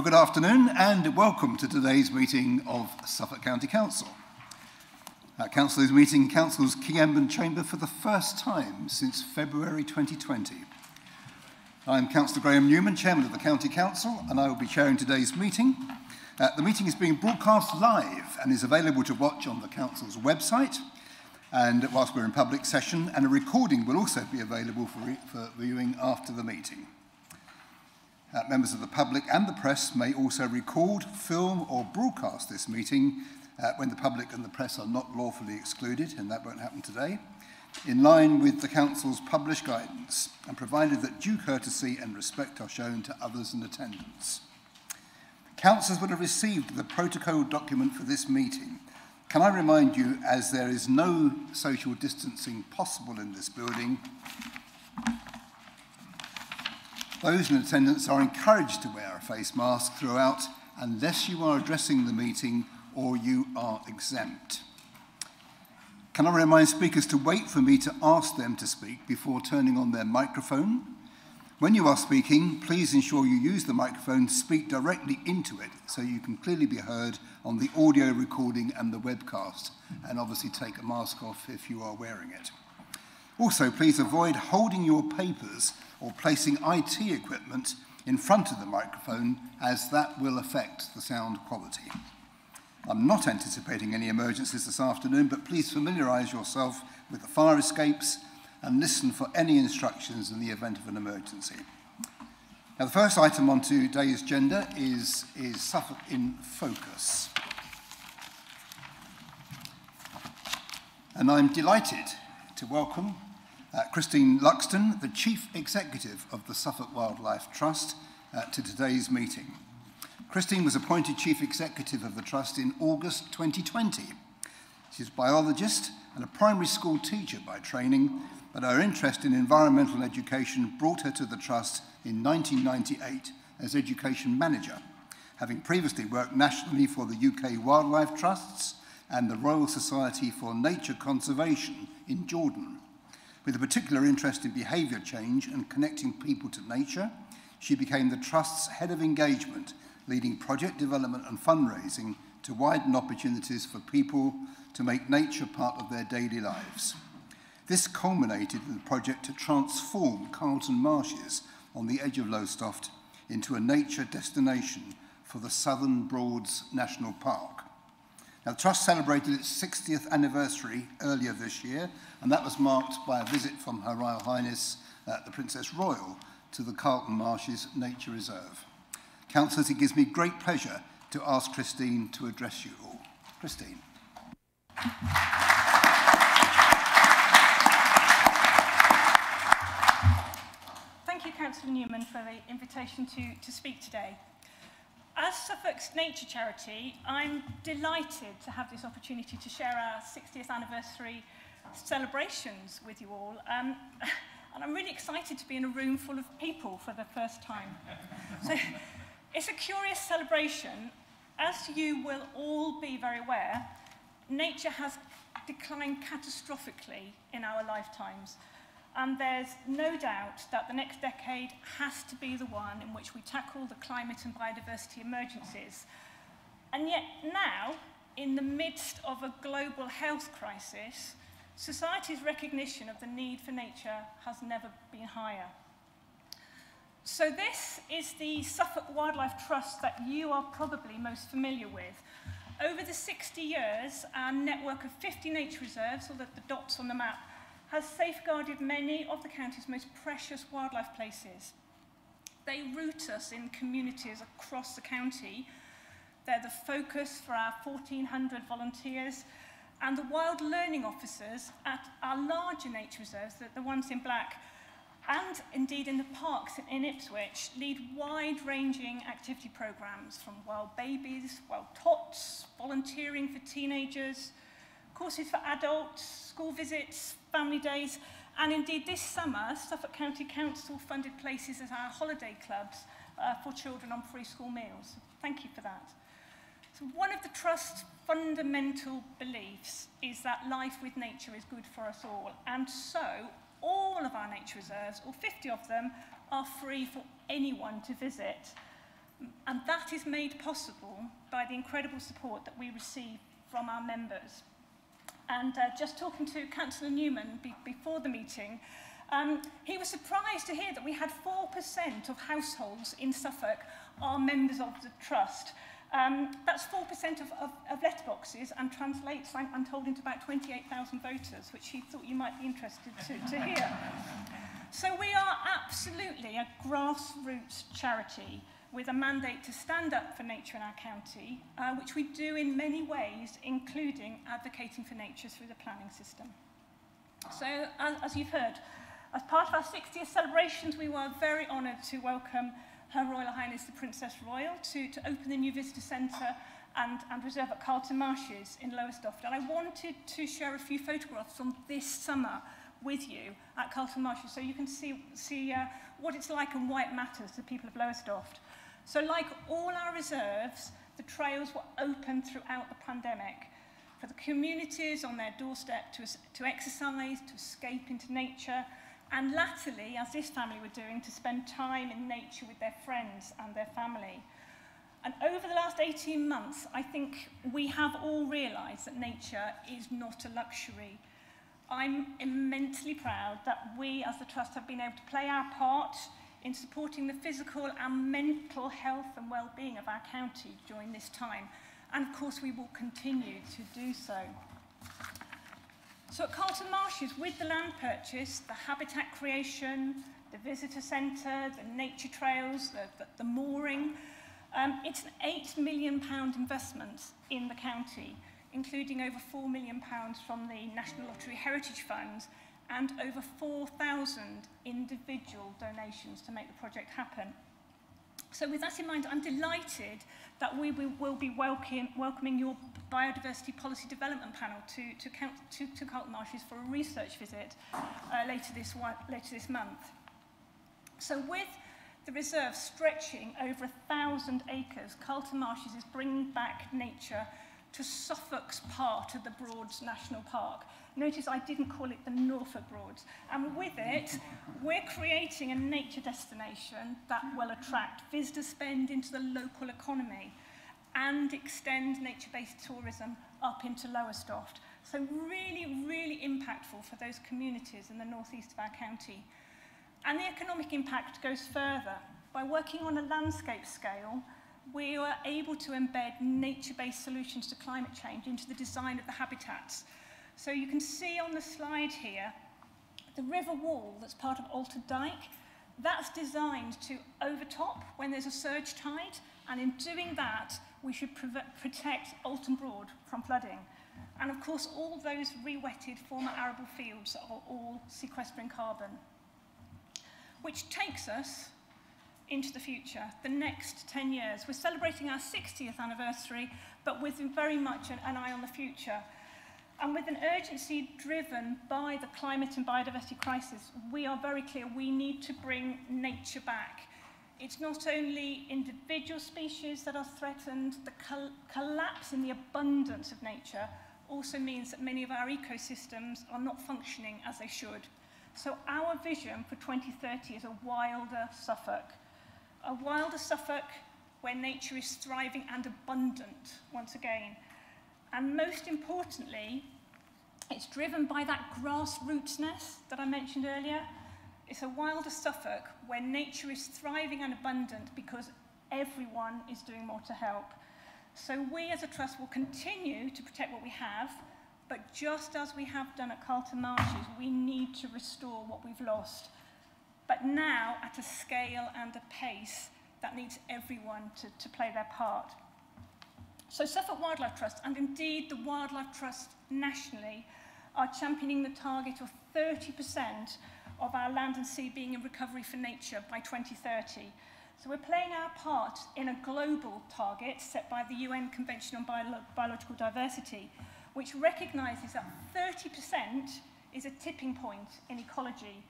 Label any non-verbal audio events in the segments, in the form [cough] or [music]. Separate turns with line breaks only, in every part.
Well, good afternoon and welcome to today's meeting of Suffolk County Council. Uh, Council is meeting Council's King Edmund Chamber for the first time since February 2020. I'm Councillor Graham Newman, Chairman of the County Council, and I will be chairing today's meeting. Uh, the meeting is being broadcast live and is available to watch on the Council's website and whilst we're in public session, and a recording will also be available for, for viewing after the meeting. Uh, members of the public and the press may also record, film or broadcast this meeting uh, when the public and the press are not lawfully excluded, and that won't happen today, in line with the Council's published guidance, and provided that due courtesy and respect are shown to others in attendance. Councillors would have received the protocol document for this meeting. Can I remind you, as there is no social distancing possible in this building, Those in attendance are encouraged to wear a face mask throughout unless you are addressing the meeting or you are exempt. Can I remind speakers to wait for me to ask them to speak before turning on their microphone? When you are speaking, please ensure you use the microphone to speak directly into it so you can clearly be heard on the audio recording and the webcast, and obviously take a mask off if you are wearing it. Also, please avoid holding your papers or placing IT equipment in front of the microphone as that will affect the sound quality. I'm not anticipating any emergencies this afternoon, but please familiarise yourself with the fire escapes and listen for any instructions in the event of an emergency. Now, the first item on today's agenda is, is Suffolk in Focus. And I'm delighted to welcome uh, Christine Luxton, the Chief Executive of the Suffolk Wildlife Trust, uh, to today's meeting. Christine was appointed Chief Executive of the Trust in August 2020. She's a biologist and a primary school teacher by training, but her interest in environmental education brought her to the Trust in 1998 as Education Manager, having previously worked nationally for the UK Wildlife Trusts and the Royal Society for Nature Conservation in Jordan. With a particular interest in behaviour change and connecting people to nature, she became the Trust's head of engagement, leading project development and fundraising to widen opportunities for people to make nature part of their daily lives. This culminated in the project to transform Carlton Marshes on the edge of Lowestoft into a nature destination for the Southern Broads National Park. Now, the Trust celebrated its 60th anniversary earlier this year, and that was marked by a visit from Her Royal Highness uh, the Princess Royal to the Carlton Marshes Nature Reserve. Councillors, it gives me great pleasure to ask Christine to address you all. Christine.
Thank you, Councillor Newman, for the invitation to, to speak today. As Suffolk's Nature Charity, I'm delighted to have this opportunity to share our 60th anniversary celebrations with you all. Um, [laughs] and I'm really excited to be in a room full of people for the first time. so [laughs] it's a curious celebration. As you will all be very aware, nature has declined catastrophically in our lifetimes. And there's no doubt that the next decade has to be the one in which we tackle the climate and biodiversity emergencies. And yet now, in the midst of a global health crisis, society's recognition of the need for nature has never been higher. So this is the Suffolk Wildlife Trust that you are probably most familiar with. Over the 60 years, our network of 50 nature reserves, or the, the dots on the map, has safeguarded many of the county's most precious wildlife places. They root us in communities across the county. They're the focus for our 1,400 volunteers and the wild learning officers at our larger nature reserves, the, the ones in black, and indeed in the parks in Ipswich, lead wide-ranging activity programs from wild babies, wild tots, volunteering for teenagers, courses for adults, school visits, family days, and indeed this summer, Suffolk County Council funded places as our holiday clubs uh, for children on free school meals. Thank you for that. So one of the Trust's fundamental beliefs is that life with nature is good for us all. And so all of our nature reserves, or 50 of them, are free for anyone to visit. And that is made possible by the incredible support that we receive from our members and uh, just talking to Councillor Newman be before the meeting, um, he was surprised to hear that we had 4% of households in Suffolk are members of the trust. Um, that's 4% of, of, of letterboxes and translates, I'm, I'm told, into about 28,000 voters, which he thought you might be interested to, to hear. so we are absolutely a grassroots charity with a mandate to stand up for nature in our county, uh, which we do in many ways, including advocating for nature through the planning system. So, as, as you've heard, as part of our 60th celebrations, we were very honoured to welcome Her Royal Highness the Princess Royal to, to open the new visitor centre and, and reserve at Carlton Marshes in Lowestoft. And I wanted to share a few photographs from this summer with you at Carlton Marshes so you can see, see uh, what it's like and why it matters to the people of Lowestoft. So like all our reserves, the trails were open throughout the pandemic for the communities on their doorstep to, to exercise, to escape into nature, and latterly, as this family were doing, to spend time in nature with their friends and their family. And over the last 18 months, I think we have all realised that nature is not a luxury. I'm immensely proud that we as the Trust have been able to play our part in supporting the physical and mental health and well-being of our county during this time. And of course, we will continue to do so. So at Carlton Marshes, with the land purchase, the habitat creation, the visitor centre, the nature trails, the, the, the mooring, um, it's an £8 million investment in the county, including over £4 million from the National Lottery Heritage Fund and over 4,000 individual donations to make the project happen. So with that in mind, I'm delighted that we will be welcome, welcoming your biodiversity policy development panel to, to, Count, to, to Carlton Marshes for a research visit uh, later, this, later this month. So with the reserve stretching over a thousand acres, Carlton Marshes is bringing back nature to Suffolk's part of the Broads National Park. Notice I didn't call it the Norfolk Broads. And with it, we're creating a nature destination that will attract visitor spend into the local economy and extend nature-based tourism up into Lowestoft. So really, really impactful for those communities in the northeast of our county. And the economic impact goes further. By working on a landscape scale, we were able to embed nature-based solutions to climate change into the design of the habitats. So you can see on the slide here, the river wall that's part of Oulton Dyke, that's designed to overtop when there's a surge tide, and in doing that, we should protect Oulton Broad from flooding. And of course, all those re-wetted former arable fields are all sequestering carbon. Which takes us into the future, the next 10 years. We're celebrating our 60th anniversary, but with very much an, an eye on the future. And with an urgency driven by the climate and biodiversity crisis, we are very clear we need to bring nature back. It's not only individual species that are threatened, the col collapse in the abundance of nature also means that many of our ecosystems are not functioning as they should. So our vision for 2030 is a wilder Suffolk, a wilder Suffolk where nature is thriving and abundant once again. And most importantly, it's driven by that grassrootsness that I mentioned earlier. It's a wilder Suffolk where nature is thriving and abundant because everyone is doing more to help. So we as a trust will continue to protect what we have, but just as we have done at Carlton Marshes, we need to restore what we've lost but now at a scale and a pace that needs everyone to, to play their part. So Suffolk Wildlife Trust, and indeed the Wildlife Trust nationally, are championing the target of 30% of our land and sea being in recovery for nature by 2030. So we're playing our part in a global target set by the UN Convention on Bio Biological Diversity, which recognises that 30% is a tipping point in ecology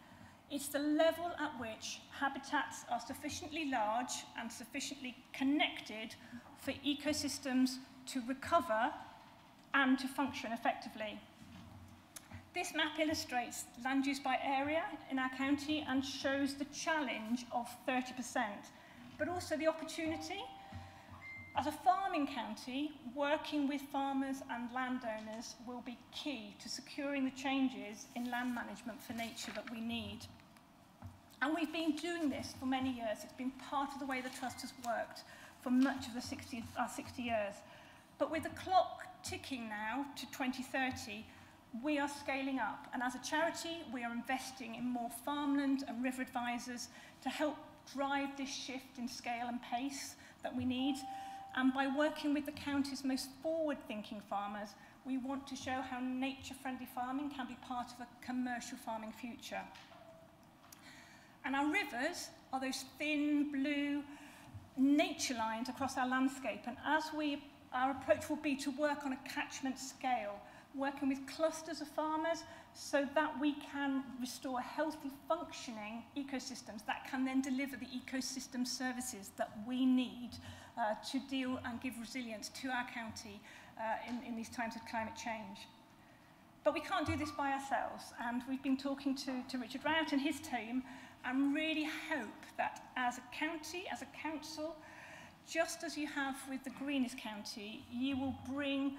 It's the level at which habitats are sufficiently large and sufficiently connected for ecosystems to recover and to function effectively. This map illustrates land use by area in our county and shows the challenge of 30%. but also the opportunity. As a farming county, working with farmers and landowners will be key to securing the changes in land management for nature that we need. And we've been doing this for many years. It's been part of the way the Trust has worked for much of the 60, uh, 60 years. But with the clock ticking now to 2030, we are scaling up. And as a charity, we are investing in more farmland and river advisors to help drive this shift in scale and pace that we need. And by working with the county's most forward-thinking farmers, we want to show how nature-friendly farming can be part of a commercial farming future. And our rivers are those thin, blue nature lines across our landscape. And as we, our approach will be to work on a catchment scale working with clusters of farmers so that we can restore healthy functioning ecosystems that can then deliver the ecosystem services that we need uh, to deal and give resilience to our county uh, in, in these times of climate change. But we can't do this by ourselves and we've been talking to, to Richard Rout and his team and really hope that as a county, as a council, just as you have with the greenest county, you will bring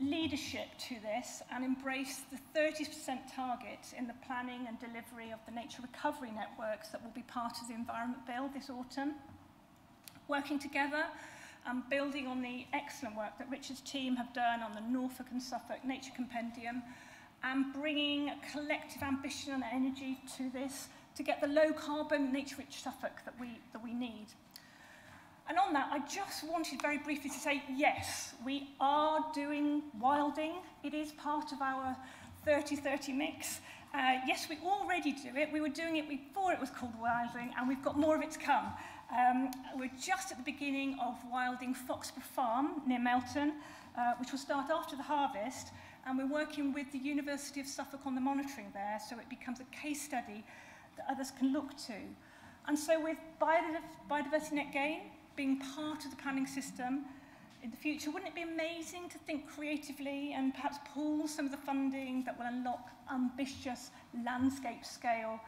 leadership to this and embrace the 30% target in the planning and delivery of the nature recovery networks that will be part of the Environment Bill this autumn. Working together and building on the excellent work that Richard's team have done on the Norfolk and Suffolk Nature Compendium and bringing collective ambition and energy to this to get the low carbon nature-rich Suffolk that we, that we need. And on that, I just wanted very briefly to say, yes, we are doing wilding. It is part of our 30-30 mix. Uh, yes, we already do it. We were doing it before it was called wilding, and we've got more of it to come. Um, we're just at the beginning of wilding Foxborough Farm near Melton, uh, which will start after the harvest, and we're working with the University of Suffolk on the monitoring there, so it becomes a case study that others can look to. And so with biodiversity net gain, being part of the planning system in the future, wouldn't it be amazing to think creatively and perhaps pool some of the funding that will unlock ambitious landscape scale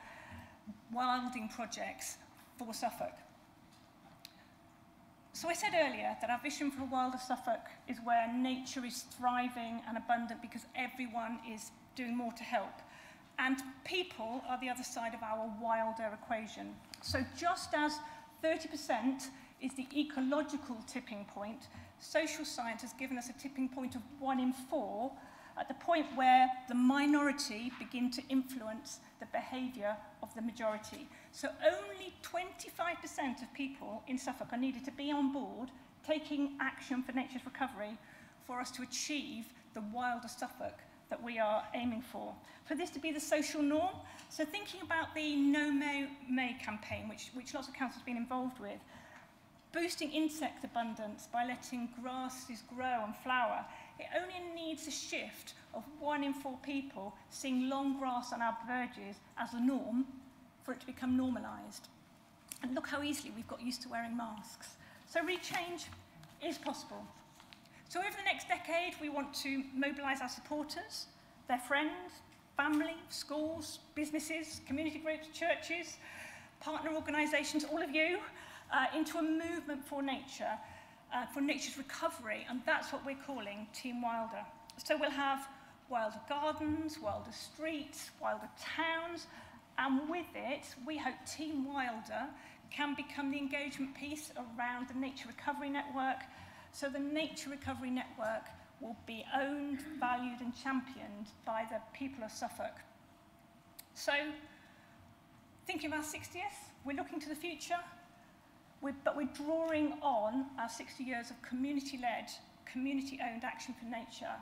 wilding projects for Suffolk? So I said earlier that our vision for a of Suffolk is where nature is thriving and abundant because everyone is doing more to help. And people are the other side of our wilder equation. So just as 30% is the ecological tipping point, social science has given us a tipping point of one in four at the point where the minority begin to influence the behaviour of the majority. So only 25% of people in Suffolk are needed to be on board taking action for nature's recovery for us to achieve the wilder Suffolk that we are aiming for. For this to be the social norm, so thinking about the No May campaign, which, which lots of councils have been involved with, boosting insect abundance by letting grasses grow and flower, it only needs a shift of one in four people seeing long grass on our verges as a norm for it to become normalised. And look how easily we've got used to wearing masks. So rechange is possible. So over the next decade, we want to mobilise our supporters, their friends, family, schools, businesses, community groups, churches, partner organisations, all of you, uh, into a movement for nature, uh, for nature's recovery, and that's what we're calling Team Wilder. So we'll have wilder gardens, wilder streets, wilder towns, and with it, we hope Team Wilder can become the engagement piece around the Nature Recovery Network. So the Nature Recovery Network will be owned, valued and championed by the people of Suffolk. So thinking about 60th, we're looking to the future, we're, but we're drawing on our 60 years of community-led, community-owned action for nature,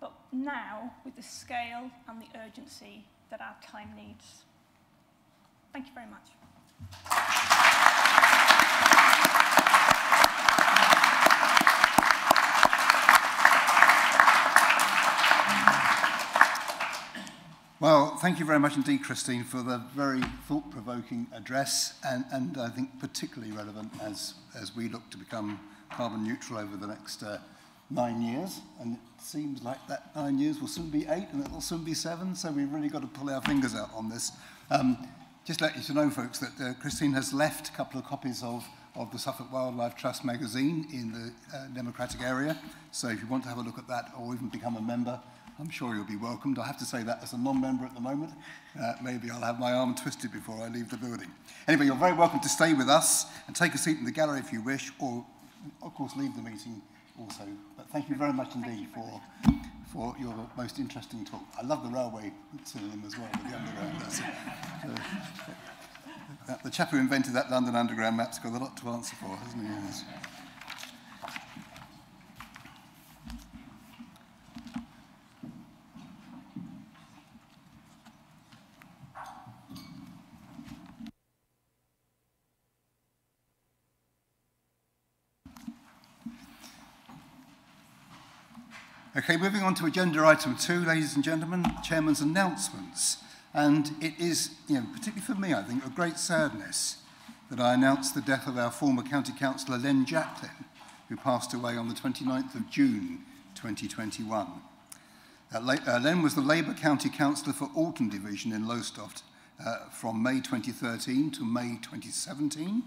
but now with the scale and the urgency that our time needs. Thank you very much.
Well, thank you very much indeed, Christine, for the very thought-provoking address, and, and I think particularly relevant as, as we look to become carbon neutral over the next uh, nine years. And it seems like that nine years will soon be eight, and it will soon be seven, so we've really got to pull our fingers out on this. Um, just let you to know, folks, that uh, Christine has left a couple of copies of of the Suffolk Wildlife Trust magazine in the uh, Democratic area. So if you want to have a look at that or even become a member, I'm sure you'll be welcomed. I have to say that as a non-member at the moment. Uh, maybe I'll have my arm twisted before I leave the building. Anyway, you're very welcome to stay with us and take a seat in the gallery if you wish, or of course leave the meeting also. But thank you very much indeed for, for your most interesting talk. I love the railway synonym as well, with the underground. That's, uh, [laughs] the chap who invented that London Underground map's got a lot to answer for, hasn't he? Okay, moving on to agenda item two, ladies and gentlemen, Chairman's announcements. And it is, you know, particularly for me, I think, a great sadness that I announce the death of our former County Councillor Len Jacklin, who passed away on the 29th of June 2021. Uh, uh, Len was the Labour County Councillor for Oulton Division in Lowestoft uh, from May 2013 to May 2017.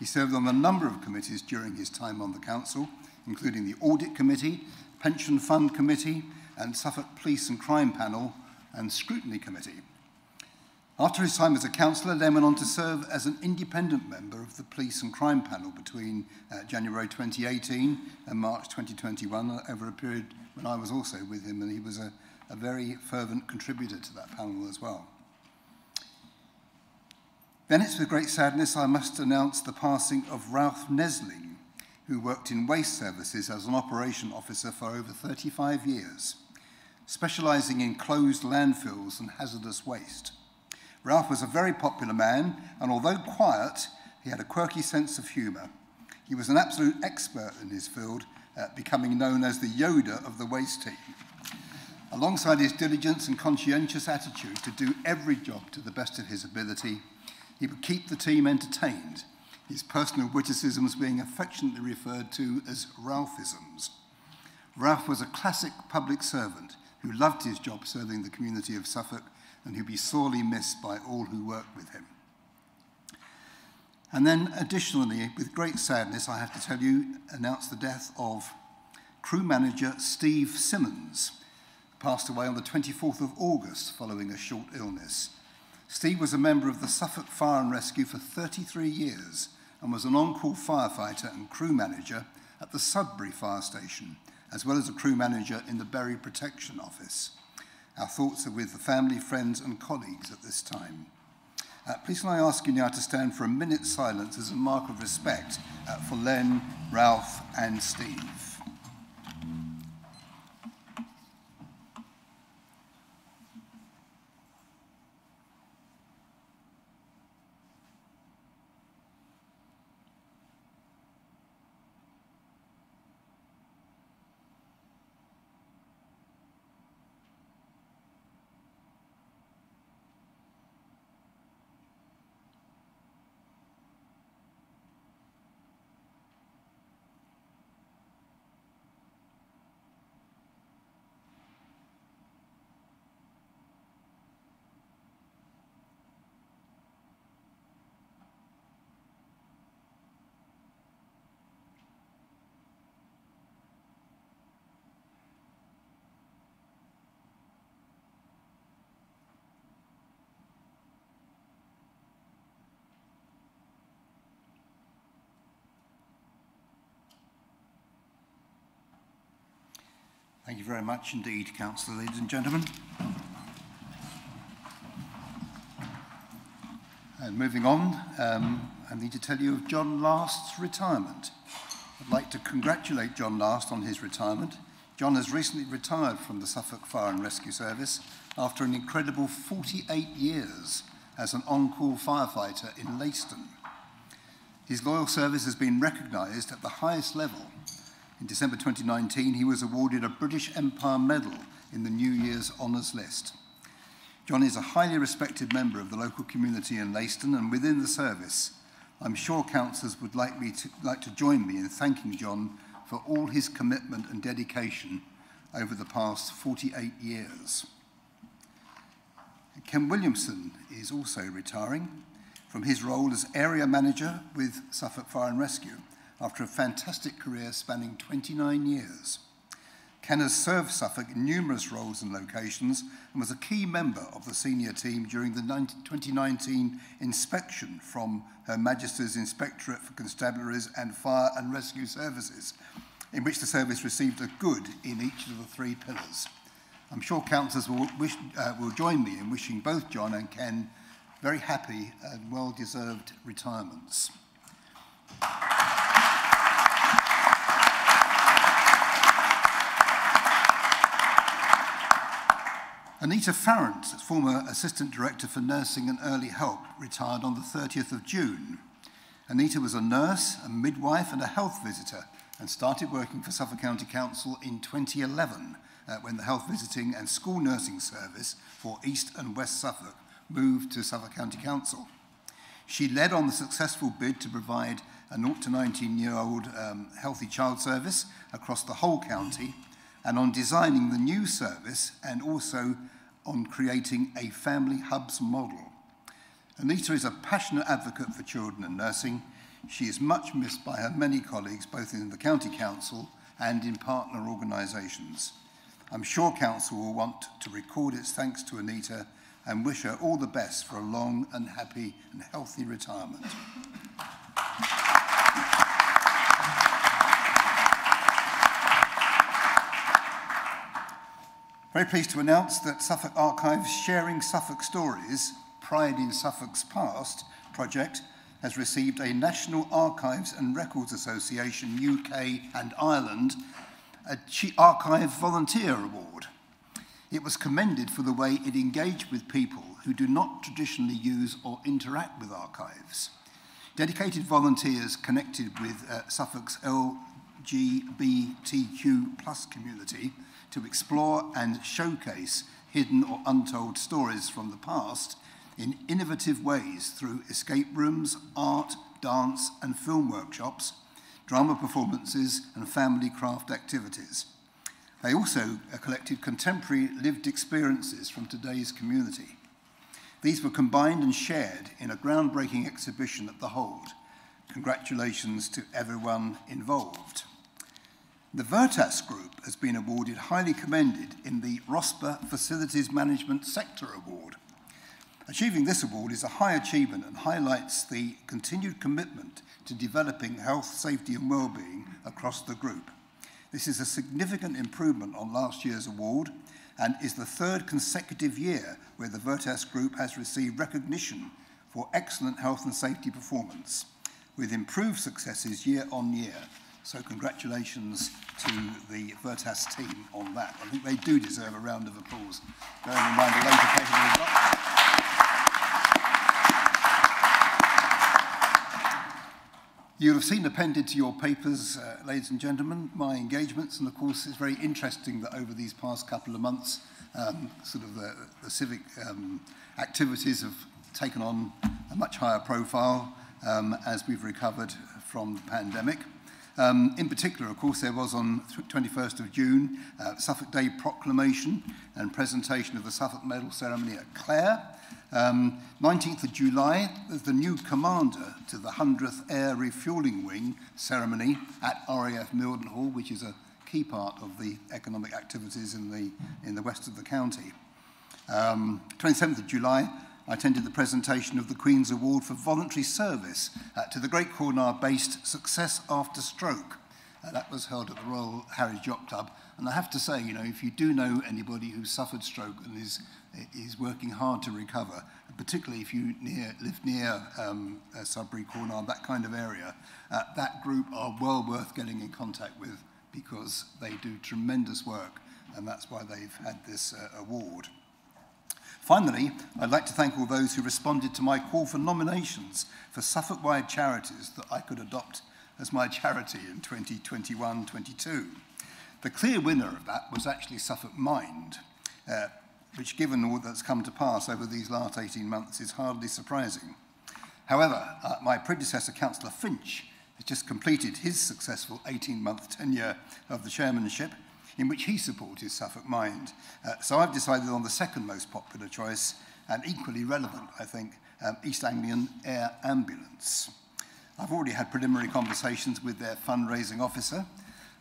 He served on a number of committees during his time on the council, including the Audit Committee, Pension Fund Committee, and Suffolk Police and Crime Panel and Scrutiny Committee. After his time as a councillor, Len went on to serve as an independent member of the Police and Crime Panel between uh, January 2018 and March 2021, over a period when I was also with him, and he was a, a very fervent contributor to that panel as well. Then it's with great sadness I must announce the passing of Ralph Nesling, who worked in waste services as an operation officer for over 35 years, specializing in closed landfills and hazardous waste. Ralph was a very popular man, and although quiet, he had a quirky sense of humor. He was an absolute expert in his field, uh, becoming known as the Yoda of the waste team. Alongside his diligence and conscientious attitude to do every job to the best of his ability, he would keep the team entertained his personal witticisms being affectionately referred to as Ralphisms. Ralph was a classic public servant who loved his job serving the community of Suffolk and who'd be sorely missed by all who worked with him. And then additionally, with great sadness, I have to tell you, announce the death of crew manager Steve Simmons, passed away on the 24th of August following a short illness. Steve was a member of the Suffolk Fire and Rescue for 33 years and was an on-call firefighter and crew manager at the Sudbury Fire Station, as well as a crew manager in the Bury Protection Office. Our thoughts are with the family, friends and colleagues at this time. Uh, please can I ask you now to stand for a minute's silence as a mark of respect uh, for Len, Ralph and Steve. Thank you very much indeed, Councillor, ladies and gentlemen. And moving on, um, I need to tell you of John Last's retirement. I'd like to congratulate John Last on his retirement. John has recently retired from the Suffolk Fire and Rescue Service after an incredible 48 years as an on-call firefighter in Leiston. His loyal service has been recognised at the highest level in December 2019, he was awarded a British Empire Medal in the New Year's Honours List. John is a highly respected member of the local community in Leiston and within the service. I'm sure councillors would like, me to, like to join me in thanking John for all his commitment and dedication over the past 48 years. Ken Williamson is also retiring. from his role as area manager with Suffolk Fire and Rescue after a fantastic career spanning 29 years. Ken has served Suffolk in numerous roles and locations and was a key member of the senior team during the 2019 inspection from Her Majesty's Inspectorate for Constabularies and Fire and Rescue Services, in which the service received a good in each of the three pillars. I'm sure councillors will, wish, uh, will join me in wishing both John and Ken very happy and well-deserved retirements. Anita Farrant, former Assistant Director for Nursing and Early Help, retired on the 30th of June. Anita was a nurse, a midwife and a health visitor and started working for Suffolk County Council in 2011 uh, when the health visiting and school nursing service for East and West Suffolk moved to Suffolk County Council. She led on the successful bid to provide a 0 to 19 year old um, healthy child service across the whole county and on designing the new service and also on creating a family hubs model. Anita is a passionate advocate for children and nursing. She is much missed by her many colleagues, both in the County Council and in partner organisations. I'm sure Council will want to record its thanks to Anita and wish her all the best for a long and happy and healthy retirement. Very pleased to announce that Suffolk Archives Sharing Suffolk Stories, Pride in Suffolk's Past project has received a National Archives and Records Association UK and Ireland Archive Volunteer Award. It was commended for the way it engaged with people who do not traditionally use or interact with archives. Dedicated volunteers connected with uh, Suffolk's LGBTQ plus community to explore and showcase hidden or untold stories from the past in innovative ways through escape rooms, art, dance and film workshops, drama performances and family craft activities. They also collected contemporary lived experiences from today's community. These were combined and shared in a groundbreaking exhibition at the Hold. Congratulations to everyone involved. The Vertas Group has been awarded highly commended in the ROSPA Facilities Management Sector Award. Achieving this award is a high achievement and highlights the continued commitment to developing health, safety and well-being across the group. This is a significant improvement on last year's award and is the third consecutive year where the Vertas Group has received recognition for excellent health and safety performance, with improved successes year on year so congratulations to the Vertas team on that. I think they do deserve a round of applause. Bearing in mind the You'll have seen appended to your papers, uh, ladies and gentlemen, my engagements, and of course it's very interesting that over these past couple of months, um, sort of the, the civic um, activities have taken on a much higher profile um, as we've recovered from the pandemic. Um, in particular, of course, there was on 21st of June uh, Suffolk Day proclamation and presentation of the Suffolk Medal ceremony at Clare. Um, 19th of July, the new commander to the 100th Air Refueling Wing ceremony at RAF Mildenhall, which is a key part of the economic activities in the, in the west of the county. Um, 27th of July, I attended the presentation of the Queen's Award for Voluntary Service uh, to the Great Cornard-based Success After Stroke. Uh, that was held at the Royal Harry Jopp Club. And I have to say, you know, if you do know anybody who suffered stroke and is, is working hard to recover, particularly if you near, live near um, uh, Sudbury, Cornard, that kind of area, uh, that group are well worth getting in contact with because they do tremendous work and that's why they've had this uh, award. Finally, I'd like to thank all those who responded to my call for nominations for Suffolk-wide charities that I could adopt as my charity in 2021-22. The clear winner of that was actually Suffolk Mind, uh, which given all that's come to pass over these last 18 months is hardly surprising. However, uh, my predecessor, Councillor Finch, has just completed his successful 18-month tenure of the chairmanship in which he supported Suffolk Mind. Uh, so I've decided on the second most popular choice and equally relevant, I think, um, East Anglian Air Ambulance. I've already had preliminary conversations with their fundraising officer,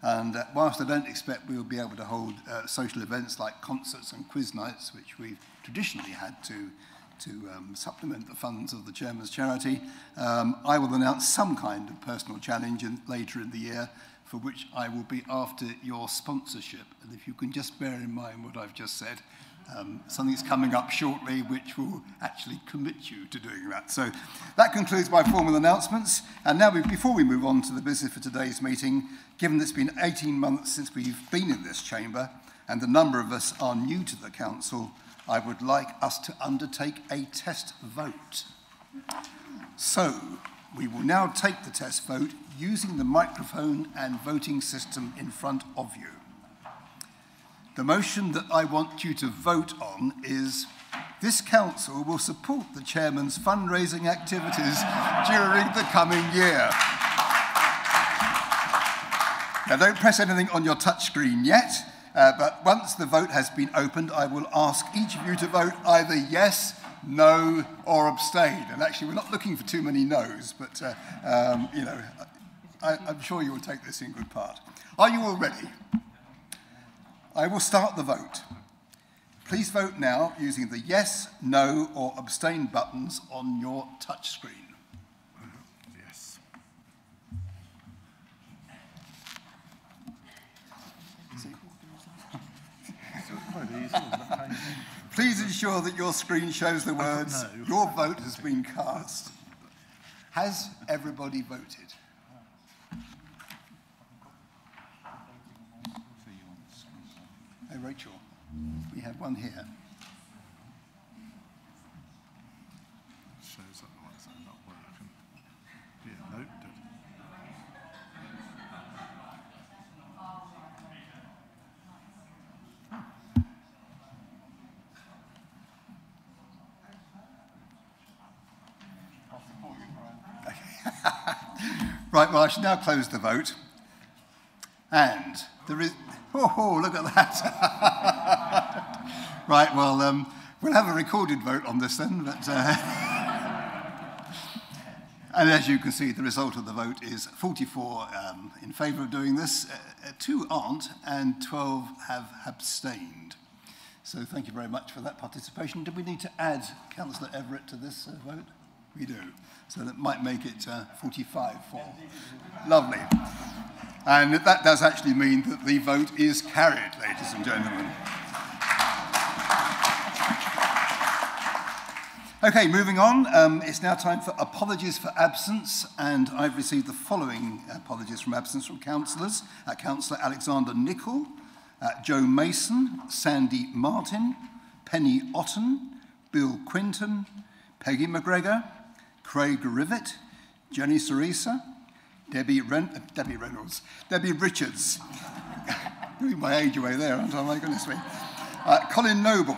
and uh, whilst I don't expect we will be able to hold uh, social events like concerts and quiz nights, which we've traditionally had to, to um, supplement the funds of the chairman's charity, um, I will announce some kind of personal challenge in, later in the year for which I will be after your sponsorship. And if you can just bear in mind what I've just said, um, something's coming up shortly which will actually commit you to doing that. So that concludes my formal announcements. And now, we, before we move on to the business for today's meeting, given that it's been 18 months since we've been in this chamber and the number of us are new to the council, I would like us to undertake a test vote. So, we will now take the test vote using the microphone and voting system in front of you. The motion that I want you to vote on is this council will support the chairman's fundraising activities during the coming year. Now, don't press anything on your touchscreen yet, uh, but once the vote has been opened, I will ask each of you to vote either yes, no, or abstain. And actually, we're not looking for too many no's, but uh, um, you know, I, I'm sure you will take this in good part. Are you all ready? I will start the vote. Please vote now using the yes, no, or abstain buttons on your touchscreen.
Yes. [laughs]
Please ensure that your screen shows the words, your vote has been cast. Has everybody voted? Hey, Rachel, we have one here.
Shows up like that not working. Yeah, no, did.
Right, well, I should now close the vote. And there is. Oh, look at that. [laughs] right, well, um, we'll have a recorded vote on this then. But, uh, [laughs] and as you can see, the result of the vote is 44 um, in favour of doing this, uh, uh, two aren't, and 12 have abstained. So thank you very much for that participation. Do we need to add Councillor Everitt to this uh, vote? We do. So that might make it uh, 45 for. Lovely. And that does actually mean that the vote is carried, ladies and gentlemen. Okay, moving on. Um, it's now time for apologies for absence, and I've received the following apologies from absence from councillors. Uh, Councillor Alexander Nichol, uh, Joe Mason, Sandy Martin, Penny Otten, Bill Quinton, Peggy McGregor, Craig Rivett, Jenny Sarisa, Debbie, Ren- uh, Debbie Reynolds, Debbie Richards. [laughs] Giving my age away there, aren't I? My goodness me. Uh, Colin Noble,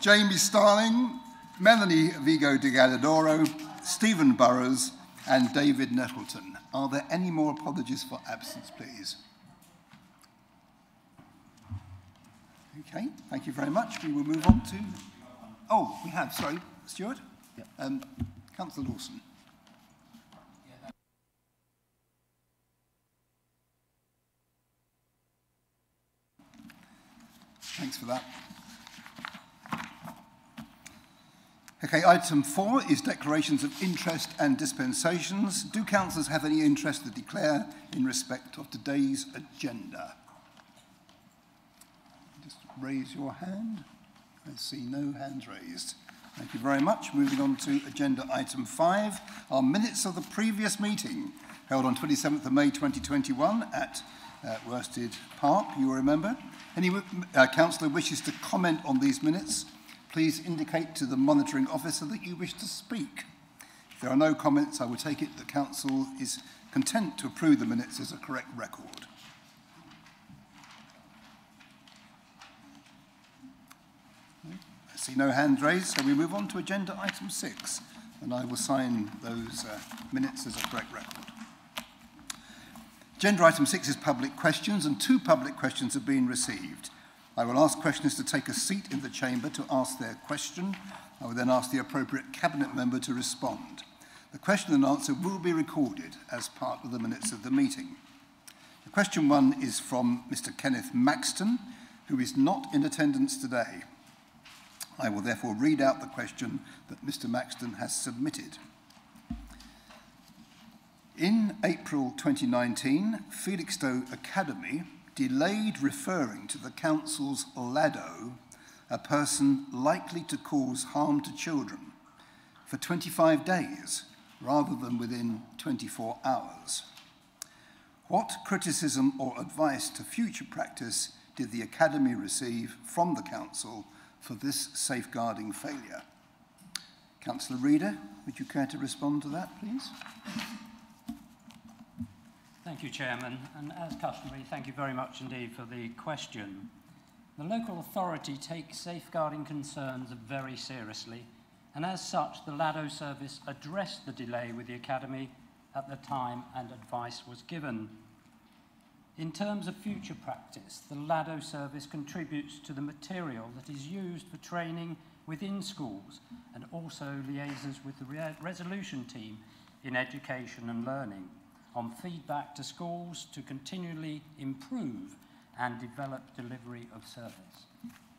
Jamie Starling, Melanie Vigo di Gallidoro, Stephen Burrows, and David Nettleton. Are there any more apologies for absence, please? Okay, thank you very much. We will move on to. Oh, we have, sorry, Stuart?
Yep.
Um, Councillor Lawson. Thanks for that. Okay, item four is declarations of interest and dispensations. Do councillors have any interest to declare in respect of today's agenda? Just raise your hand. I see no hands raised. Thank you very much. Moving on to agenda item five, our minutes of the previous meeting held on 27th of May 2021 at uh, Wherstead Park, you will remember. Any uh, councillor wishes to comment on these minutes, please indicate to the monitoring officer that you wish to speak. If there are no comments, I will take it that council is content to approve the minutes as a correct record. I see no hands raised, so we move on to agenda item six, and I will sign those uh, minutes as a correct record. Agenda item six is public questions, and two public questions have been received. I will ask questioners to take a seat in the chamber to ask their question. I will then ask the appropriate cabinet member to respond. The question and answer will be recorded as part of the minutes of the meeting. The question one is from Mr. Kenneth Maxton, who is not in attendance today. I will therefore read out the question that Mr. Maxton has submitted. In April 2019, Felixstowe Academy delayed referring to the council's LADO, a person likely to cause harm to children, for 25 days rather than within 24 hours. What criticism or advice to future practice did the Academy receive from the Council for this safeguarding failure? Councillor Reeder, would you care to respond to that, please?
Thank you, Chairman. And as customary, thank you very much indeed for the question. The local authority takes safeguarding concerns very seriously, and as such, the LADO service addressed the delay with the Academy at the time and advice was given. In terms of future practice, the LADO service contributes to the material that is used for training within schools and also liaises with the re resolution team in education and learning on feedback to schools to continually improve and develop delivery of service.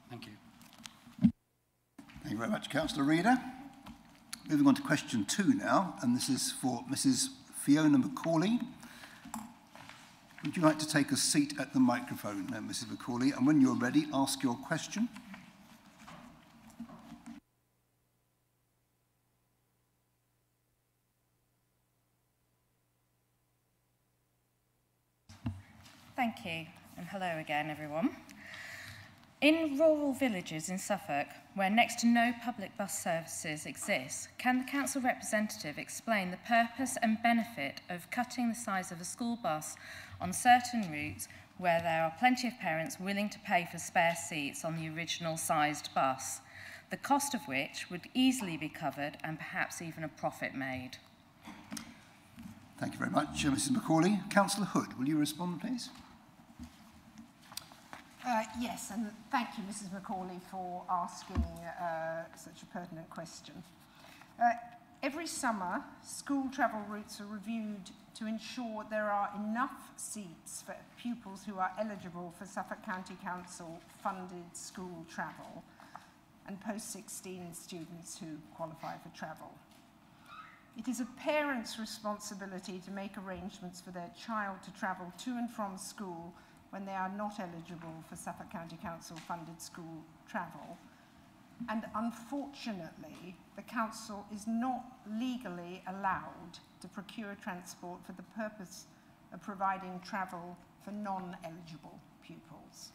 Thank you.
Thank you very much, Councillor Reeder. Moving on to question two now, and this is for Mrs. Fiona McCauley. Would you like to take a seat at the microphone, uh, Mrs McCauley? And when you're ready, ask your question.
Thank you, and hello again, everyone. In rural villages in Suffolk, where next to no public bus services exist, can the council representative explain the purpose and benefit of cutting the size of a school bus on certain routes where there are plenty of parents willing to pay for spare seats on the original sized bus, the cost of which would easily be covered and perhaps even a profit made?
Thank you very much, uh, Mrs. McCauley. Councillor Hood, will you respond, please?
Uh, yes, and thank you, Mrs McCauley, for asking uh, such a pertinent question. Uh, every summer, school travel routes are reviewed to ensure there are enough seats for pupils who are eligible for Suffolk County Council funded school travel and post-16 students who qualify for travel. It is a parent's responsibility to make arrangements for their child to travel to and from school when they are not eligible for Suffolk County Council funded school travel. And unfortunately, the council is not legally allowed to procure transport for the purpose of providing travel for non-eligible pupils.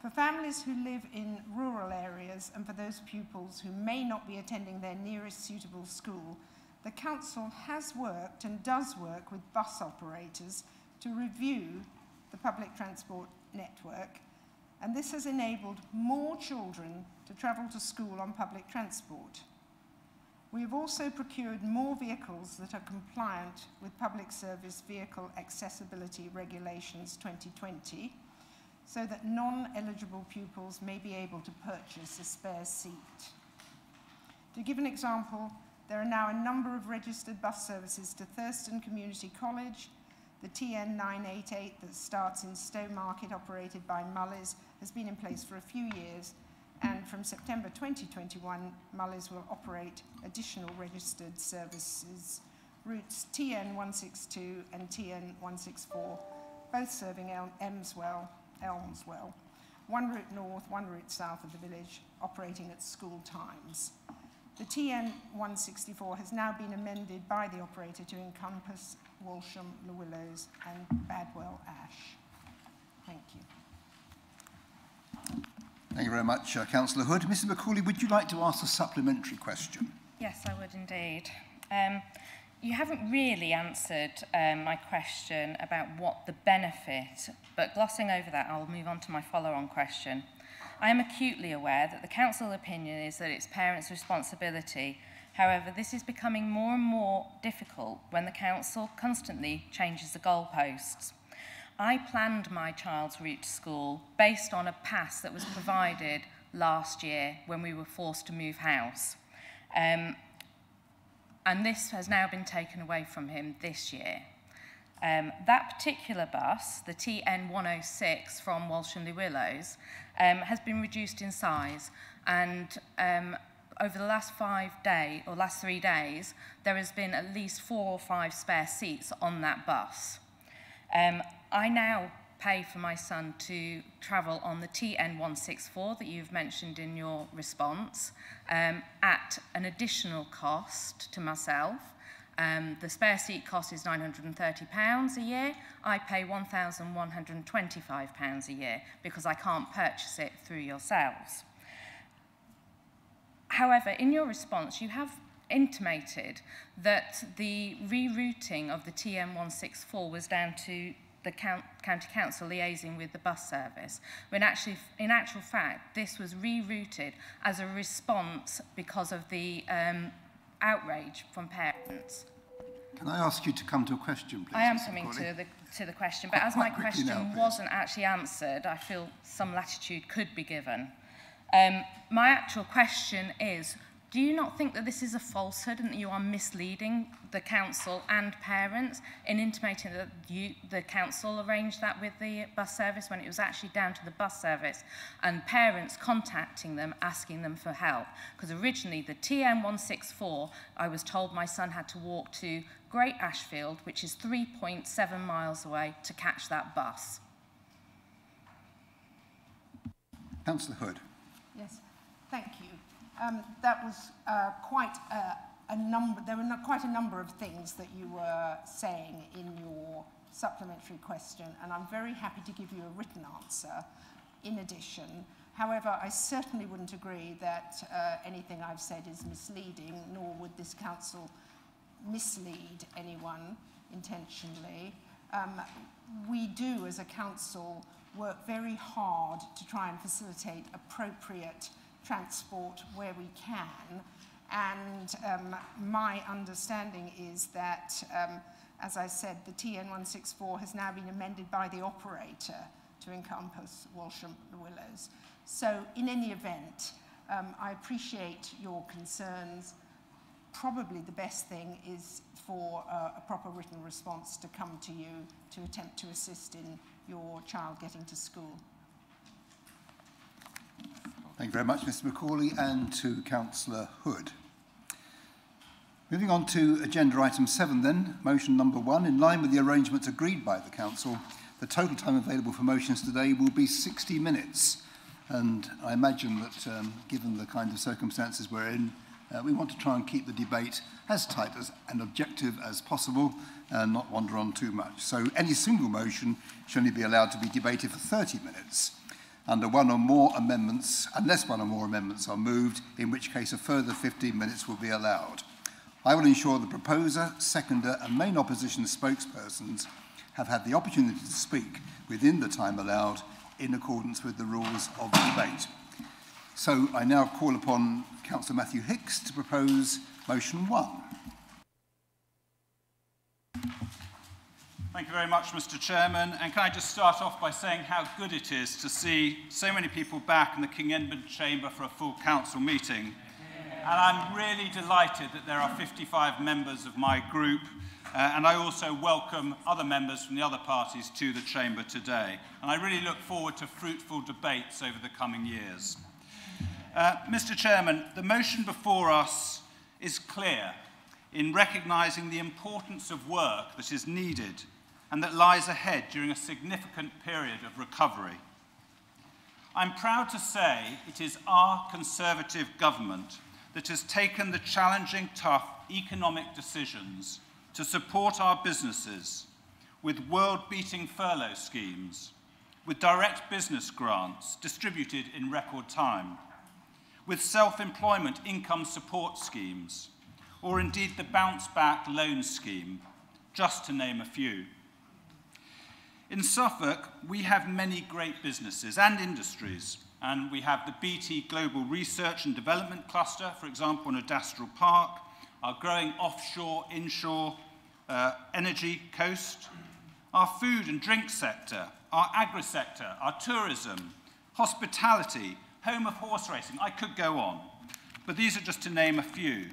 For families who live in rural areas and for those pupils who may not be attending their nearest suitable school, the Council has worked and does work with bus operators to review the public transport network, and this has enabled more children to travel to school on public transport. We have also procured more vehicles that are compliant with Public Service Vehicle Accessibility Regulations 2020, so that non-eligible pupils may be able to purchase a spare seat. To give an example, there are now a number of registered bus services to Thurston Community College, the TN 988 that starts in Stowmarket, operated by Mulleys, has been in place for a few years, and from September 2021, Mulleys will operate additional registered services, routes TN 162 and TN 164, both serving El Emswell, Elmswell. One route north, one route south of the village, operating at school times. The TN 164 has now been amended by the operator to encompass Walsham, the Willows, and Badwell Ash. Thank you.
Thank you very much, uh, Councillor Hood. Mrs McCauley, would you like to ask a supplementary question?
Yes, I would indeed. Um, you haven't really answered um, my question about what the benefit, but glossing over that, I'll move on to my follow-on question. I am acutely aware that the council opinion is that it's parents' responsibility However, this is becoming more and more difficult when the council constantly changes the goalposts. I planned my child's route to school based on a pass that was provided last year when we were forced to move house. Um, and this has now been taken away from him this year. Um, that particular bus, the TN106 from Walsham Willows, um, has been reduced in size and um, over the last five day or last three days, there has been at least four or five spare seats on that bus. Um, I now pay for my son to travel on the TN164 that you've mentioned in your response um, at an additional cost to myself. Um, the spare seat cost is £930 a year. I pay £1,125 a year because I can't purchase it through yourselves. However, in your response, you have intimated that the rerouting of the TN164 was down to the county council liaising with the bus service, when actually, in actual fact, this was rerouted as a response because of the um, outrage from parents.
Can I ask you to come to a question, please?
I am coming to the, to the question, but as my question
now,
wasn't actually answered, I feel some latitude could be given. Um, my actual question is, do you not think that this is a falsehood and that you are misleading the council and parents in intimating that you, the council arranged that with the bus service when it was actually down to the bus service and parents contacting them asking them for help? Because originally the TN164, I was told my son had to walk to Great Ashfield, which is 3.7 miles away, to catch that bus.
Councillor Hood.
Thank you. Um, that was uh, quite a, a number, there were quite a number of things that you were saying in your supplementary question, and I'm very happy to give you a written answer in addition. However, I certainly wouldn't agree that uh, anything I've said is misleading, nor would this council mislead anyone intentionally. Um, we do, as a council, work very hard to try and facilitate appropriate transport where we can. And um, my understanding is that, um, as I said, the TN164 has now been amended by the operator to encompass Walsham Willows. So in any event, um, I appreciate your concerns. Probably the best thing is for uh, a proper written response to come to you to attempt to assist in your child getting to school.
Thank you very much, Mr Macaulay, and to Councillor Hood. Moving on to agenda item 7 then, motion number 1. In line with the arrangements agreed by the Council, the total time available for motions today will be 60 minutes. And I imagine that, um, given the kind of circumstances we're in, uh, we want to try and keep the debate as tight as, and objective as possible and not wander on too much. So any single motion should only be allowed to be debated for 30 minutes under one or more amendments, unless one or more amendments are moved, in which case a further 15 minutes will be allowed. I will ensure the proposer, seconder and main opposition spokespersons have had the opportunity to speak within the time allowed in accordance with the rules of the debate. So I now call upon Councillor Matthew Hicks to propose motion one.
Thank you very much, Mr. Chairman. And can I just start off by saying how good it is to see so many people back in the King Edmund Chamber for a full council meeting. And I'm really delighted that there are 55 members of my group. Uh, and I also welcome other members from the other parties to the Chamber today. And I really look forward to fruitful debates over the coming years. Uh, Mr. Chairman, the motion before us is clear in recognising the importance of work that is needed and that lies ahead during a significant period of recovery. I'm proud to say it is our Conservative government that has taken the challenging, tough economic decisions to support our businesses with world-beating furlough schemes, with direct business grants distributed in record time, with self-employment income support schemes, or indeed the bounce back loan scheme, just to name a few. In Suffolk, we have many great businesses and industries, and we have the BT Global Research and Development Cluster, for example, in Adastral Park, our growing offshore, inshore uh, energy coast, our food and drink sector, our agri sector, our tourism, hospitality, home of horse racing. I could go on, but these are just to name a few.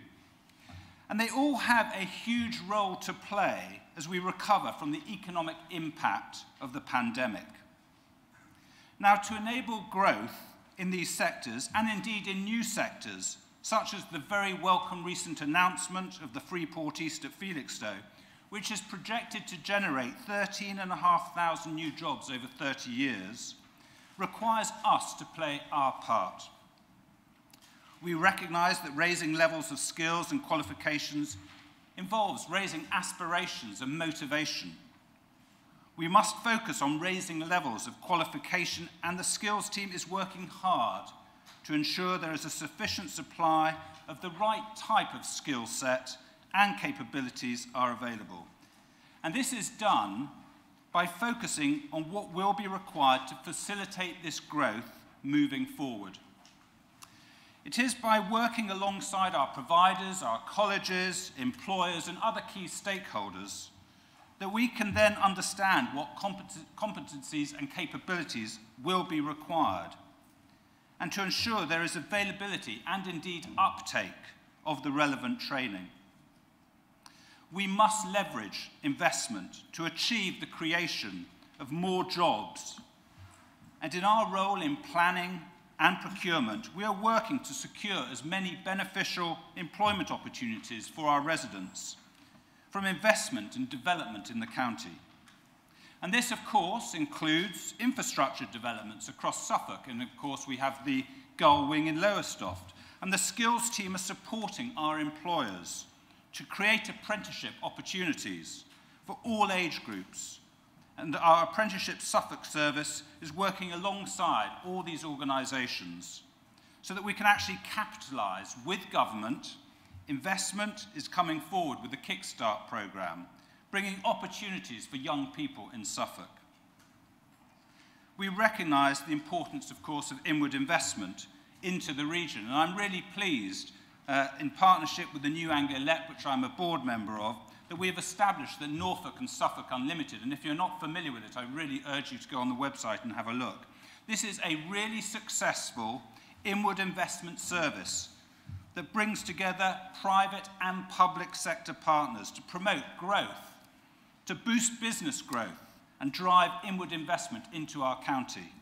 And they all have a huge role to play as we recover from the economic impact of the pandemic. Now, to enable growth in these sectors, and indeed in new sectors, such as the very welcome recent announcement of the Freeport East at Felixstowe, which is projected to generate 13,500 new jobs over 30 years, requires us to play our part. We recognise that raising levels of skills and qualifications involves raising aspirations and motivation. We must focus on raising levels of qualification, and the skills team is working hard to ensure there is a sufficient supply of the right type of skill set and capabilities are available. And this is done by focusing on what will be required to facilitate this growth moving forward. It is by working alongside our providers, our colleges, employers, and other key stakeholders that we can then understand what competencies and capabilities will be required, and to ensure there is availability and indeed uptake of the relevant training. We must leverage investment to achieve the creation of more jobs. And in our role in planning and procurement, we are working to secure as many beneficial employment opportunities for our residents from investment and development in the county. And this, of course, includes infrastructure developments across Suffolk, and of course, we have the Gull Wing in Lowestoft. And the skills team are supporting our employers to create apprenticeship opportunities for all age groups. And our Apprenticeship Suffolk service is working alongside all these organisations so that we can actually capitalise with government Investment is coming forward with the Kickstart programme, bringing opportunities for young people in Suffolk. We recognise the importance, of course, of inward investment into the region, and I'm really pleased, uh, in partnership with the new Anglia LEP, which I'm a board member of, that we have established that Norfolk and Suffolk Unlimited. And if you're not familiar with it, I really urge you to go on the website and have a look. This is a really successful inward investment service that brings together private and public sector partners to promote growth, to boost business growth, and drive inward investment into our county.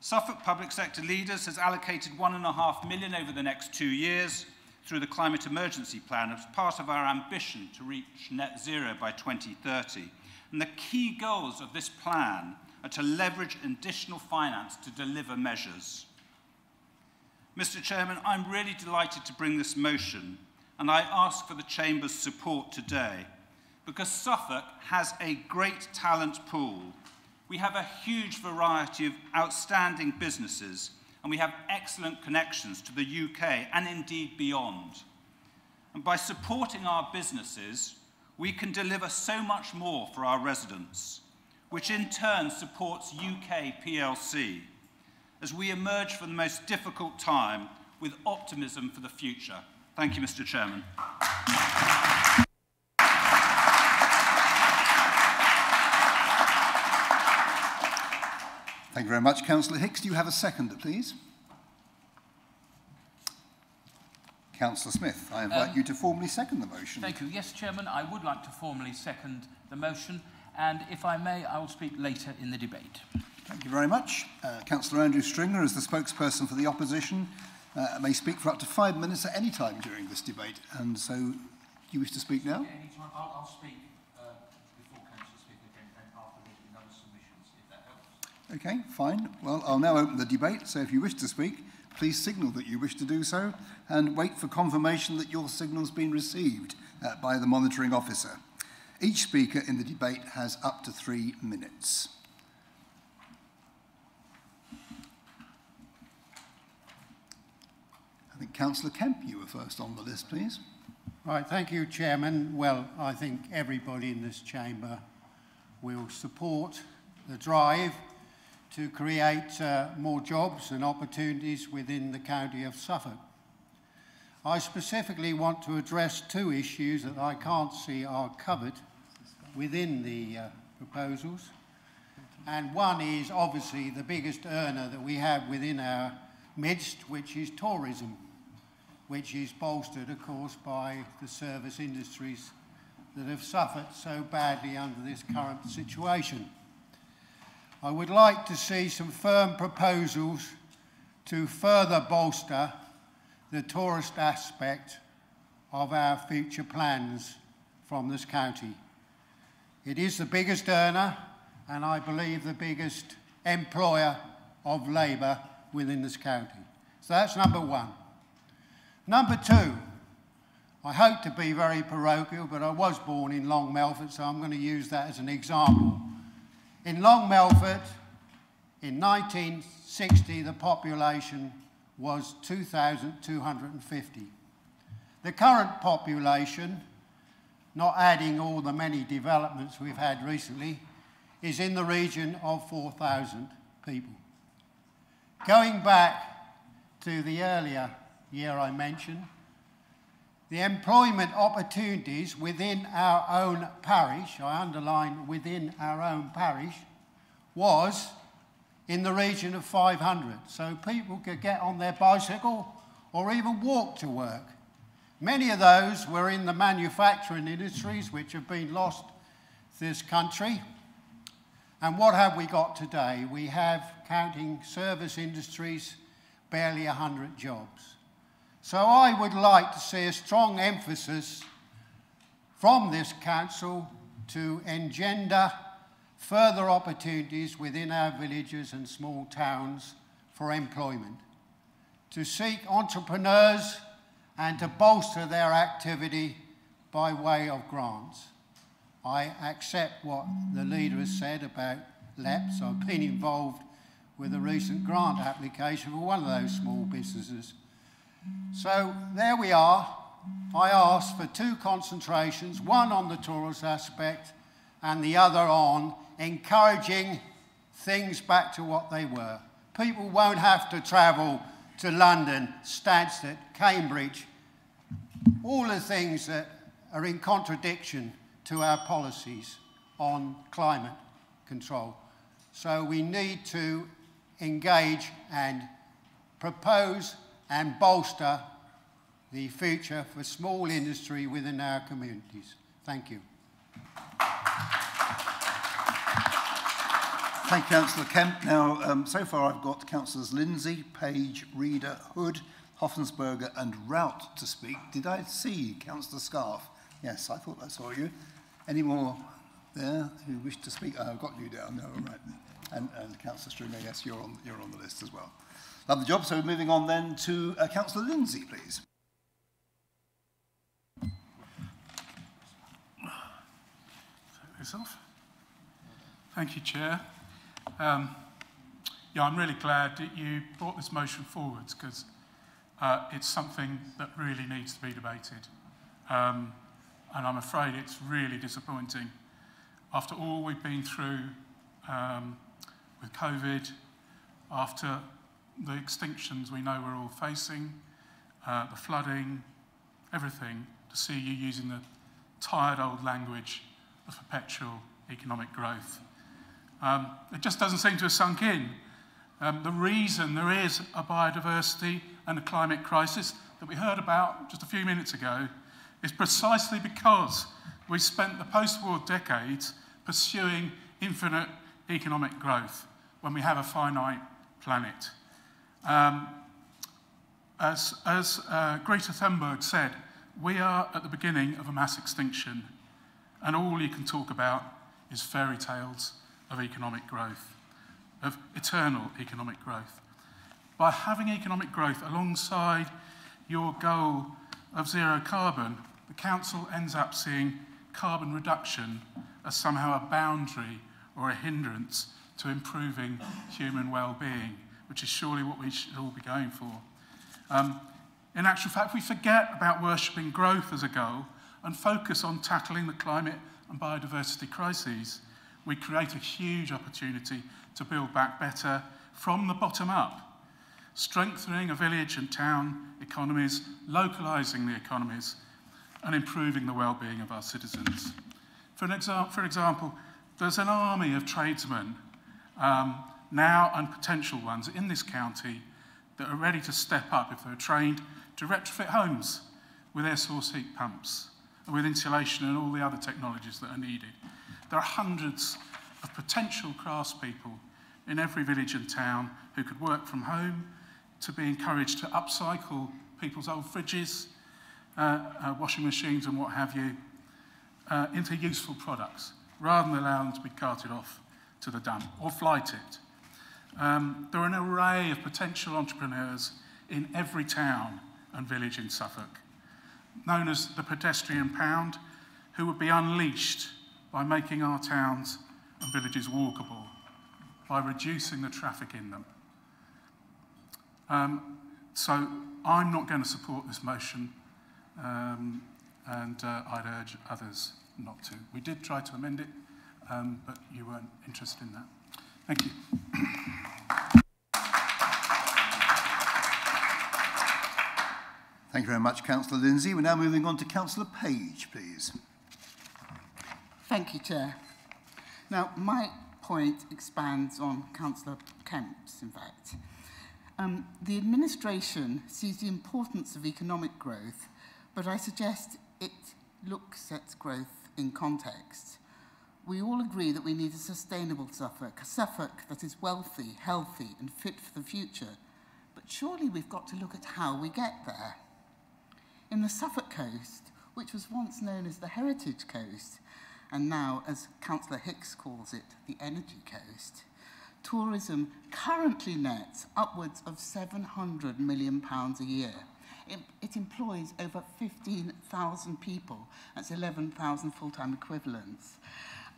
Suffolk Public Sector Leaders has allocated one and a half million over the next two years through the Climate Emergency Plan as part of our ambition to reach net zero by 2030. And the key goals of this plan are to leverage additional finance to deliver measures. Mr Chairman, I'm really delighted to bring this motion and I ask for the Chamber's support today because Suffolk has a great talent pool. We have a huge variety of outstanding businesses and we have excellent connections to the UK and indeed beyond. And by supporting our businesses, we can deliver so much more for our residents, which in turn supports UK PLC as we emerge from the most difficult time with optimism for the future. Thank you, Mr Chairman.
Thank you very much. Councillor Hicks, do you have a second, please? Councillor Smith, I invite um, you to formally second the motion.
Thank you. Yes, Chairman, I would like to formally second the motion, and if I may, I will speak later in the debate.
Thank you very much. Uh, Councillor Andrew Stringer, as the spokesperson for the opposition, uh, may speak for up to five minutes at any time during this debate. And so, do you wish to speak now?
Yeah. I'll, I'll speak uh, before Councillor Smith again and after the other submissions, if that helps.
Okay, fine. Well, I'll now open the debate. So if you wish to speak, please signal that you wish to do so and wait for confirmation that your signal's been received uh, by the monitoring officer. Each speaker in the debate has up to three minutes. I think Councillor Kemp, you were first on the list, please.
Right, thank you, Chairman. Well, I think everybody in this chamber will support the drive to create uh, more jobs and opportunities within the county of Suffolk. I specifically want to address two issues that I can't see are covered within the uh, proposals. And one is obviously the biggest earner that we have within our midst, which is tourism, which is bolstered, of course, by the service industries that have suffered so badly under this current situation. I would like to see some firm proposals to further bolster the tourist aspect of our future plans from this county. It is the biggest earner and I believe the biggest employer of labour within this county. So that's number one. Number two, I hope to be very parochial, but I was born in Long Melford, so I'm going to use that as an example. In Long Melford, in 1960, the population was 2,250. The current population, not adding all the many developments we've had recently, is in the region of 4,000 people. Going back to the earlier year I mentioned, the employment opportunities within our own parish, I underline within our own parish, was in the region of 500. So people could get on their bicycle or even walk to work. Many of those were in the manufacturing industries which have been lost this country. And what have we got today? We have, counting service industries, barely 100 jobs. So I would like to see a strong emphasis from this council to engender further opportunities within our villages and small towns for employment, to seek entrepreneurs and to bolster their activity by way of grants. I accept what the leader has said about LEPs. I've been involved with a recent grant application for one of those small businesses. So there we are. I asked for two concentrations, one on the tourist aspect and the other on encouraging things back to what they were. People won't have to travel to London, Stansted, Cambridge, all the things that are in contradiction to our policies on climate control. So we need to engage and propose and bolster the future for small industry within our communities. Thank you.
Thank you, Councillor Kemp. Now, um, so far I've got Councillors Lindsay, Page, Reeder, Hood, Hopfesperger and Rout to speak. Did I see Councillor Scarff? Yes, I thought I saw you. Any more there who wish to speak? Oh, I've got you down. No, right. And, and Councillor Stringer, yes, you're on, you're on the list as well. Love the job. So moving on then to uh, Councillor Lindsay, please.
Yourself. Thank you, Chair. Um, yeah, I'm really glad that you brought this motion forwards because uh, it's something that really needs to be debated. Um, and I'm afraid it's really disappointing. After all we've been through um, with COVID, after the extinctions we know we're all facing, uh, the flooding, everything, to see you using the tired old language of perpetual economic growth. Um, it just doesn't seem to have sunk in. Um, the reason there is a biodiversity and a climate crisis that we heard about just a few minutes ago is precisely because we spent the post-war decades pursuing infinite economic growth when we have a finite planet. Um, as as uh, Greta Thunberg said, we are at the beginning of a mass extinction, and all you can talk about is fairy tales of economic growth, of eternal economic growth. By having economic growth alongside your goal of zero carbon, the Council ends up seeing carbon reduction as somehow a boundary or a hindrance to improving human well-being, which is surely what we should all be going for. Um, in actual fact, we forget about worshipping growth as a goal and focus on tackling the climate and biodiversity crises. We create a huge opportunity to build back better from the bottom up strengthening a village and town economies, localising the economies, and improving the well-being of our citizens. For, an exa for example, there's an army of tradesmen, um, now and potential ones in this county, that are ready to step up if they're trained to retrofit homes with air source heat pumps, and with insulation and all the other technologies that are needed. There are hundreds of potential craftspeople in every village and town who could work from home to be encouraged to upcycle people's old fridges, uh, uh, washing machines and what have you, uh, into useful products, rather than allowing them to be carted off to the dump or flighted. Um, there are an array of potential entrepreneurs in every town and village in Suffolk, known as the pedestrian pound, who would be unleashed by making our towns and villages walkable, by reducing the traffic in them. Um, so I'm not going to support this motion, um, and uh, I'd urge others not to. We did try to amend it, um, but you weren't interested in that. Thank you.
Thank you very much, Councillor Lindsay. We're now moving on to Councillor Page, please.
Thank you, Chair. Now, my point expands on Councillor Kemp's, in fact. Um, the administration sees the importance of economic growth, but I suggest it looks at growth in context. We all agree that we need a sustainable Suffolk, a Suffolk that is wealthy, healthy and fit for the future. But surely we've got to look at how we get there. In the Suffolk coast, which was once known as the Heritage Coast, and now, as Councillor Hicks calls it, the Energy Coast, tourism currently nets upwards of £700 million a year. It, it employs over 15,000 people. That's 11,000 full-time equivalents.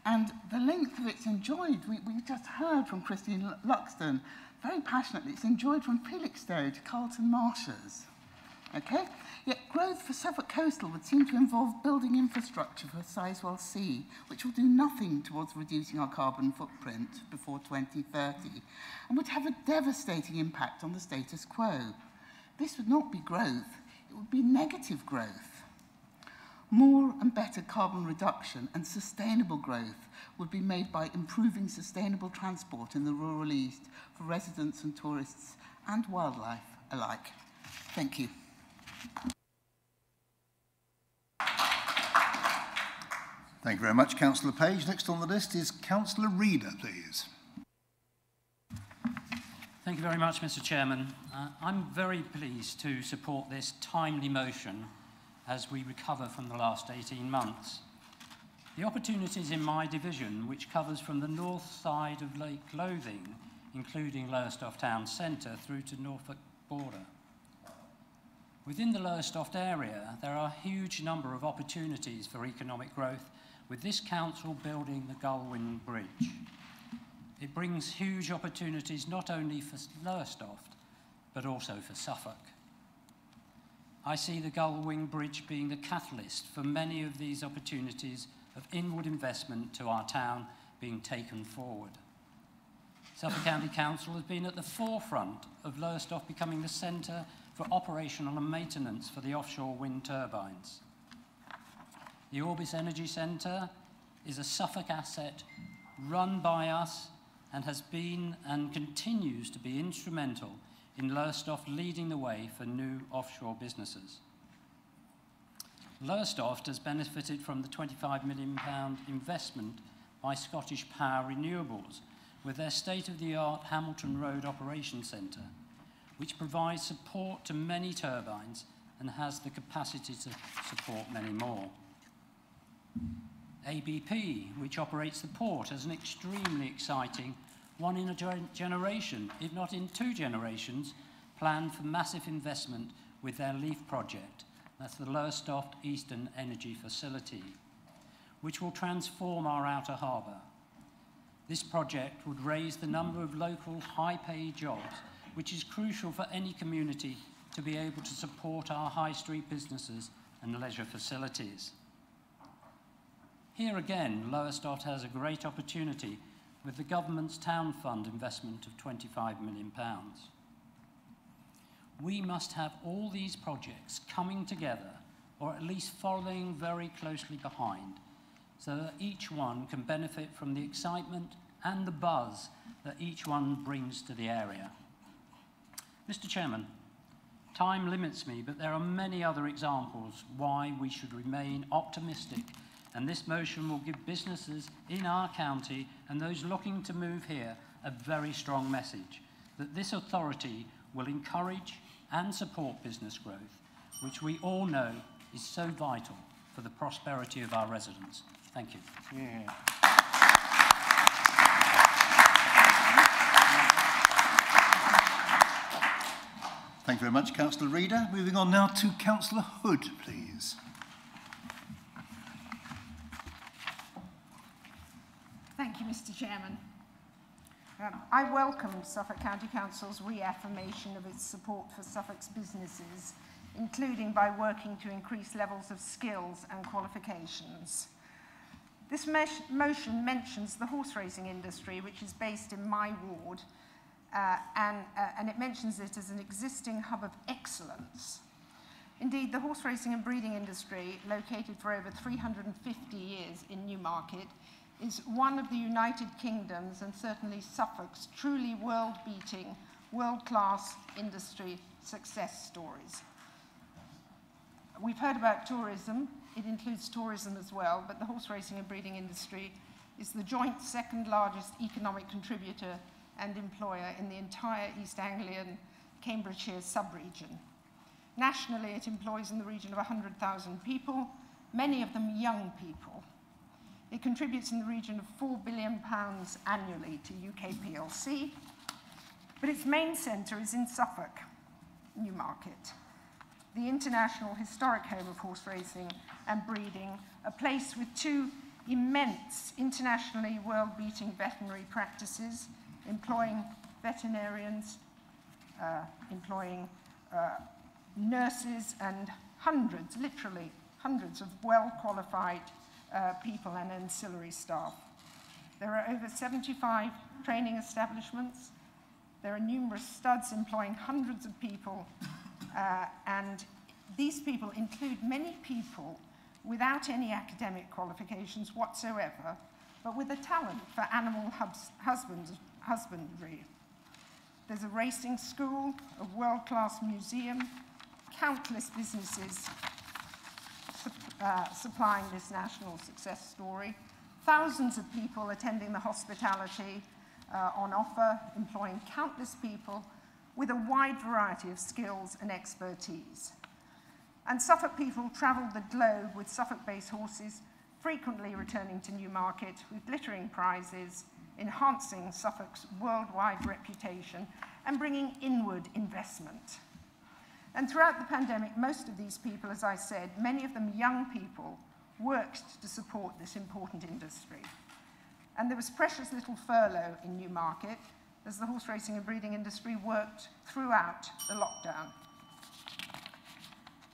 And the length of it's enjoyed, we, we just heard from Christine Luxton, very passionately, it's enjoyed from Felixstowe to Carlton Marshes. Okay? Yet growth for Suffolk Coastal would seem to involve building infrastructure for Sizewell C, which will do nothing towards reducing our carbon footprint before 2030, and would have a devastating impact on the status quo. This would not be growth, it would be negative growth. More and better carbon reduction and sustainable growth would be made by improving sustainable transport in the rural east for residents and tourists and wildlife alike. Thank you.
Thank you very much, Councillor Page. Next on the list is Councillor Reeder, please.
Thank you very much, Mr Chairman. Uh, I'm very pleased to support this timely motion as we recover from the last 18 months. The opportunities in my division, which covers from the north side of Lake Lothing, including Lowestoft Town Centre, through to Norfolk border, Within the Lowestoft area, there are a huge number of opportunities for economic growth with this council building the Gullwing Bridge. It brings huge opportunities not only for Lowestoft, but also for Suffolk. I see the Gullwing Bridge being the catalyst for many of these opportunities of inward investment to our town being taken forward. Suffolk County Council has been at the forefront of Lowestoft becoming the centre for operational and maintenance for the offshore wind turbines. The Orbis Energy Centre is a Suffolk asset run by us and has been and continues to be instrumental in Lowestoft leading the way for new offshore businesses. Lowestoft has benefited from the £25 million investment by Scottish Power Renewables with their state-of-the-art Hamilton Road Operations Centre which provides support to many turbines and has the capacity to support many more. ABP, which operates the port, has an extremely exciting one in a generation, if not in two generations, plan for massive investment with their LEAF project. That's the Lowestoft Eastern Energy Facility, which will transform our outer harbour. This project would raise the number of local high-paid jobs which is crucial for any community to be able to support our high street businesses and leisure facilities. Here again, Lowestoft has a great opportunity with the government's town fund investment of £25 million. We must have all these projects coming together, or at least following very closely behind, so that each one can benefit from the excitement and the buzz that each one brings to the area. Mr Chairman, time limits me, but there are many other examples why we should remain optimistic and this motion will give businesses in our county and those looking to move here a very strong message that this authority will encourage and support business growth, which we all know is so vital for the prosperity of our residents. Thank you. Yeah.
Thank you very much, Councillor Reeder. Moving on now to Councillor Hood, please.
Thank you, Mr Chairman. Um, I welcome Suffolk County Council's reaffirmation of its support for Suffolk's businesses, including by working to increase levels of skills and qualifications. This motion mentions the horse racing industry, which is based in my ward, uh, and, uh, and it mentions it as an existing hub of excellence. Indeed, the horse racing and breeding industry, located for over 350 years in Newmarket, is one of the United Kingdom's and certainly Suffolk's truly world-beating, world-class industry success stories. We've heard about tourism. It includes tourism as well, but the horse racing and breeding industry is the joint second largest economic contributor and employer in the entire East Anglian Cambridgeshire sub-region. Nationally, it employs in the region of 100,000 people, many of them young people. It contributes in the region of £4 billion annually to UK PLC, but its main centre is in Suffolk, Newmarket, the international historic home of horse racing and breeding, a place with two immense, internationally world-beating veterinary practices, employing veterinarians, uh, employing uh, nurses and hundreds, literally hundreds of well-qualified uh, people and ancillary staff. There are over 75 training establishments. There are numerous studs employing hundreds of people, uh, and these people include many people without any academic qualifications whatsoever, but with a talent for animal husband, husbandry. There's a racing school, a world-class museum, countless businesses uh, supplying this national success story. Thousands of people attending the hospitality uh, on offer, employing countless people with a wide variety of skills and expertise. And Suffolk people travelled the globe with Suffolk-based horses, frequently returning to Newmarket with glittering prizes, enhancing Suffolk's worldwide reputation and bringing inward investment. And throughout the pandemic, most of these people, as I said, many of them young people, worked to support this important industry. And there was precious little furlough in Newmarket as the horse racing and breeding industry worked throughout the lockdown.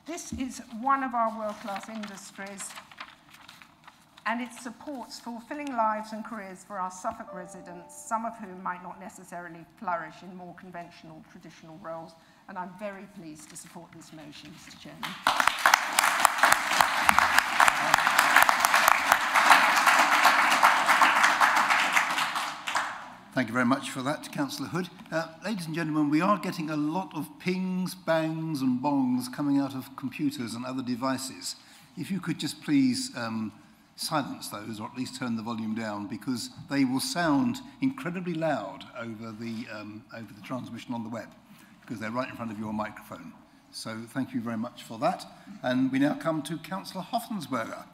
This is one of our world-class industries and it supports fulfilling lives and careers for our Suffolk residents, some of whom might not necessarily flourish in more conventional, traditional roles, and I'm very pleased to support this motion, Mr Chairman.
Thank you very much for that, Councillor Hood. Uh, ladies and gentlemen, we are getting a lot of pings, bangs and bongs coming out of computers and other devices. If you could just please um, silence those or at least turn the volume down because they will sound incredibly loud over the, um, over the transmission on the web because they're right in front of your microphone. So thank you very much for that. And we now come to Councillor Hopfesperger.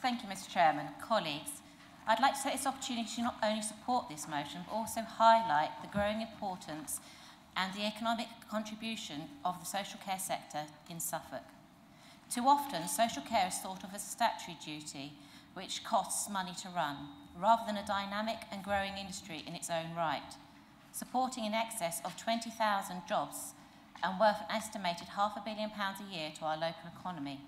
Thank you, Mr Chairman. Colleagues, I'd like to take this opportunity to not only support this motion, but also highlight the growing importance and the economic contribution of the social care sector in Suffolk. Too often, social care is thought of as a statutory duty, which costs money to run, rather than a dynamic and growing industry in its own right, supporting in excess of 20,000 jobs and worth an estimated half a billion pounds a year to our local economy.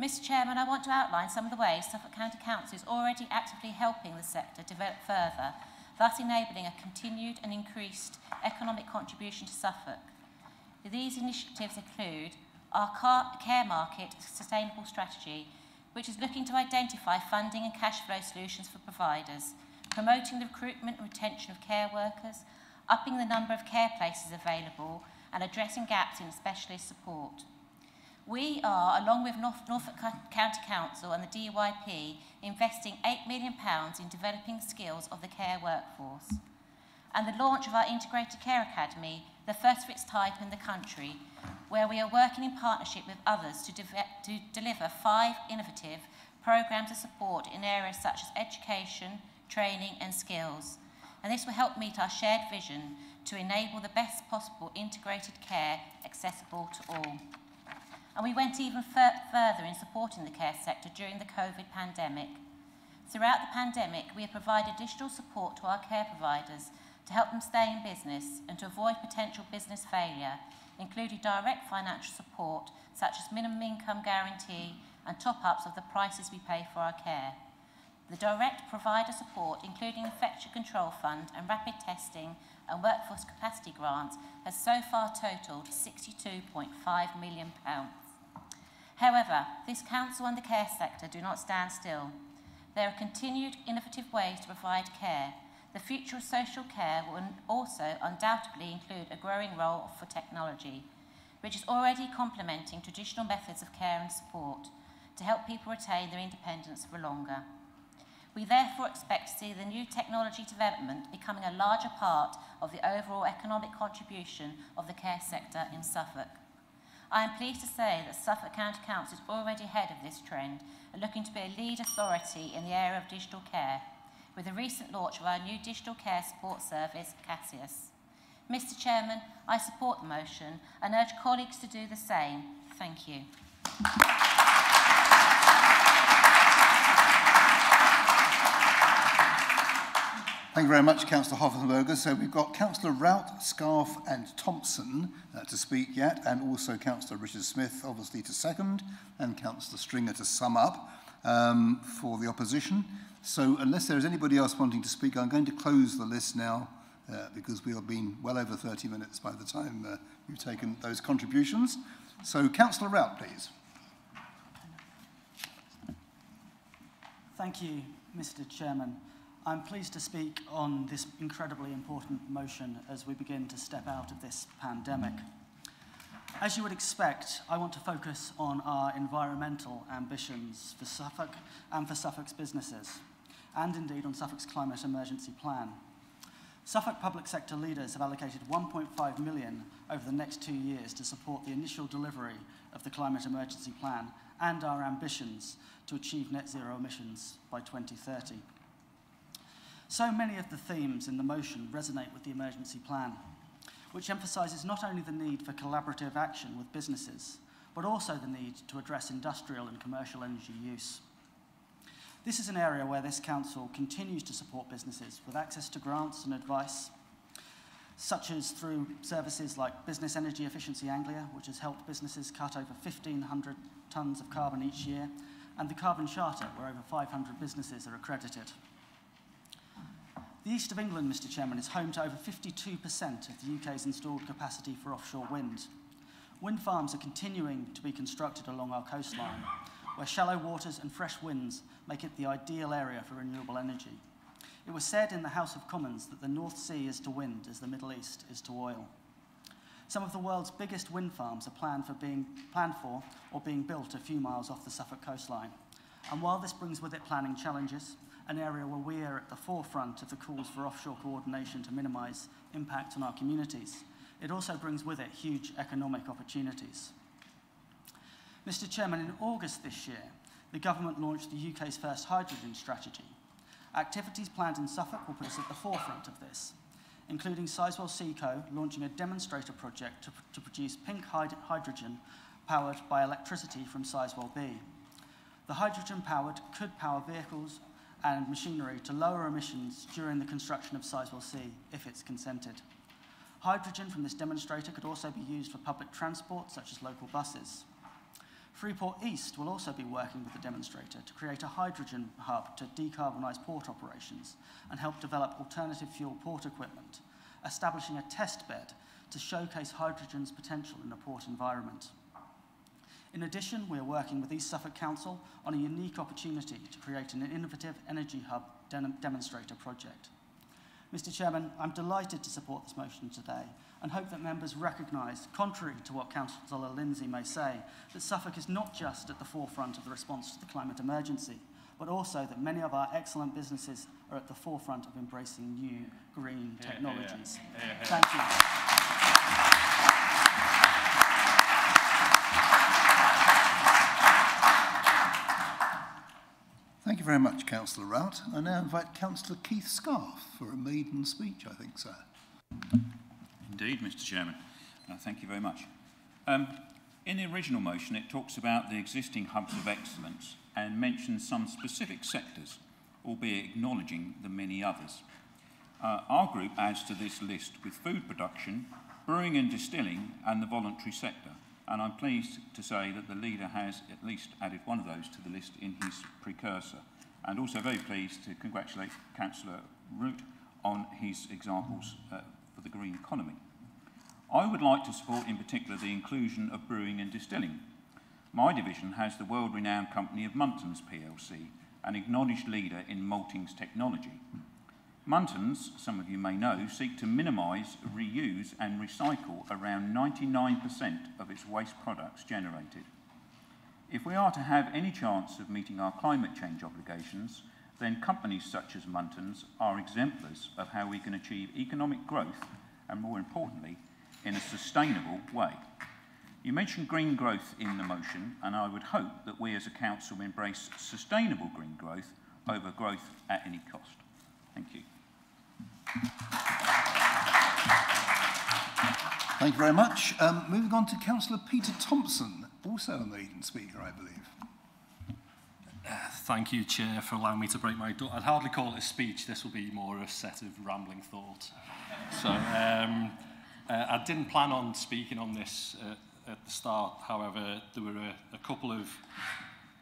Mr Chairman, I want to outline some of the ways Suffolk County Council is already actively helping the sector develop further, thus enabling a continued and increased economic contribution to Suffolk. These initiatives include our car care market sustainable strategy, which is looking to identify funding and cash flow solutions for providers, promoting the recruitment and retention of care workers, upping the number of care places available, and addressing gaps in specialist support. We are, along with North, Norfolk County Council and the DYP, investing £8 million in developing skills of the care workforce. And the launch of our Integrated Care Academy, the first of its type in the country, where we are working in partnership with others to, de to deliver five innovative programs of support in areas such as education, training and skills. And this will help meet our shared vision to enable the best possible integrated care accessible to all. And we went even further in supporting the care sector during the COVID pandemic. Throughout the pandemic, we have provided additional support to our care providers to help them stay in business and to avoid potential business failure, including direct financial support such as minimum income guarantee and top-ups of the prices we pay for our care. The direct provider support, including infection control fund and rapid testing and workforce capacity grants, has so far totalled £62.5 million. However, this council and the care sector do not stand still. There are continued innovative ways to provide care. The future of social care will also undoubtedly include a growing role for technology, which is already complementing traditional methods of care and support to help people retain their independence for longer. We therefore expect to see the new technology development becoming a larger part of the overall economic contribution of the care sector in Suffolk. I am pleased to say that Suffolk County Council is already ahead of this trend and looking to be a lead authority in the area of digital care, with the recent launch of our new digital care support service, Cassius. Mr Chairman, I support the motion and urge colleagues to do the same. Thank you.
Thank you very much, Councillor Hopfesperger. So we've got Councillor Rout, Scarff and Thompson uh, to speak yet, and also Councillor Richard Smith, obviously, to second, and Councillor Stringer to sum up um, for the opposition. So unless there is anybody else wanting to speak, I'm going to close the list now uh, because we have been well over 30 minutes by the time uh, we've taken those contributions. So Councillor Rout, please.
Thank you, Mr Chairman. I'm pleased to speak on this incredibly important motion as we begin to step out of this pandemic. As you would expect, I want to focus on our environmental ambitions for Suffolk and for Suffolk's businesses, and indeed on Suffolk's climate emergency plan. Suffolk public sector leaders have allocated 1.5 million over the next two years to support the initial delivery of the climate emergency plan and our ambitions to achieve net zero emissions by 2030. So many of the themes in the motion resonate with the emergency plan, which emphasises not only the need for collaborative action with businesses, but also the need to address industrial and commercial energy use. This is an area where this council continues to support businesses with access to grants and advice, such as through services like Business Energy Efficiency Anglia, which has helped businesses cut over 1,500 tonnes of carbon each year, and the Carbon Charter, where over 500 businesses are accredited. The east of England, Mr Chairman, is home to over 52% of the UK's installed capacity for offshore wind. Wind farms are continuing to be constructed along our coastline, where shallow waters and fresh winds make it the ideal area for renewable energy. It was said in the House of Commons that the North Sea is to wind as the Middle East is to oil. Some of the world's biggest wind farms are planned for, being, planned for or being built a few miles off the Suffolk coastline. And while this brings with it planning challenges, an area where we are at the forefront of the calls for offshore coordination to minimise impact on our communities. It also brings with it huge economic opportunities. Mr Chairman, in August this year, the government launched the UK's first hydrogen strategy. Activities planned in Suffolk will put us at the forefront of this, including Sizewell Seaco launching a demonstrator project to, to produce pink hyd hydrogen powered by electricity from Sizewell B. The hydrogen powered could power vehicles and machinery to lower emissions during the construction of Sizewell C, if it's consented. Hydrogen from this demonstrator could also be used for public transport, such as local buses. Freeport East will also be working with the demonstrator to create a hydrogen hub to decarbonise port operations and help develop alternative fuel port equipment, establishing a test bed to showcase hydrogen's potential in a port environment. In addition, we are working with East Suffolk Council on a unique opportunity to create an innovative energy hub demonstrator project. Mr Chairman, I'm delighted to support this motion today and hope that members recognise, contrary to what Councillor Lindsay may say, that Suffolk is not just at the forefront of the response to the climate emergency, but also that many of our excellent businesses are at the forefront of embracing new green technologies. Yeah, yeah, yeah. Thank you.
Thank you very much, Councillor Rout. I now invite Councillor Keith Scarff for a maiden speech, I think, sir.
Indeed, Mr Chairman. Uh, thank you very much. Um, in the original motion, it talks about the existing hubs of excellence and mentions some specific sectors, albeit acknowledging the many others. Uh, our group adds to this list with food production, brewing and distilling, and the voluntary sector. And I'm pleased to say that the leader has at least added one of those to the list in his precursor. And also very pleased to congratulate Councillor Rout on his examples uh, for the green economy. I would like to support in particular the inclusion of brewing and distilling. My division has the world-renowned company of Muntons PLC, an acknowledged leader in maltings technology. Muntons, some of you may know, seek to minimise, reuse and recycle around 99% of its waste products generated. If we are to have any chance of meeting our climate change obligations, then companies such as Muntons are exemplars of how we can achieve economic growth and, more importantly, in a sustainable way. You mentioned green growth in the motion, and I would hope that we as a council embrace sustainable green growth over growth at any cost. Thank you.
Thank you very much. Um, moving on to Councillor Peter Thompson, also a maiden speaker, I believe.
Thank you, Chair, for allowing me to break my... I'd hardly call it a speech. This will be more a set of rambling thoughts. So, um, uh, I didn't plan on speaking on this uh, at the start. However, there were a, a couple of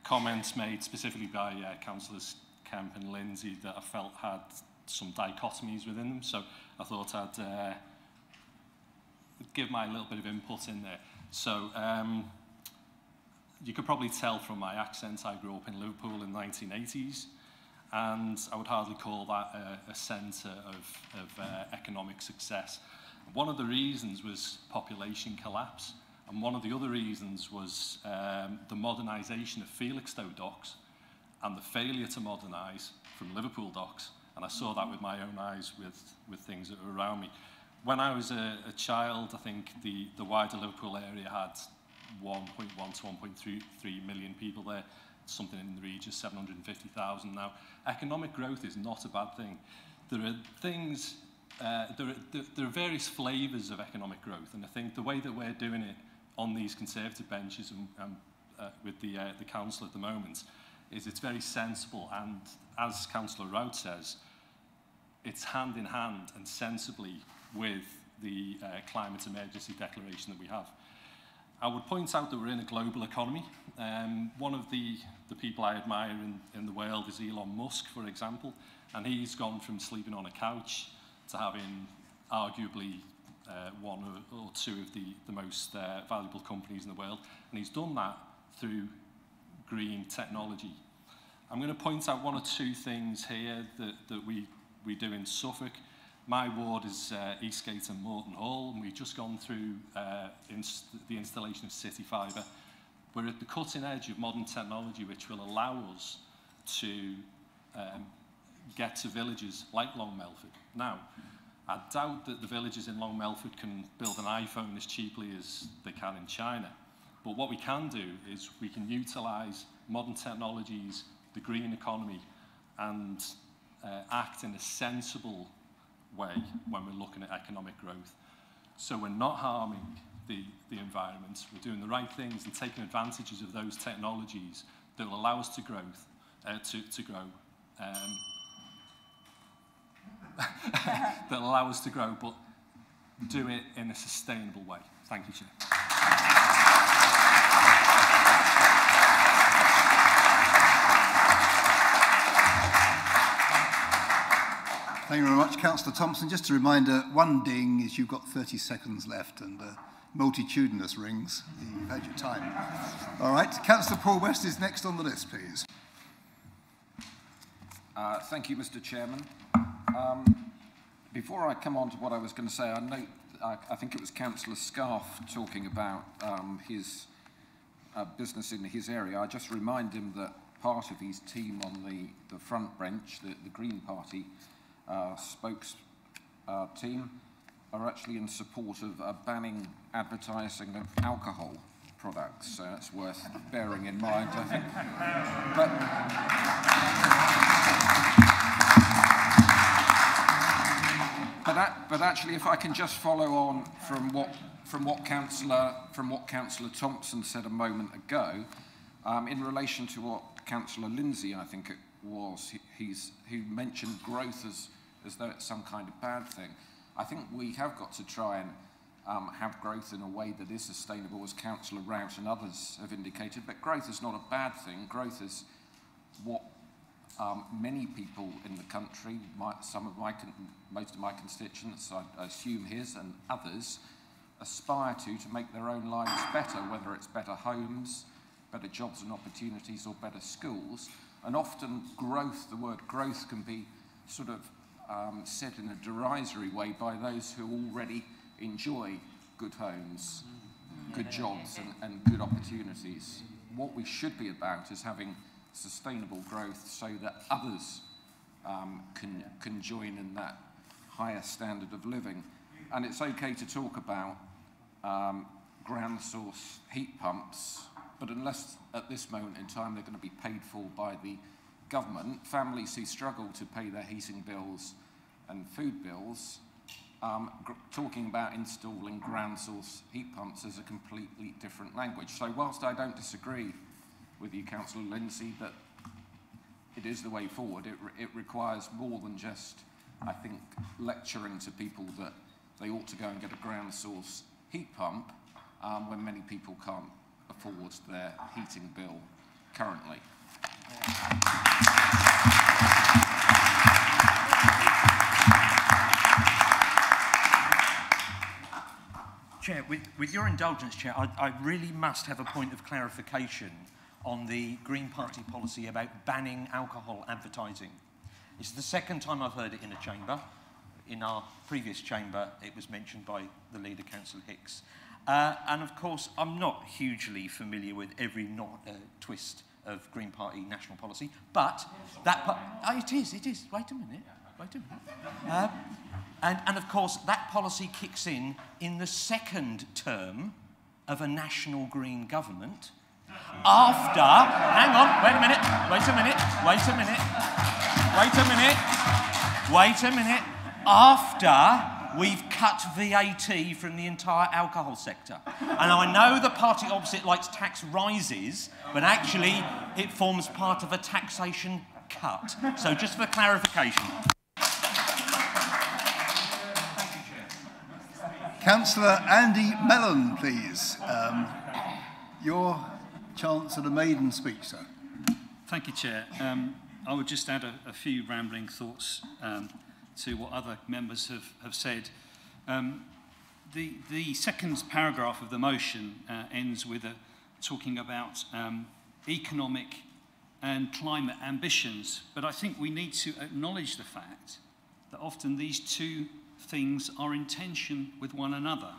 comments made specifically by uh, Councillors Kemp and Lindsay that I felt had some dichotomies within them. So I thought I'd uh, give my little bit of input in there. So um, you could probably tell from my accent, I grew up in Liverpool in the 1980s, and I would hardly call that a, a centre of, of uh, economic success. One of the reasons was population collapse, and one of the other reasons was um, the modernisation of Felixstowe docks and the failure to modernise from Liverpool docks. And I saw that with my own eyes with, with things that were around me. When I was a, a child, I think the, the wider Liverpool area had 1.1 to 1.3 million people there, something in the region, 750,000 now. Economic growth is not a bad thing. There are things, uh, there, are, there, there are various flavours of economic growth, and I think the way that we're doing it on these Conservative benches and, and uh, with the, uh, the Council at the moment is it's very sensible, and as Councillor Rout says, it's hand in hand and sensibly with the uh, climate emergency declaration that we have. I would point out that we're in a global economy. Um, one of the, the people I admire in, in the world is Elon Musk, for example, and he's gone from sleeping on a couch to having arguably uh, one or, or two of the, the most uh, valuable companies in the world, and he's done that through green technology. I'm going to point out one or two things here that, that we, we do in Suffolk. My ward is uh, Eastgate and Moreton Hall, and we've just gone through uh, inst the installation of CityFibre. We're at the cutting edge of modern technology, which will allow us to um, get to villages like Long Melford. Now, I doubt that the villages in Long Melford can build an iPhone as cheaply as they can in China. But what we can do is we can utilise modern technologies, the green economy, and uh, act in a sensible way when we're looking at economic growth. So we're not harming the, the environment, we're doing the right things and taking advantages of those technologies that will allow us to growth, uh, to, to grow. Um, [laughs] that allow us to grow, but do it in a sustainable way. Thank you, Chair.
Thank you very much, Councillor Thompson. Just a reminder, one ding is you've got 30 seconds left, and uh, multitudinous rings. You've had your time. All right, Councillor Paul West is next on the list, please.
Uh, thank you, Mr Chairman. Um, before I come on to what I was going to say, I note, I, I think it was Councillor Scarff talking about um, his uh, business in his area. I just remind him that part of his team on the, the front bench, the, the Green Party uh, spokes uh, team, are actually in support of uh, banning advertising of alcohol products. So it's worth bearing in mind, I think. But, but, but actually, if I can just follow on from what from what Councillor from what Councillor Thompson said a moment ago, um, in relation to what Councillor Lindsay, I think it was, he, he's, he mentioned growth as, as though it's some kind of bad thing. I think we have got to try and um, have growth in a way that is sustainable, as Councillor Rout and others have indicated. But growth is not a bad thing. Growth is what um, many people in the country, my, some of my, most of my constituents, I, I assume his and others, aspire to to make their own lives better, whether it's better homes, better jobs and opportunities or better schools. And often growth, the word growth can be sort of um, said in a derisory way by those who already enjoy good homes, good jobs and, and good opportunities. What we should be about is having sustainable growth so that others um, can, can join in that higher standard of living. And it's okay to talk about um, ground source heat pumps but unless at this moment in time they're going to be paid for by the government, families who struggle to pay their heating bills and food bills, um, talking about installing ground source heat pumps is a completely different language. So whilst I don't disagree with you, Councillor Lindsay, that it is the way forward, it, re it requires more than just, I think, lecturing to people that they ought to go and get a ground source heat pump um, when many people can't afford their heating bill currently.
Chair, with, with your indulgence, Chair, I, I really must have a point of clarification on the Green Party policy about banning alcohol advertising. It's the second time I've heard it in a chamber. In our previous chamber, it was mentioned by the leader, Councillor Hicks. Uh, and of course, I'm not hugely familiar with every not, uh, twist of Green Party national policy, but that oh, it is, it is. Wait a minute, wait a minute. Uh, and, and of course, that policy kicks in in the second term of a national Green government after, hang on, wait a minute, wait a minute, wait a minute, wait a minute, wait a minute, after we've cut VAT from the entire alcohol sector. And I know the party opposite likes tax rises, but actually it forms part of a taxation cut. So just for clarification.
Councillor Andy Mellen, please. Um, your chance at a maiden speech, sir.
Thank you, Chair. Um, I would just add a, a few rambling thoughts um, to what other members have, have said. Um, the, the second paragraph of the motion uh, ends with a, talking about um, economic and climate ambitions, but I think we need to acknowledge the fact that often these two things are in tension with one another.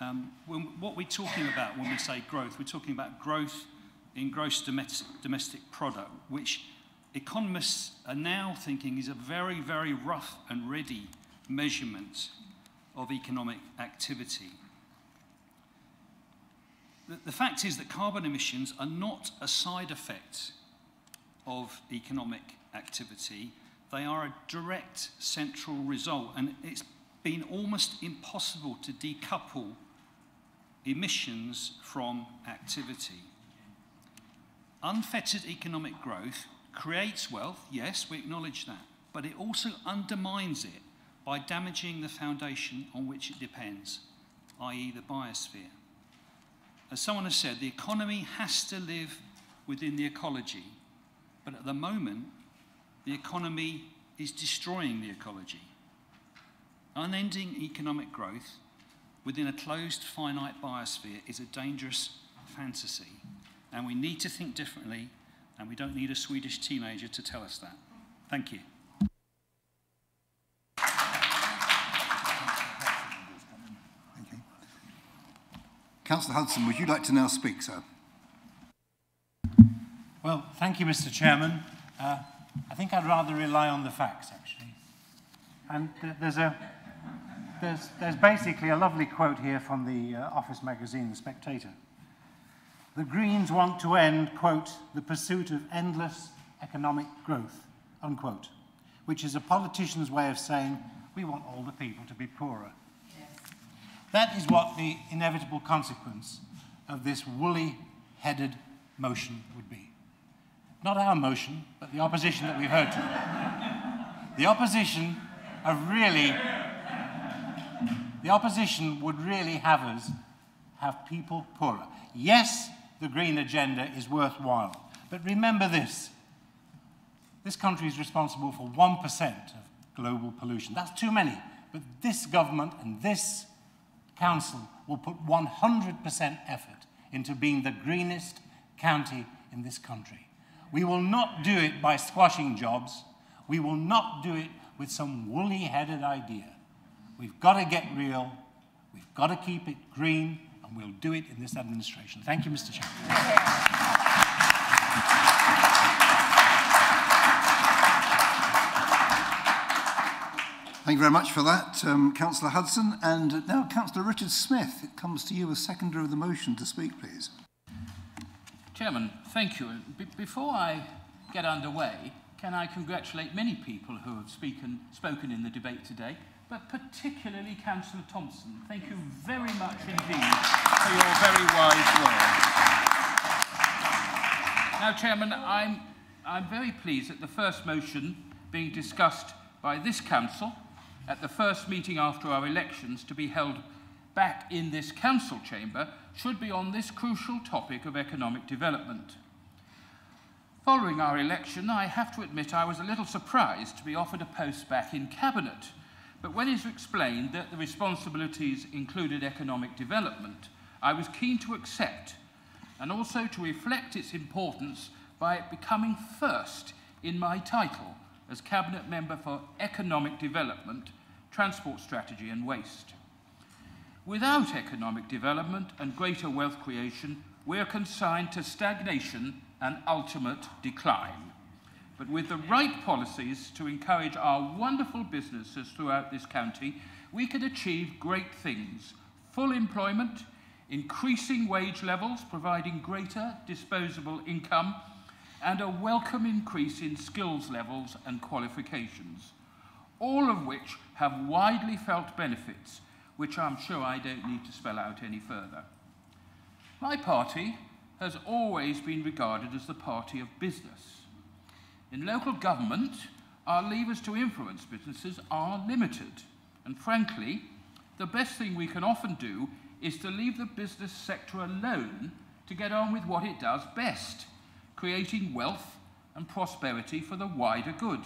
Um, when, what we're talking about when we say growth, we're talking about growth in gross domestic, domestic product, which economists are now thinking is a very, very rough and ready measurement of economic activity. The, the fact is that carbon emissions are not a side effect of economic activity. They are a direct central result, and it's been almost impossible to decouple emissions from activity. Unfettered economic growth creates wealth, yes, we acknowledge that, but it also undermines it by damaging the foundation on which it depends, i.e., the biosphere. As someone has said, the economy has to live within the ecology, but at the moment, the economy is destroying the ecology. Unending economic growth
within a closed finite biosphere is a dangerous fantasy. And we need to think differently, and we don't need a Swedish teenager to tell us that. Thank you. Thank you.
Councillor Hudson, would you like to now speak, sir?
Well, thank you, Mr. Chairman. Uh, I think I'd rather rely on the facts, actually. And th there's a there's, there's basically a lovely quote here from the uh, Office magazine, The Spectator. The Greens want to end, quote, the pursuit of endless economic growth, unquote, which is a politician's way of saying we want all the people to be poorer. That is what the inevitable consequence of this woolly-headed motion would be. Not our motion, but the opposition that we've heard to. The opposition are really the opposition would really have us have people poorer. Yes, the green agenda is worthwhile, but remember this. This country is responsible for 1% of global pollution. That's too many. But this government and this council will put 100% effort into being the greenest county in this country. We will not do it by squashing jobs. We will not do it with some woolly-headed idea. We've got to get real. We've got to keep it green, and we'll do it in this administration. Thank you, Mr. Chairman.
Thank you very much for that, um, Councillor Hudson. And now, Councillor Richard Smith, it comes to you as seconder of the motion to speak, please.
Chairman, thank you. Be before I get underway, can I congratulate many people who have speaken, spoken in the debate today but particularly Councillor Thompson. Thank you very much indeed for your very wise words. Now, Chairman, I'm, I'm very pleased that the first motion being discussed by this Council at the first meeting after our elections to be held back in this Council chamber should be on this crucial topic of economic development. Following our election, I have to admit I was a little surprised to be offered a post back in Cabinet but when it's explained that the responsibilities included economic development, I was keen to accept and also to reflect its importance by it becoming first in my title as Cabinet Member for Economic Development, Transport Strategy and Waste. Without economic development and greater wealth creation, we are consigned to stagnation and ultimate decline but with the right policies to encourage our wonderful businesses throughout this county, we can achieve great things. Full employment, increasing wage levels, providing greater disposable income, and a welcome increase in skills levels and qualifications, all of which have widely felt benefits, which I'm sure I don't need to spell out any further. My party has always been regarded as the party of business. In local government, our levers to influence businesses are limited. And frankly, the best thing we can often do is to leave the business sector alone to get on with what it does best, creating wealth and prosperity for the wider good.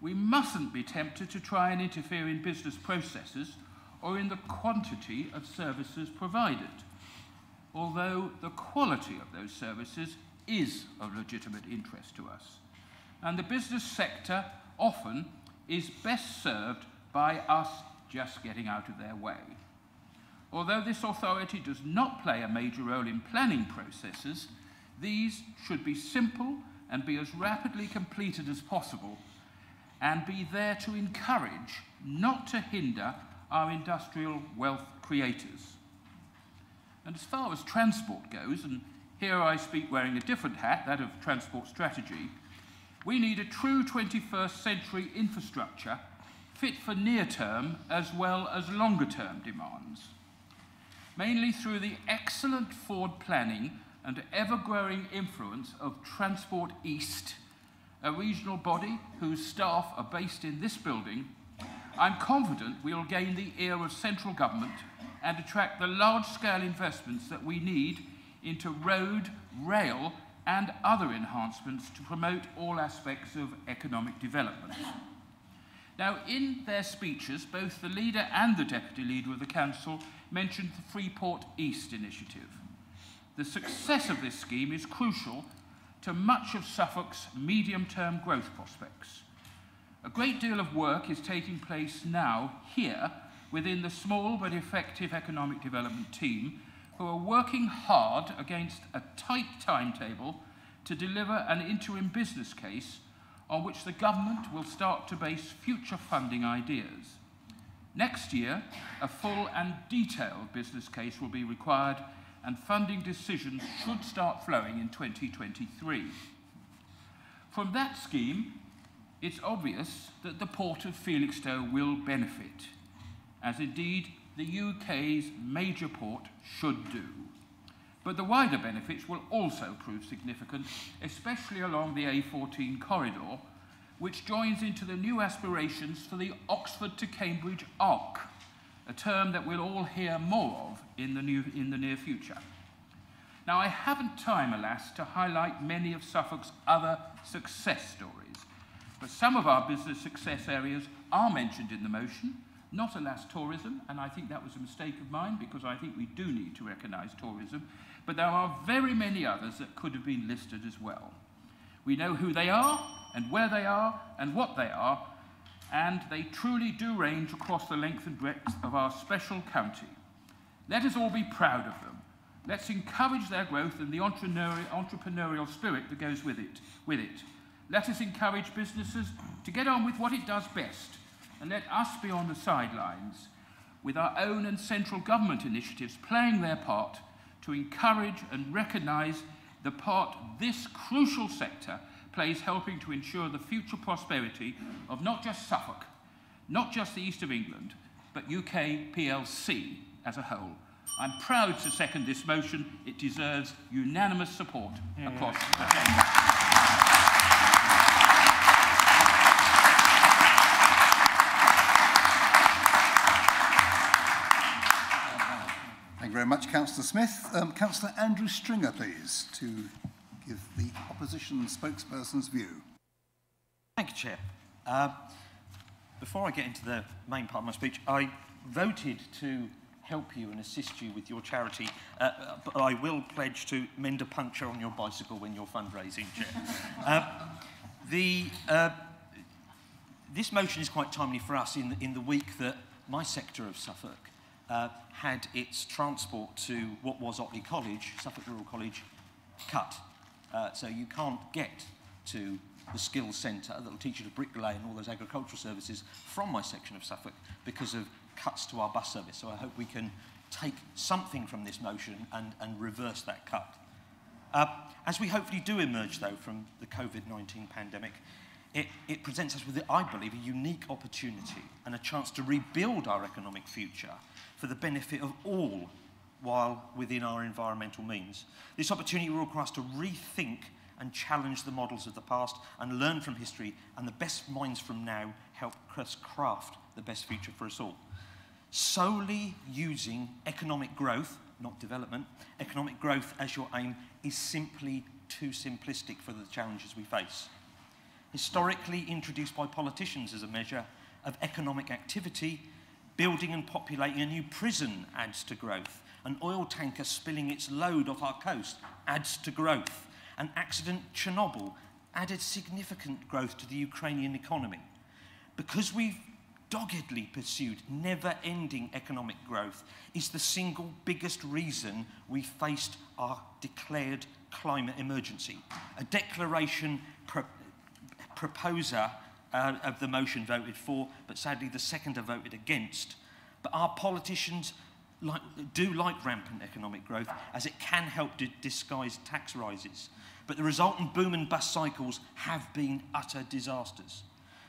We mustn't be tempted to try and interfere in business processes or in the quantity of services provided, although the quality of those services is of legitimate interest to us and the business sector often is best served by us just getting out of their way. Although this authority does not play a major role in planning processes, these should be simple and be as rapidly completed as possible and be there to encourage, not to hinder, our industrial wealth creators. And as far as transport goes, and here I speak wearing a different hat, that of transport strategy, we need a true 21st century infrastructure fit for near-term as well as longer-term demands. Mainly through the excellent forward planning and ever-growing influence of Transport East, a regional body whose staff are based in this building, I'm confident we'll gain the ear of central government and attract the large-scale investments that we need into road, rail and other enhancements to promote all aspects of economic development. Now, in their speeches, both the leader and the deputy leader of the council mentioned the Freeport East initiative. The success of this scheme is crucial to much of Suffolk's medium-term growth prospects. A great deal of work is taking place now here within the small but effective economic development team who are working hard against a tight timetable to deliver an interim business case on which the government will start to base future funding ideas. Next year, a full and detailed business case will be required and funding decisions should start flowing in 2023. From that scheme, it's obvious that the port of Felixstowe will benefit, as indeed the UK's major port should do. But the wider benefits will also prove significant, especially along the A14 corridor, which joins into the new aspirations for the Oxford to Cambridge ARC, a term that we'll all hear more of in the, new, in the near future. Now, I haven't time, alas, to highlight many of Suffolk's other success stories, but some of our business success areas are mentioned in the motion, not alas tourism, and I think that was a mistake of mine because I think we do need to recognise tourism, but there are very many others that could have been listed as well. We know who they are and where they are and what they are, and they truly do range across the length and breadth of our special county. Let us all be proud of them. Let's encourage their growth and the entrepreneurial, entrepreneurial spirit that goes with it, with it. Let us encourage businesses to get on with what it does best, and let us be on the sidelines with our own and central government initiatives playing their part to encourage and recognise the part this crucial sector plays helping to ensure the future prosperity of not just Suffolk, not just the east of England, but UK PLC as a whole. I'm proud to second this motion. It deserves unanimous support yeah. across the chamber.
Very much, Councillor Smith. Um, Councillor Andrew Stringer, please, to give the opposition spokesperson's view.
Thank you, Chair. Uh, before I get into the main part of my speech, I voted to help you and assist you with your charity, uh, but I will pledge to mend a puncture on your bicycle when you're fundraising, Chair. [laughs] uh, the, uh, this motion is quite timely for us in the, in the week that my sector of Suffolk uh, had its transport to what was Otley College, Suffolk Rural College, cut. Uh, so you can't get to the skills centre that will teach you to bricklay and all those agricultural services from my section of Suffolk because of cuts to our bus service. So I hope we can take something from this motion and, and reverse that cut. Uh, as we hopefully do emerge, though, from the COVID-19 pandemic, it, it presents us with, I believe, a unique opportunity and a chance to rebuild our economic future for the benefit of all while within our environmental means. This opportunity will require us to rethink and challenge the models of the past and learn from history and the best minds from now help us craft the best future for us all. Solely using economic growth, not development, economic growth as your aim is simply too simplistic for the challenges we face. Historically introduced by politicians as a measure of economic activity, building and populating a new prison adds to growth an oil tanker spilling its load off our coast adds to growth. An accident Chernobyl added significant growth to the Ukrainian economy. Because we've doggedly pursued never-ending economic growth is the single biggest reason we faced our declared climate emergency. A declaration pro proposer uh, of the motion voted for, but sadly the seconder voted against. But our politicians like, do like rampant economic growth as it can help disguise tax rises. But the resultant boom and bust cycles have been utter disasters.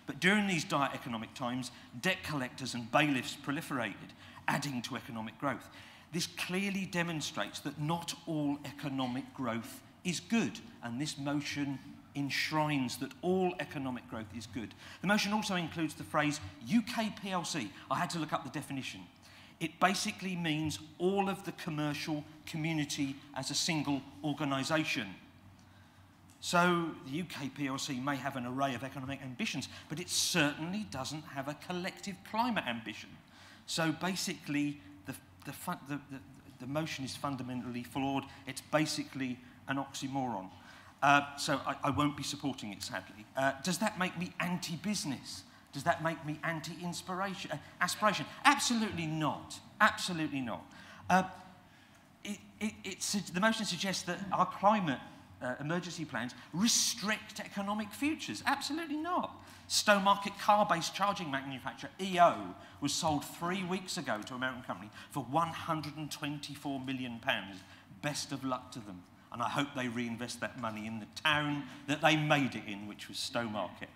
But during these dire economic times, debt collectors and bailiffs proliferated, adding to economic growth. This clearly demonstrates that not all economic growth is good, and this motion enshrines that all economic growth is good. The motion also includes the phrase UK PLC. I had to look up the definition. It basically means all of the commercial community as a single organisation. So the UK PLC may have an array of economic ambitions, but it certainly doesn't have a collective climate ambition. So basically, the, the, the, the, the motion is fundamentally flawed. It's basically an oxymoron. Uh, so I, I won't be supporting it, sadly. Uh, does that make me anti-business? Does that make me anti-inspiration, uh, aspiration? Absolutely not. Absolutely not. Uh, it, it, it's, the motion suggests that our climate uh, emergency plans restrict economic futures. Absolutely not. Stowmarket car-based charging manufacturer EO was sold three weeks ago to an American company for 124 million pounds. Best of luck to them. And I hope they reinvest that money in the town that they made it in, which was Stowmarket.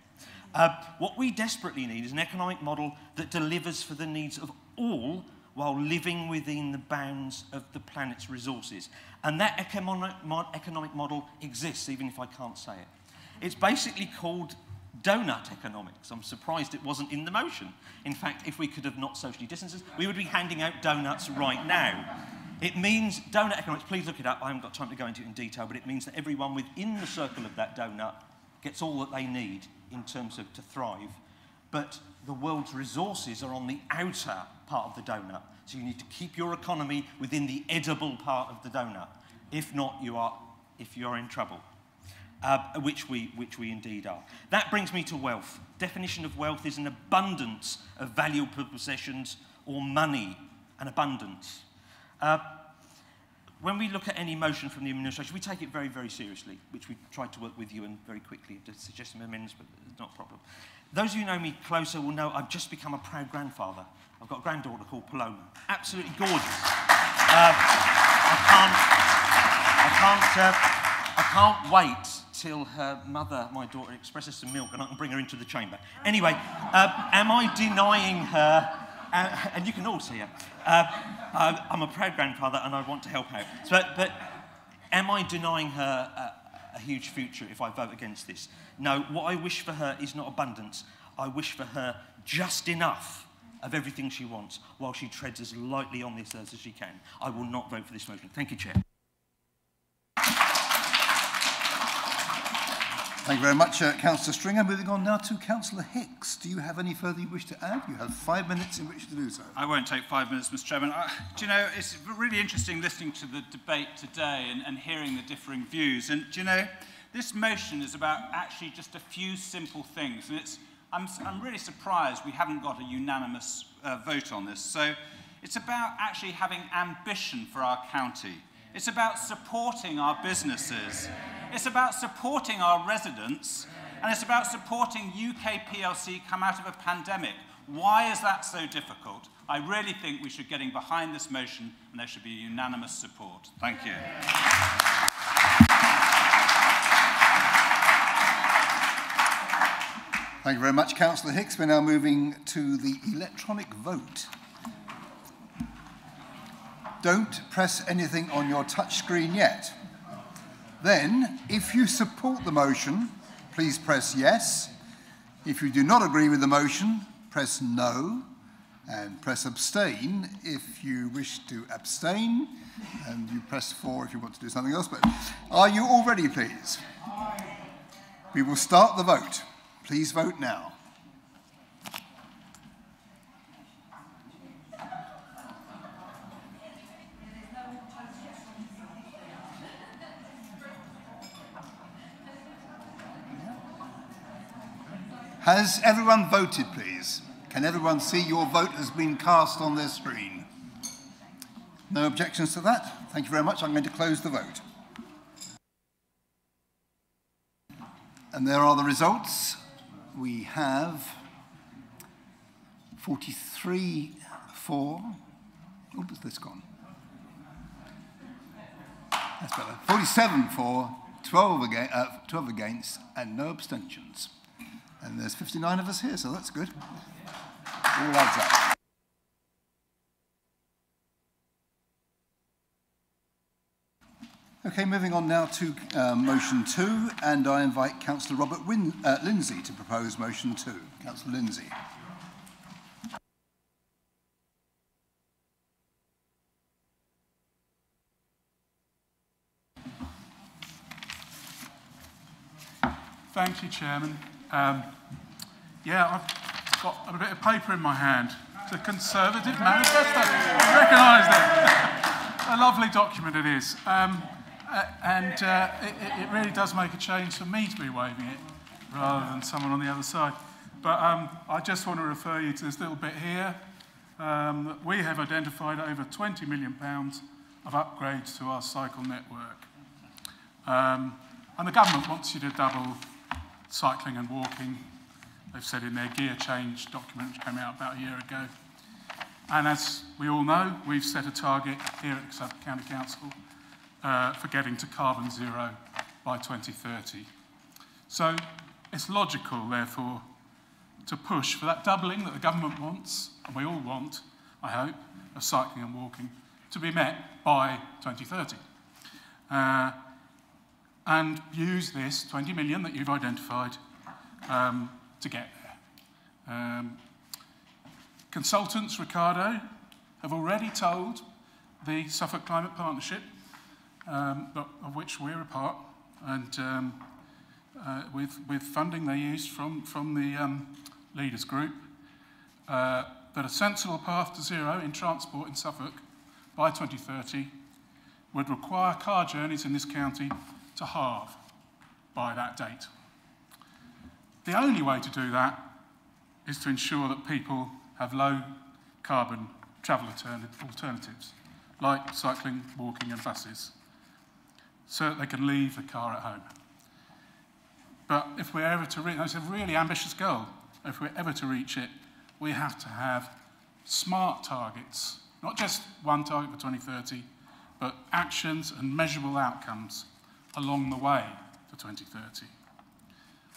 Uh, what we desperately need is an economic model that delivers for the needs of all while living within the bounds of the planet's resources. And that economic, economic model exists, even if I can't say it. It's basically called donut economics. I'm surprised it wasn't in the motion. In fact, if we could have not socially distanced, we would be handing out donuts right now. It means donut economics, please look it up, I haven't got time to go into it in detail, but it means that everyone within the circle of that donut gets all that they need in terms of to thrive. But the world's resources are on the outer part of the donut. So you need to keep your economy within the edible part of the donut. If not, you are, if you're in trouble. Uh, which, we, which we indeed are. That brings me to wealth. Definition of wealth is an abundance of valuable possessions or money, an abundance. Uh, when we look at any motion from the administration, we take it very, very seriously, which we tried to work with you and very quickly to suggest some amendments, but it's not a problem. Those of you who know me closer will know I've just become a proud grandfather. I've got a granddaughter called Paloma. Absolutely gorgeous. Uh, I can't, I can't, uh, I can't wait till her mother, my daughter, expresses some milk and I can bring her into the chamber. Anyway, uh, am I denying her? Uh, and you can all see it. Uh, I'm a proud grandfather and I want to help out. So, but am I denying her a, a huge future if I vote against this? No, what I wish for her is not abundance. I wish for her just enough of everything she wants while she treads as lightly on this earth as she can. I will not vote for this motion. Thank you, Chair.
Thank you very much, uh, Councillor Stringer. Moving on now to Councillor Hicks. Do you have any further you wish to add? You have five minutes in which to do so.
I won't take five minutes, Mr Chairman. Uh, do you know, it's really interesting listening to the debate today and, and hearing the differing views. And do you know, this motion is about actually just a few simple things. And it's, I'm, I'm really surprised we haven't got a unanimous uh, vote on this. So it's about actually having ambition for our county. It's about supporting our businesses. It's about supporting our residents, and it's about supporting UK PLC come out of a pandemic. Why is that so difficult? I really think we should get in behind this motion, and there should be unanimous support. Thank you.
Thank you very much, Councillor Hicks. We're now moving to the electronic vote. Don't press anything on your touch screen yet. Then, if you support the motion, please press yes. If you do not agree with the motion, press no. And press abstain if you wish to abstain. And you press four if you want to do something else. But are you all ready, please? We will start the vote. Please vote now. Has everyone voted, please? Can everyone see your vote has been cast on their screen? No objections to that? Thank you very much. I'm going to close the vote. And there are the results. We have 43 for. Oh, has this gone? That's better. 47 for, 12, against, uh, 12 against, and no abstentions. And there's 59 of us here, so that's good. Okay, moving on now to uh, motion two, and I invite Councillor Robert Win uh, Lindsay to propose motion two. Councillor Lindsay.
Thank you, Chairman. Um, yeah, I've got a bit of paper in my hand. The Conservative Manifesto. I recognise that. [laughs] a lovely document it is. Um, uh, and uh, it, it really does make a change for me to be waving it rather than someone on the other side. But um, I just want to refer you to this little bit here. Um, we have identified over £20 million of upgrades to our cycle network. Um, and the government wants you to double cycling and walking. They've said in their gear change document, which came out about a year ago. And as we all know, we've set a target here at Suffolk County Council uh, for getting to carbon zero by 2030. So it's logical, therefore, to push for that doubling that the government wants, and we all want, I hope, of cycling and walking, to be met by 2030. Uh, and use this 20 million that you've identified um, to get there. Um, consultants, Ricardo, have already told the Suffolk Climate Partnership, um, of which we're a part, and um, uh, with, with funding they used from, from the um, leaders group, uh, that a sensible path to zero in transport in Suffolk by 2030 would require car journeys in this county to halve by that date. The only way to do that is to ensure that people have low carbon travel alternatives, like cycling, walking and buses, so that they can leave the car at home. But if we're ever to reach, that's a really ambitious goal, if we're ever to reach it, we have to have smart targets, not just one target for 2030, but actions and measurable outcomes along the way to 2030.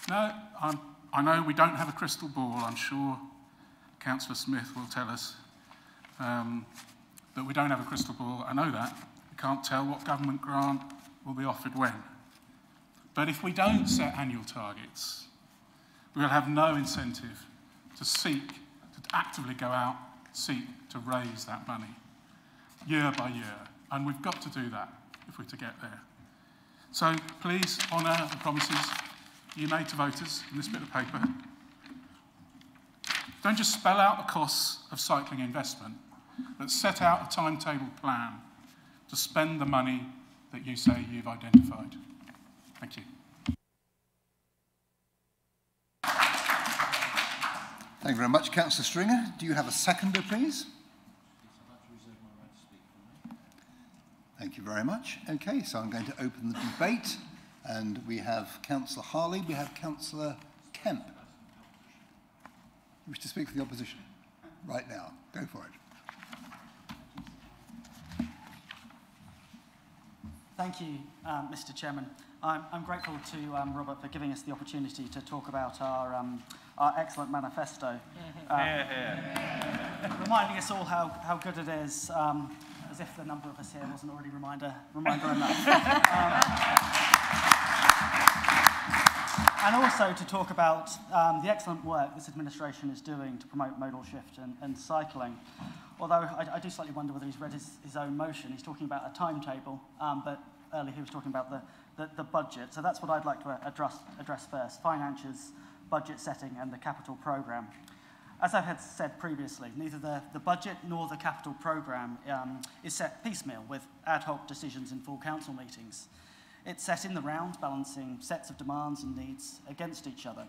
Now, I'm, I know we don't have a crystal ball. I'm sure Councillor Smith will tell us um, that we don't have a crystal ball. I know that. We can't tell what government grant will be offered when. But if we don't set annual targets, we will have no incentive to seek, to actively go out, seek to raise that money year by year. And we've got to do that if we're to get there. So please honour the promises you made to voters in this bit of paper. Don't just spell out the costs of cycling investment, but set out a timetable plan to spend the money that you say you've identified. Thank you.
Thank you very much, Councillor Stringer. Do you have a seconder, please? Thank you very much. Okay, so I'm going to open the debate. And we have Councillor Harley, we have Councillor Kemp. You wish to speak for the opposition? Right now. Go for it.
Thank you, um, Mr Chairman. I'm, I'm grateful to um, Robert for giving us the opportunity to talk about our, um, our excellent manifesto. [laughs] Uh, reminding us all how, how good it is. As if the number of us here wasn't already reminder, reminder enough. [laughs] um, and also to talk about um, the excellent work this administration is doing to promote modal shift and, and cycling. Although I, I, do slightly wonder whether he's read his, his own motion. He's talking about a timetable, um, but earlier he was talking about the, the, the, budget. So that's what I'd like to address, address first, finances, budget setting, and the capital programme. As I had said previously, neither the, the budget nor the capital programme um, is set piecemeal with ad hoc decisions in full council meetings. It's set in the round, balancing sets of demands and needs against each other.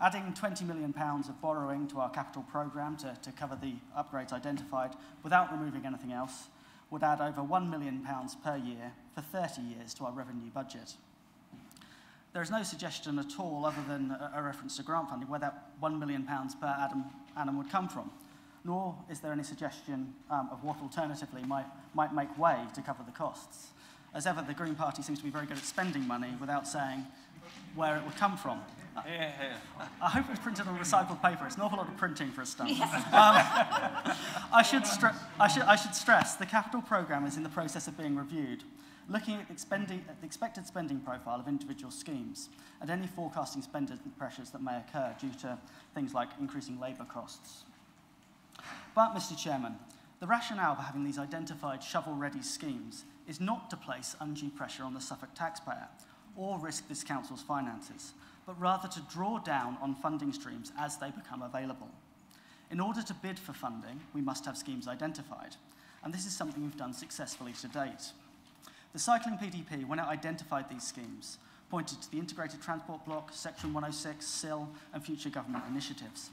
Adding £20 million of borrowing to our capital programme to, to cover the upgrades identified without removing anything else would add over £1 million per year for 30 years to our revenue budget. There is no suggestion at all, other than a, a reference to grant funding, where that £1 million per annum, annum would come from. Nor is there any suggestion um, of what alternatively might, might make way to cover the costs. As ever, the Green Party seems to be very good at spending money without saying where it would come from. Yeah, yeah. I hope it's printed on recycled paper. It's an awful lot of printing for a start. Um, I, should I, should, I should stress the capital programme is in the process of being reviewed looking at the, expending, at the expected spending profile of individual schemes and any forecasting spending pressures that may occur due to things like increasing labour costs. But, Mr Chairman, the rationale for having these identified shovel-ready schemes is not to place undue pressure on the Suffolk taxpayer or risk this council's finances, but rather to draw down on funding streams as they become available. In order to bid for funding, we must have schemes identified, and this is something we've done successfully to date. The Cycling PDP, when it identified these schemes, pointed to the Integrated Transport Block, Section 106, CIL, and future government initiatives.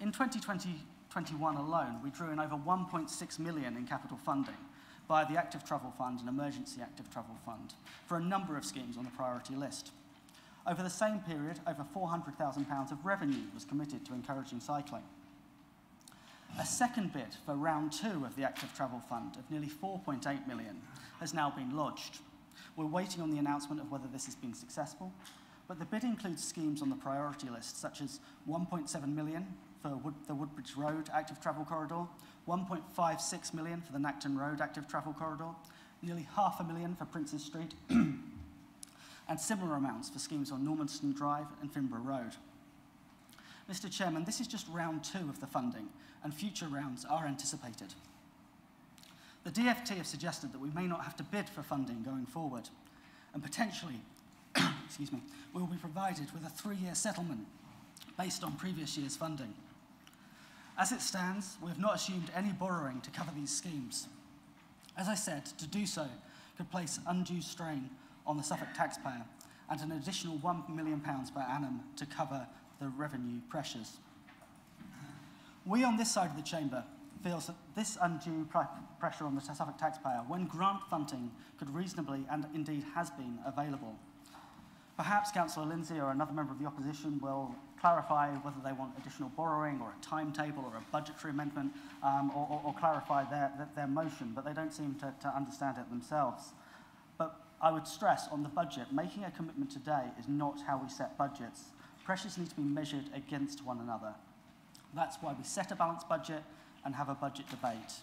In 2020-21 alone, we drew in over 1.6 million in capital funding via the Active Travel Fund and Emergency Active Travel Fund for a number of schemes on the priority list. Over the same period, over £400,000 of revenue was committed to encouraging cycling. A second bid for round two of the Active Travel Fund of nearly 4.8 million has now been lodged. We're waiting on the announcement of whether this has been successful, but the bid includes schemes on the priority list, such as 1.7 million for Wood, the Woodbridge Road Active Travel Corridor, 1.56 million for the Nacton Road Active Travel Corridor, nearly half a million for Princes Street, [clears throat] and similar amounts for schemes on Normanston Drive and Finborough Road. Mr Chairman, this is just round two of the funding, and future rounds are anticipated. The DFT have suggested that we may not have to bid for funding going forward, and potentially, [coughs] excuse me, we will be provided with a three-year settlement based on previous year's funding. As it stands, we have not assumed any borrowing to cover these schemes. As I said, to do so could place undue strain on the Suffolk taxpayer and an additional £1 million per annum to cover the revenue pressures. We on this side of the chamber feels that this undue pressure on the Suffolk taxpayer, when grant funding could reasonably and indeed has been available. Perhaps Councillor Lindsay or another member of the opposition will clarify whether they want additional borrowing or a timetable or a budgetary amendment um, or, or, or, clarify their, their motion, but they don't seem to, to understand it themselves. But I would stress on the budget, making a commitment today is not how we set budgets. Pressures need to be measured against one another. That's why we set a balanced budget and have a budget debate.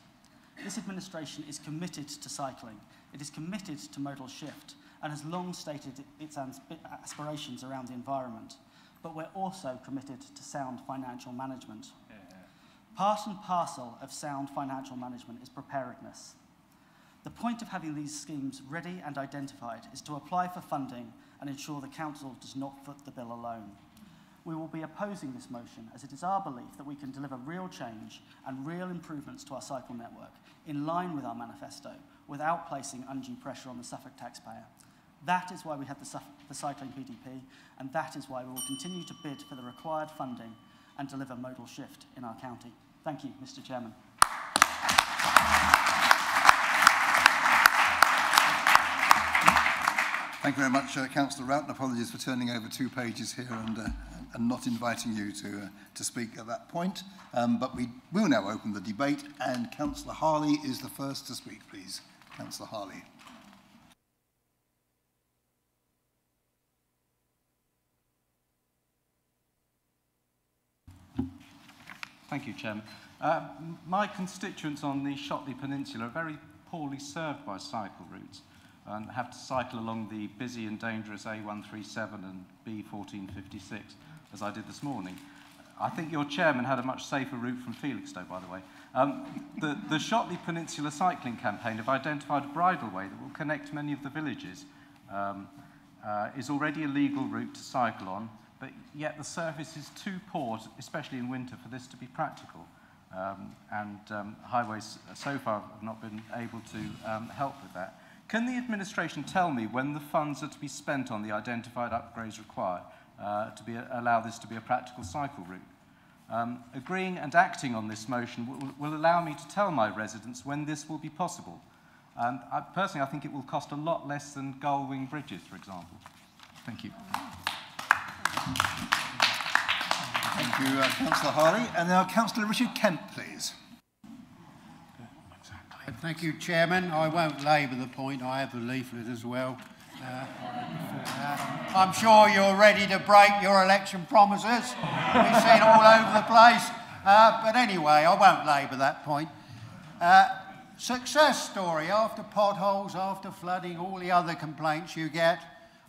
This administration is committed to cycling. It is committed to modal shift and has long stated its aspirations around the environment. But we're also committed to sound financial management. Part and parcel of sound financial management is preparedness. The point of having these schemes ready and identified is to apply for funding and ensure the Council does not foot the bill alone. We will be opposing this motion as it is our belief that we can deliver real change and real improvements to our cycle network in line with our manifesto without placing undue pressure on the Suffolk taxpayer. That is why we have the, the cycling PDP and that is why we will continue to bid for the required funding and deliver modal shift in our county. Thank you, Mr Chairman.
Thank you very much, uh, Councillor Rout, apologies for turning over two pages here and, uh, and not inviting you to, uh, to speak at that point. Um, but we will now open the debate, and Councillor Harley is the first to speak, please. Councillor Harley.
Thank you, Chairman. Uh, my constituents on the Shotley Peninsula are very poorly served by cycle routes and have to cycle along the busy and dangerous A137 and B1456, as I did this morning. I think your chairman had a much safer route from Felixstowe, by the way. Um, the, the Shotley Peninsula Cycling Campaign have identified a bridleway that will connect many of the villages. Um, uh, is already a legal route to cycle on, but yet the surface is too poor, especially in winter, for this to be practical. Um, and um, highways so far have not been able to um, help with that. Can the administration tell me when the funds are to be spent on the identified upgrades required uh, to be, allow this to be a practical cycle route? Um, agreeing and acting on this motion will, will allow me to tell my residents when this will be possible. And I, personally, I think it will cost a lot less than gull-wing bridges, for example. Thank you.
Thank you, uh, Councillor Harley. And now Councillor Richard Kemp, please.
Thank you, Chairman. I won't labour the point. I have the leaflet as well. Uh, I'm sure you're ready to break your election promises. We've seen all over the place. Uh, but anyway, I won't labour that point. Uh, success story after potholes, after flooding, all the other complaints you get.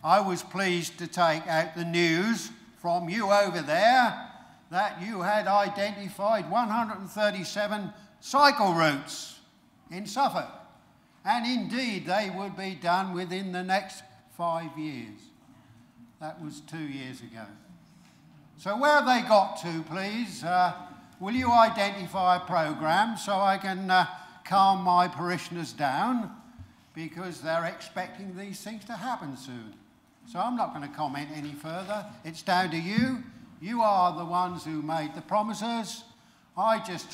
I was pleased to take out the news from you over there that you had identified 137 cycle routes in Suffolk. And indeed, they would be done within the next five years. That was two years ago. So where have they got to, please? Uh, will you identify a programme so I can uh, calm my parishioners down? Because they're expecting these things to happen soon. So I'm not going to comment any further. It's down to you. You are the ones who made the promises. I just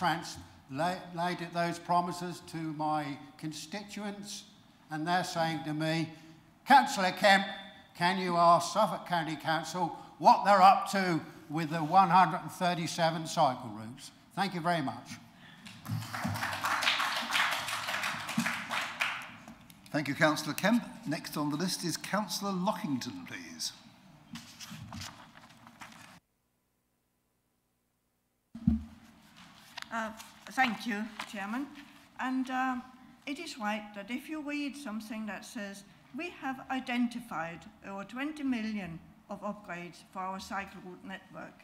translated those promises to my constituents, and they're saying to me, Councillor Kemp, can you ask Suffolk County Council what they're up to with the 137 cycle routes? Thank you very much.
Thank you, Councillor Kemp. Next on the list is Councillor Lockington, please.
Uh, thank you, Chairman. And um, it is right that if you read something that says, we have identified over 20 million of upgrades for our cycle route network.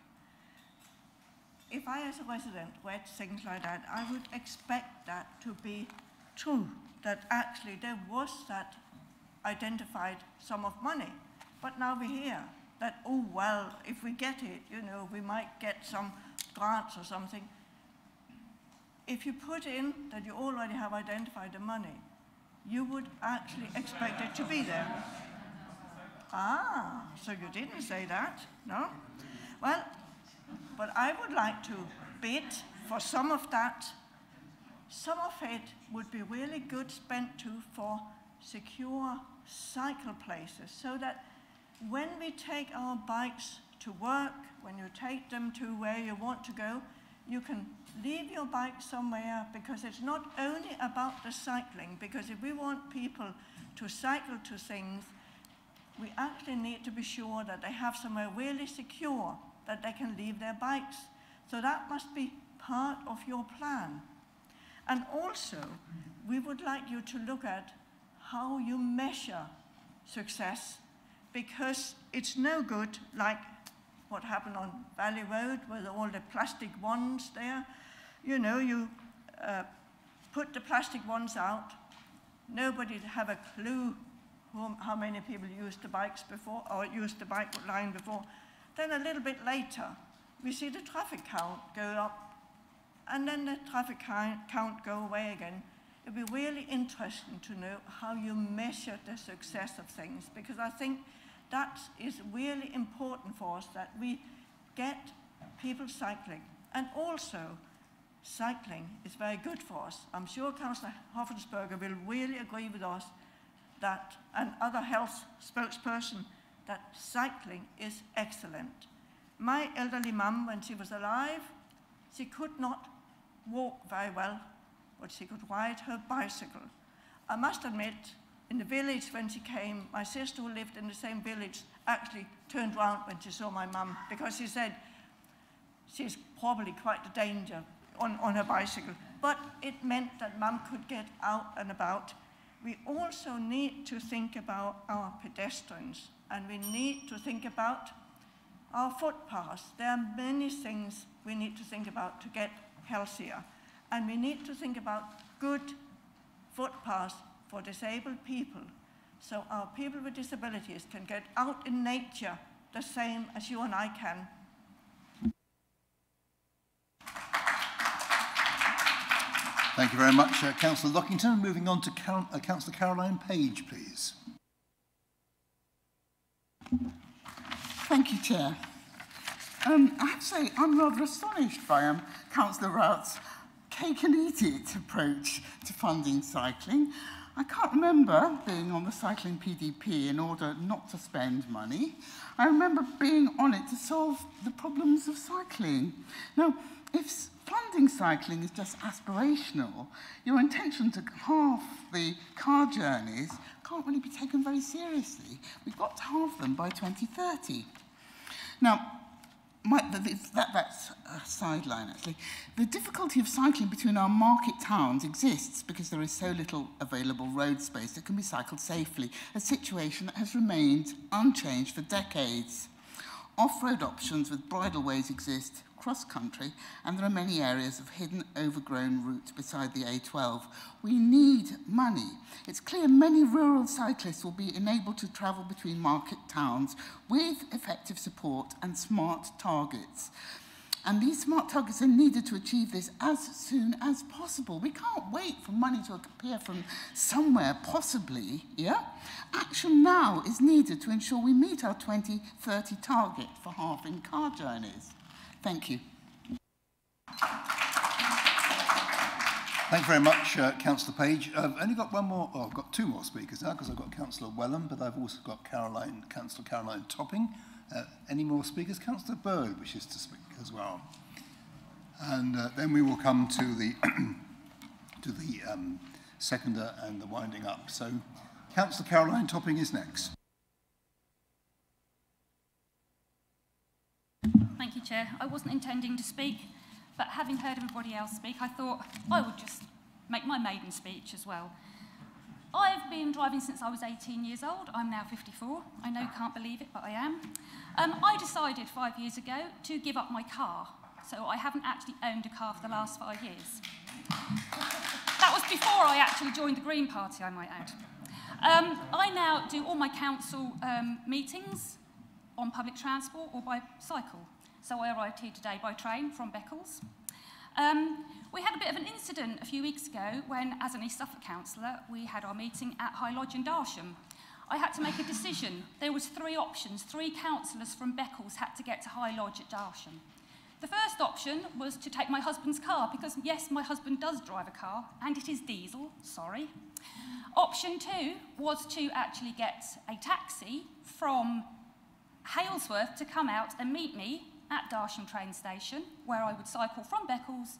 If I, as a resident, read things like that, I would expect that to be true, that actually there was that identified sum of money. But now we hear that, oh, well, if we get it, you know, we might get some grants or something. If you put in that you already have identified the money, you would actually expect it to be there. Ah, so you didn't say that, no? Well, but I would like to bid for some of that. Some of it would be really good spent too for secure cycle places so that when we take our bikes to work, when you take them to where you want to go, you can leave your bike somewhere because it's not only about the cycling, because if we want people to cycle to things, we actually need to be sure that they have somewhere really secure that they can leave their bikes. So that must be part of your plan. And also, we would like you to look at how you measure success because it's no good like what happened on Valley Road with all the plastic ones there. You know, you uh, put the plastic ones out, nobody have a clue how many people used the bikes before or used the bike line before. Then a little bit later, we see the traffic count go up and then the traffic count go away again. It'd be really interesting to know how you measure the success of things because I think that is really important for us that we get people cycling. And also, cycling is very good for us. I'm sure Councillor Hopfesperger will really agree with us that, and other health spokesperson, that cycling is excellent. My elderly mum, when she was alive, she could not walk very well, but she could ride her bicycle. I must admit, in the village when she came, my sister who lived in the same village actually turned round when she saw my mum because she said she's probably quite a danger on, on her bicycle. But it meant that mum could get out and about. We also need to think about our pedestrians and we need to think about our footpaths. There are many things we need to think about to get healthier. And we need to think about good footpaths for disabled people so our people with disabilities can get out in nature the same as you and I can.
Thank you very much, uh, Councillor Lockington. Moving on to uh, Councillor Caroline Page, please.
Thank you, Chair. Um, I have to say, I'm rather astonished by um, Councillor Rout's cake and eat it approach to funding cycling. I can't remember being on the cycling PDP in order not to spend money. I remember being on it to solve the problems of cycling. Now, if funding cycling is just aspirational, your intention to halve the car journeys can't really be taken very seriously. We've got to halve them by 2030. Now, my, that, that's a sideline actually. The difficulty of cycling between our market towns exists because there is so little available road space that can be cycled safely, a situation that has remained unchanged for decades. Off-road options with bridleways exist cross-country, and there are many areas of hidden, overgrown routes beside the A12. We need money. It's clear many rural cyclists will be enabled to travel between market towns with effective support and smart targets. And these smart targets are needed to achieve this as soon as possible. We can't wait for money to appear from somewhere, possibly, yeah? Action now is needed to ensure we meet our 2030 target for halving car journeys. Thank you.
Thank you very much, uh, Councillor Page. I've only got one more, oh, I've got two more speakers now because I've got Councillor Welham, but I've also got Caroline, Councillor Caroline Topping. Uh, any more speakers? Councillor Bird wishes to speak as well. And uh, then we will come to the, [clears throat] to the um, seconder and the winding up. So Councillor Caroline Topping is next.
Thank you, Chair. I wasn't intending to speak, but having heard everybody else speak, I thought I would just make my maiden speech as well. I've been driving since I was 18 years old. I'm now 54. I know can't believe it, but I am. Um, I decided five years ago to give up my car, so I haven't actually owned a car for the last five years. that was before I actually joined the Green Party, I might add. Um, I now do all my council um, meetings on public transport or by cycle. So I arrived here today by train from Beccles. Um, we had a bit of an incident a few weeks ago when, as an East Suffolk councillor, we had our meeting at High Lodge in Darsham. I had to make a decision. There was three options. Three councillors from Beccles had to get to High Lodge at Darsham. The first option was to take my husband's car, because yes, my husband does drive a car, and it is diesel, sorry. Option two was to actually get a taxi from Halesworth to come out and meet me at Darsham train station, where I would cycle from Beccles,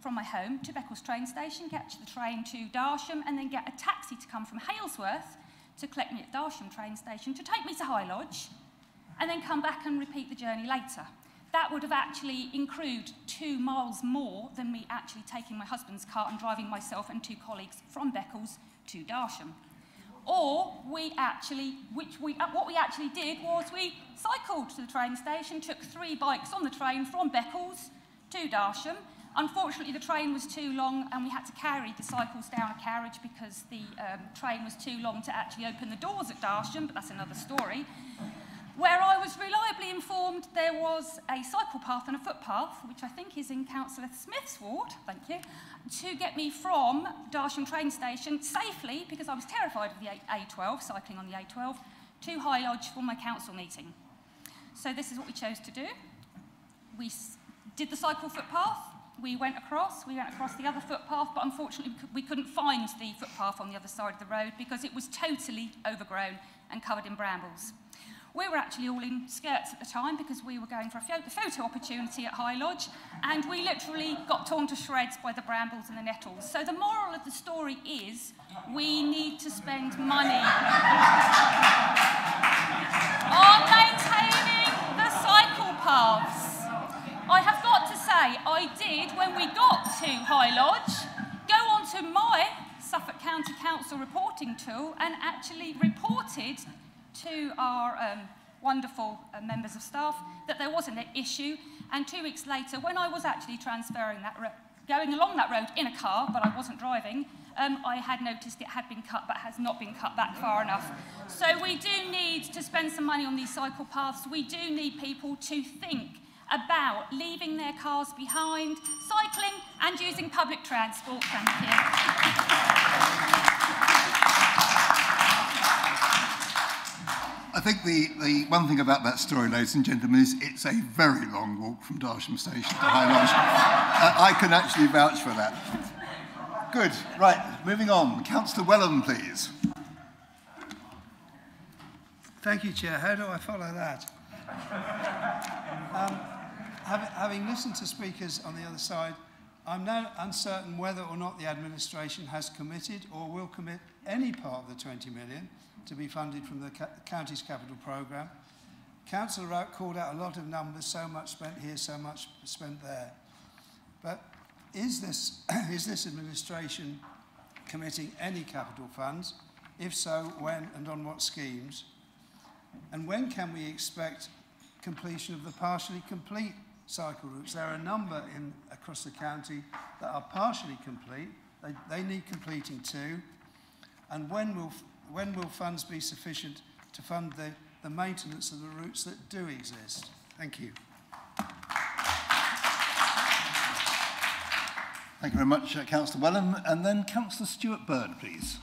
from my home to Beccles train station, catch the train to Darsham, and then get a taxi to come from Halesworth to collect me at Darsham train station to take me to High Lodge, and then come back and repeat the journey later. That would have actually incurred two miles more than me actually taking my husband's car and driving myself and two colleagues from Beccles to Darsham. Or we actually, which we, uh, what we actually did was we cycled to the train station, took three bikes on the train from Beccles to Darsham. Unfortunately, the train was too long and we had to carry the cycles down a carriage because the um, train was too long to actually open the doors at Darsham, but that's another story. Where I was reliably informed there was a cycle path and a footpath, which I think is in Councillor Smith's ward, thank you, to get me from Darsham train station safely, because I was terrified of the A12, cycling on the A12, to High Lodge for my council meeting. So this is what we chose to do. We did the cycle footpath, we went across, we went across the other footpath, but unfortunately we couldn't find the footpath on the other side of the road because it was totally overgrown and covered in brambles. We were actually all in skirts at the time because we were going for a photo opportunity at High Lodge and we literally got torn to shreds by the brambles and the nettles. So the moral of the story is we need to spend money on maintaining the cycle paths. I have got to say, I did, when we got to High Lodge, go onto my Suffolk County Council reporting tool and actually reported to our um, wonderful uh, members of staff that there wasn't an issue. And two weeks later, when I was actually transferring that, going along that road in a car, but I wasn't driving, um, I had noticed it had been cut but has not been cut back far enough. So we do need to spend some money on these cycle paths. We do need people to think about leaving their cars behind, cycling and using public transport. Thank you.
I think the, the one thing about that story, ladies and gentlemen, is it's a very long walk from Darsham Station to High Lodge. I, I can actually vouch for that. Good. Right, moving on. Councillor Welham, please.
Thank you, Chair. How do I follow that? Um, having, listened to speakers on the other side, I'm now uncertain whether or not the administration has committed or will commit any part of the 20 million to be funded from the county's capital programme. Councillor Rout called out a lot of numbers, so much spent here, so much spent there. But is this, [coughs] is this administration committing any capital funds? If so, when and on what schemes? And when can we expect completion of the partially complete cycle routes. There are a number in, across the county that are partially complete. They, they need completing too. And when will, when will funds be sufficient to fund the, the maintenance of the routes that do exist? Thank you.
Thank you very much, uh, Councillor Welham. And then Councillor Stuart Bird, please.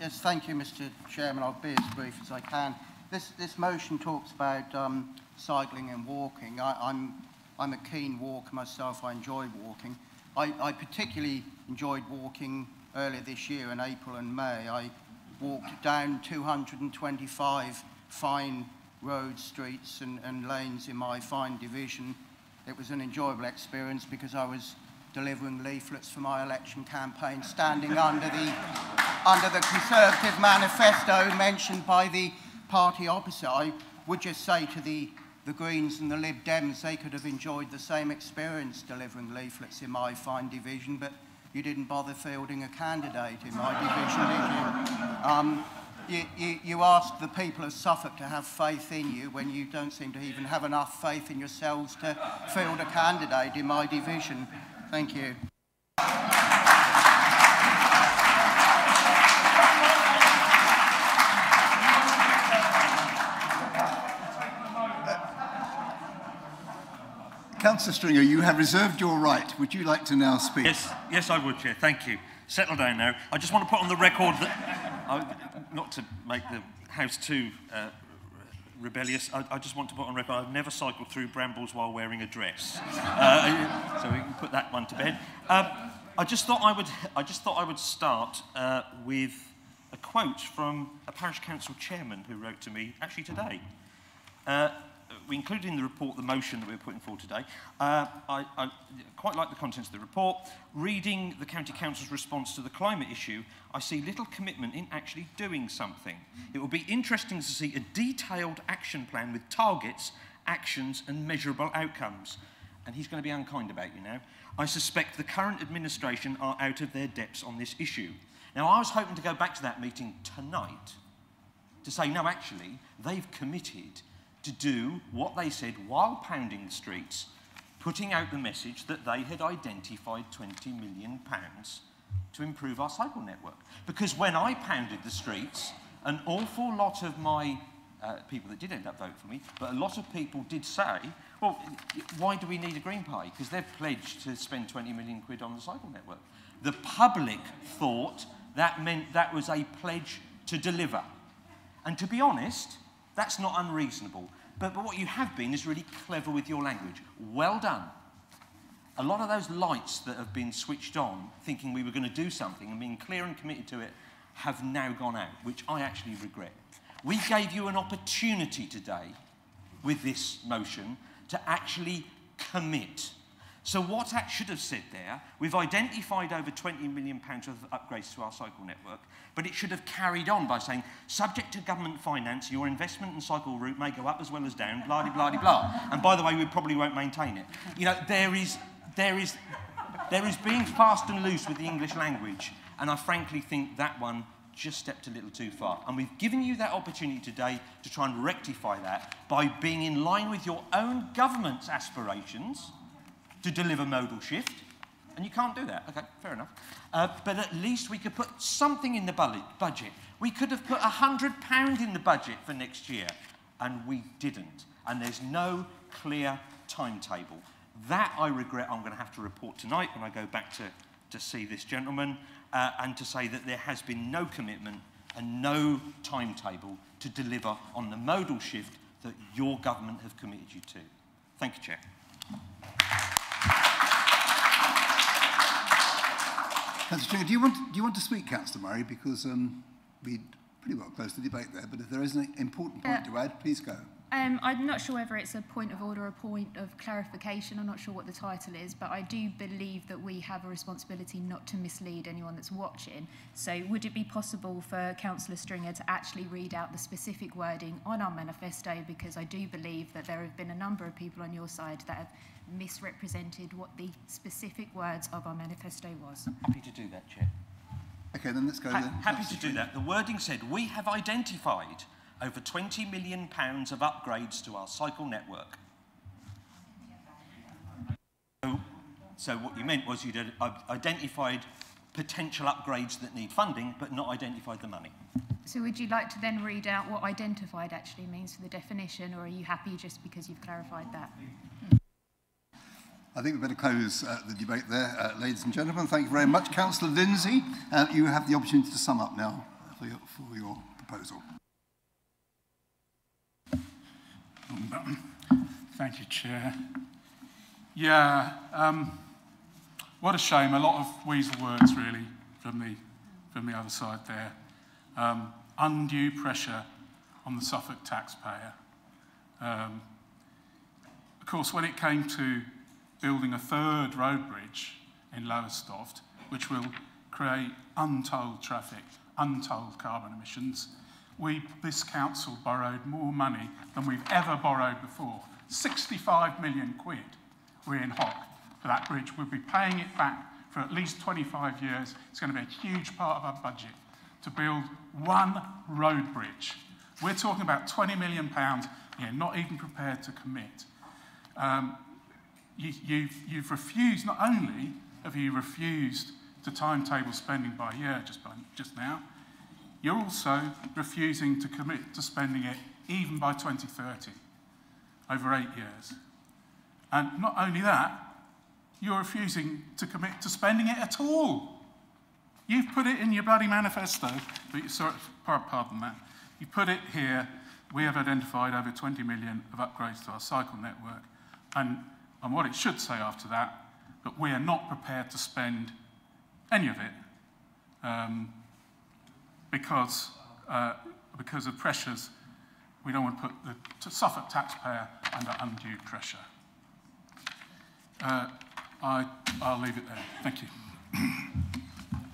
Yes, thank you, Mr Chairman. I'll be as brief as I can. This, this motion talks about um, cycling and walking. I, I'm, I'm a keen walker myself. I enjoy walking. I, I particularly enjoyed walking earlier this year in April and May. I walked down 225 fine roads, streets and, and lanes in my fine division. It was an enjoyable experience because I was delivering leaflets for my election campaign, standing [laughs] under the, under the Conservative manifesto mentioned by the party opposite. I would just say to the, the Greens and the Lib Dems, they could have enjoyed the same experience delivering leaflets in my fine division, but you didn't bother fielding a candidate in my division, did you? Um, you, you, you asked the people of Suffolk to have faith in you when you don't seem to even have enough faith in yourselves to field a candidate in my division. Thank you.
Councillor Stringer, you have reserved your right. Would you like to now speak?
Yes, yes, I would, Chair. Thank you. Settle down now. I just want to put on the record that, I, not to make the House too uh, rebellious, I, I, just want to put on record I've never cycled through brambles while wearing a dress. Uh, so we can put that one to bed. Um, I just thought I would, I just thought I would start uh, with a quote from a parish council chairman who wrote to me actually today. Uh, we included in the report the motion that we're putting forward today. Uh, I, I quite like the contents of the report. Reading the County Council's response to the climate issue, I see little commitment in actually doing something. It will be interesting to see a detailed action plan with targets, actions and measurable outcomes. And he's going to be unkind about you now. I suspect the current administration are out of their depths on this issue. Now, I was hoping to go back to that meeting tonight to say, no, actually, they've committed to do what they said while pounding the streets, putting out the message that they had identified 20 million pounds to improve our cycle network. Because when I pounded the streets, an awful lot of my uh, people that did end up voting for me, but a lot of people did say, well, why do we need a Green Party? Because they've pledged to spend 20 million quid on the cycle network. The public thought that meant that was a pledge to deliver. And to be honest, that's not unreasonable. But, but what you have been is really clever with your language. Well done. A lot of those lights that have been switched on, thinking we were going to do something and being clear and committed to it, have now gone out, which I actually regret. We gave you an opportunity today with this motion to actually commit so what that should have said there, we've identified over 20 million pounds worth of upgrades to our cycle network, but it should have carried on by saying, subject to government finance, your investment in cycle route may go up as well as down, blah, blah, blah, blah. And by the way, we probably won't maintain it. You know, there is, there is, there is being fast and loose with the English language, and I frankly think that one just stepped a little too far. And we've given you that opportunity today to try and rectify that by being in line with your own government's aspirations, to deliver modal shift, and you can't do that. Okay, fair enough. Uh, but at least we could put something in the budget. We could have put £100 in the budget for next year, and we didn't. And there's no clear timetable. That I regret I'm going to have to report tonight when I go back to, to see this gentleman, uh, and to say that there has been no commitment and no timetable to deliver on the modal shift that your government have committed you to. Thank you, Chair.
Councillor do you want do you want to speak, Councillor Murray? Because um, we pretty well closed the debate there. But if there is an important point uh, to add, please go.
Um, I'm not sure whether it's a point of order or a point of clarification. I'm not sure what the title is, but I do believe that we have a responsibility not to mislead anyone that's watching. So would it be possible for Councillor Stringer to actually read out the specific wording on our manifesto? Because I do believe that there have been a number of people on your side that have misrepresented what the specific words of our manifesto was.
Happy to do that, Chair.
Okay, then let's go
ha
then.
Happy to do that. The wording said, we have identified over £20 million pounds of upgrades to our cycle network. So, so what you meant was you'd uh, identified potential upgrades that need funding, but not identified the money.
So would you like to then read out what identified actually means for the definition, or are you happy just because you've clarified that?
I think we better close uh, the debate there, uh, ladies and gentlemen. Thank you very much. Councillor Lindsay, uh, you have the opportunity to sum up now for your, for your proposal.
Thank you, Chair. Yeah, um, what a shame. A lot of weasel words, really, from the, from the other side there. Um, undue pressure on the Suffolk taxpayer. Um, of course, when it came to building a third road bridge in Lowestoft, which will create untold traffic, untold carbon emissions, we, this council borrowed more money than we've ever borrowed before. 65 million quid we're in hock for that bridge. We'll be paying it back for at least 25 years. It's going to be a huge part of our budget to build one road bridge. We're talking about 20 million pounds, you're not even prepared to commit. Um, you, you've, you've refused, not only have you refused to timetable spending by year just, by, just now, you're also refusing to commit to spending it even by 2030, over eight years. And not only that, you're refusing to commit to spending it at all. You've put it in your bloody manifesto, but you, sorry, pardon that. You put it here, we have identified over 20 million of upgrades to our cycle network. And, and what it should say after that, that we are not prepared to spend any of it um, because, uh, because of pressures. We don't want to put the Suffolk taxpayer under undue pressure. Uh, I, I'll leave it there. Thank you.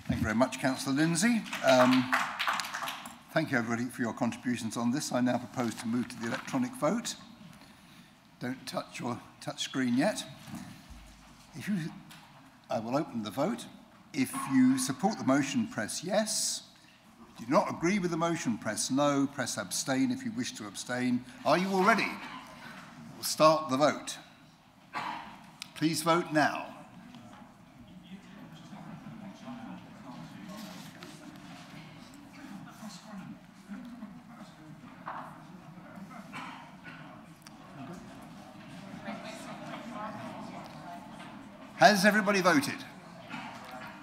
Thank you very much, Councillor Lindsay. Um, thank you, everybody, for your contributions on this. I now propose to move to the electronic vote. Don't touch your touch screen yet. If you, I will open the vote. If you support the motion, press yes. Do not agree with the motion, press no. Press abstain if you wish to abstain. Are you all ready? We'll start the vote. Please vote now. Has everybody voted?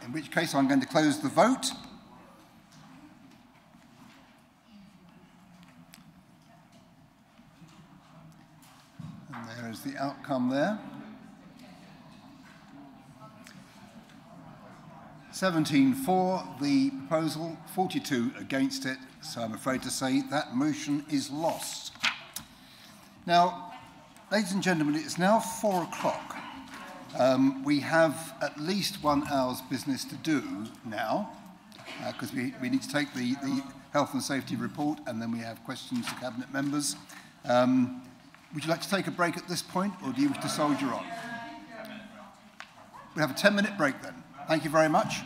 In which case I'm going to close the vote. And there is the outcome there. 17 for the proposal, 42 against it, so I'm afraid to say that motion is lost. Now, ladies and gentlemen, it's now four o'clock. Um, we have at least one hour's business to do now, because uh, we, we need to take the, the health and safety report and then we have questions to cabinet members. Um, would you like to take a break at this point, or do you wish to soldier on? We have a 10 minute break then. Thank you very much.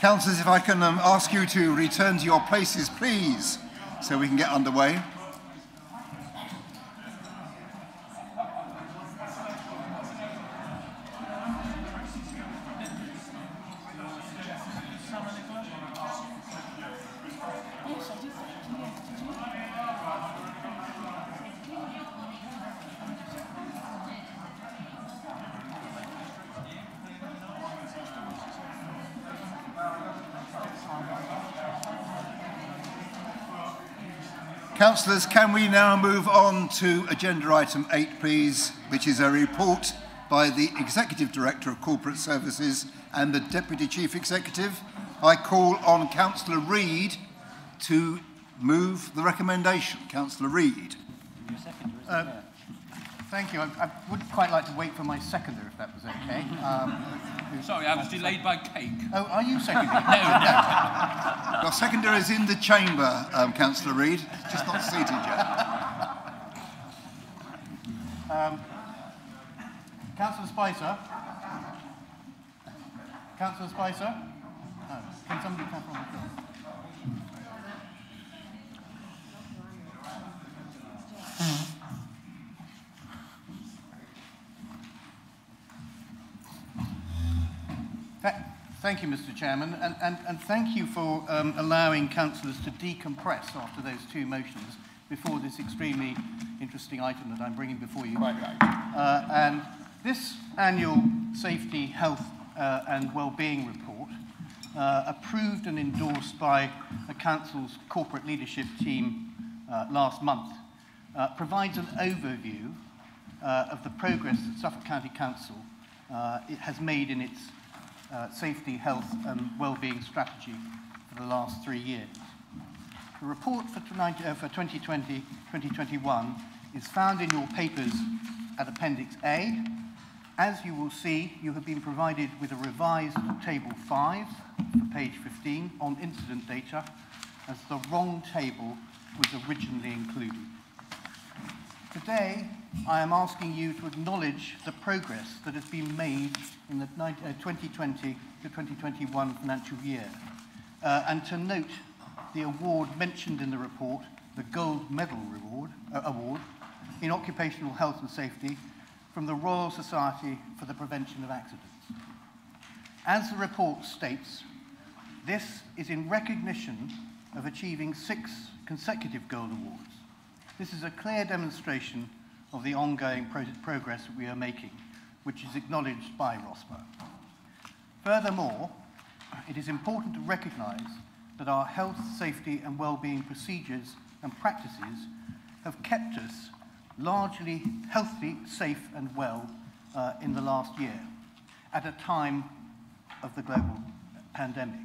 Councillors, if I can um, ask you to return to your places, please, so we can get underway. Councillors, can we now move on to agenda item 8, please, which is a report by the Executive Director of Corporate Services and the Deputy Chief Executive. I call on Councillor Reid to move the recommendation. Councillor Reid.
Uh, thank you. I, I would quite like to wait for my seconder, if that was okay. [laughs] Um,
Sorry, I was delayed by cake.
Oh, are you seconding? [laughs]
no, no. [laughs]
Your seconder is in the chamber, um, Councillor Reid, just not seated yet. [laughs]
Um, Councillor Spicer? Councillor Spicer? No. Can somebody come from the floor? Th- Thank you, Mr Chairman, and, and, and thank you for um, allowing councillors to decompress after those two motions before this extremely interesting item that I'm bringing before you. Quite right. Uh, and this annual safety, health uh, and well-being report, uh, approved and endorsed by the council's corporate leadership team uh, last month, uh, provides an overview uh, of the progress that Suffolk County Council uh, it has made in its uh, safety, health and well-being strategy for the last three years. The report for, uh, for 2020-2021 is found in your papers at Appendix A. As you will see, you have been provided with a revised Table 5 for page 15 on incident data, as the wrong table was originally included. Today, I am asking you to acknowledge the progress that has been made in the 2020 to 2021 financial year, uh, and to note the award mentioned in the report, the Gold Medal Reward, uh, Award in Occupational Health and Safety from the Royal Society for the Prevention of Accidents. As the report states, this is in recognition of achieving six consecutive gold awards. This is a clear demonstration of the ongoing pro progress we are making, which is acknowledged by ROSPA. Furthermore, it is important to recognise that our health, safety and well-being procedures and practices have kept us largely healthy, safe and well uh, in the last year, at a time of the global pandemic.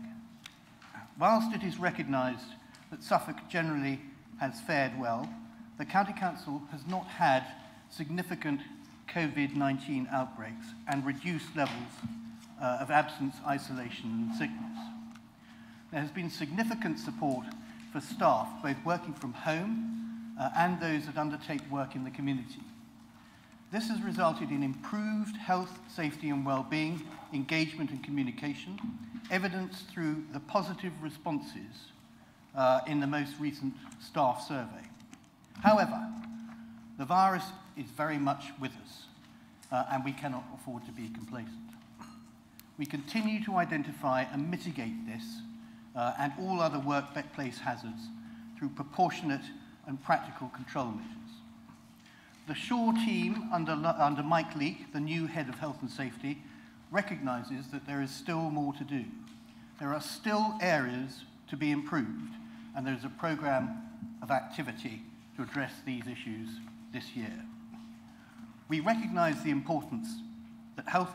Whilst it is recognised that Suffolk generally has fared well, the County Council has not had significant COVID-19 outbreaks and reduced levels uh, of absence, isolation and sickness. There has been significant support for staff, both working from home uh, and those that undertake work in the community. This has resulted in improved health, safety and well-being, engagement and communication, evidenced through the positive responses uh, in the most recent staff survey. However, the virus is very much with us, uh, and we cannot afford to be complacent. We continue to identify and mitigate this uh, and all other workplace hazards through proportionate and practical control measures. The Shaw team under, under Mike Leake, the new head of health and safety, recognises that there is still more to do. There are still areas to be improved, and there is a programme of activity to address these issues this year. We recognise the importance that health,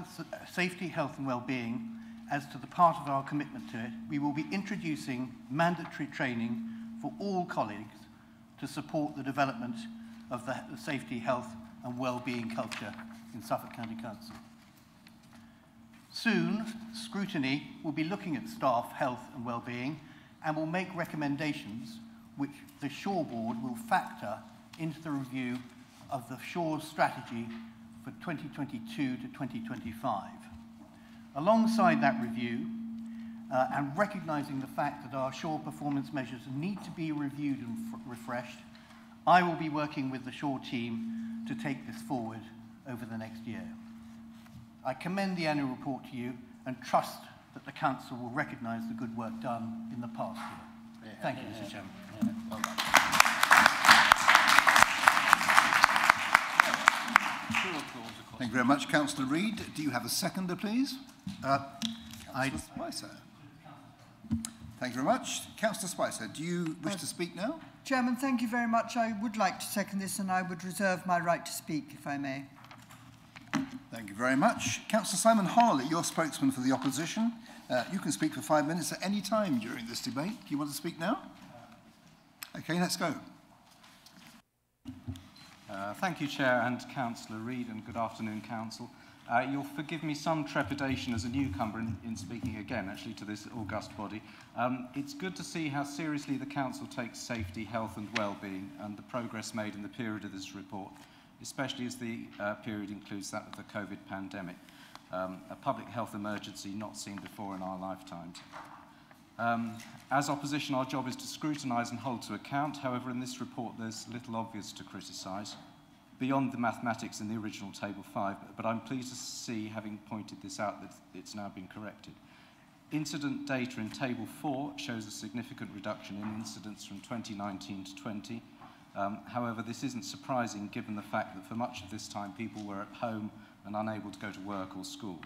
safety, health and well-being, as to the part of our commitment to it, we will be introducing mandatory training for all colleagues to support the development of the safety, health and well-being culture in Suffolk County Council. Soon, scrutiny will be looking at staff health and well-being and will make recommendations which the Shaw Board will factor into the review of the Shaw's strategy for 2022 to 2025. Alongside that review, uh, and recognising the fact that our Shaw performance measures need to be reviewed and refreshed, I will be working with the Shaw team to take this forward over the next year. I commend the annual report to you and trust that the Council will recognise the good work done in the past year. Thank you, Mr Chairman.
Thank you very much, Councillor Reid. Do you have a seconder, please? Uh, Councillor Spicer. Thank you very much. Councillor Spicer, do you wish uh, to speak now?
Chairman, thank you very much. I would like to second this and I would reserve my right to speak, if I may.
Thank you very much. Councillor Simon Harley, your spokesman for the opposition. Uh, you can speak for five minutes at any time during this debate. Do you want to speak now? Okay, let's go.
Uh, thank you, Chair and Councillor Reid, and good afternoon, Council. Uh, you'll forgive me some trepidation as a newcomer in, in speaking again, actually, to this august body. Um, it's good to see how seriously the Council takes safety, health and well-being and the progress made in the period of this report, especially as the uh, period includes that of the COVID pandemic, um, a public health emergency not seen before in our lifetimes. Um, as opposition, our job is to scrutinise and hold to account. However, in this report, there's little obvious to criticise, beyond the mathematics in the original Table 5, but I'm pleased to see, having pointed this out, that it's now been corrected. Incident data in Table 4 shows a significant reduction in incidents from 2019 to 20. Um, however, this isn't surprising given the fact that for much of this time people were at home and unable to go to work or school.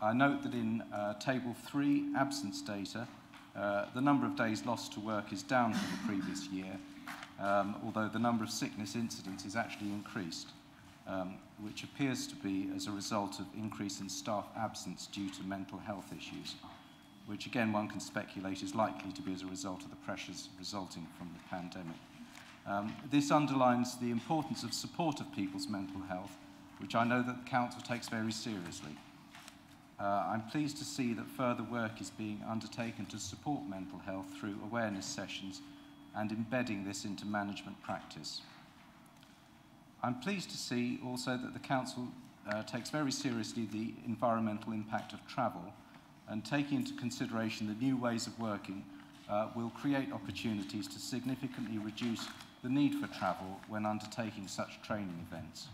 I note that in uh, Table 3, absence data, uh, the number of days lost to work is down from the previous year, um, although the number of sickness incidents is actually increased, um, which appears to be as a result of increase in staff absence due to mental health issues, which again one can speculate is likely to be as a result of the pressures resulting from the pandemic. Um, this underlines the importance of support of people's mental health, which I know that the Council takes very seriously. Uh, I'm pleased to see that further work is being undertaken to support mental health through awareness sessions and embedding this into management practice. I'm pleased to see also that the Council uh, takes very seriously the environmental impact of travel and taking into consideration the new ways of working uh, will create opportunities to significantly reduce the need for travel when undertaking such training events.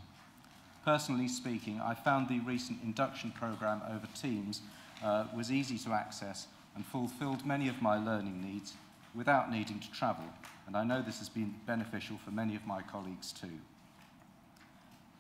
Personally speaking, I found the recent induction program over Teams uh, was easy to access and fulfilled many of my learning needs without needing to travel, and I know this has been beneficial for many of my colleagues too.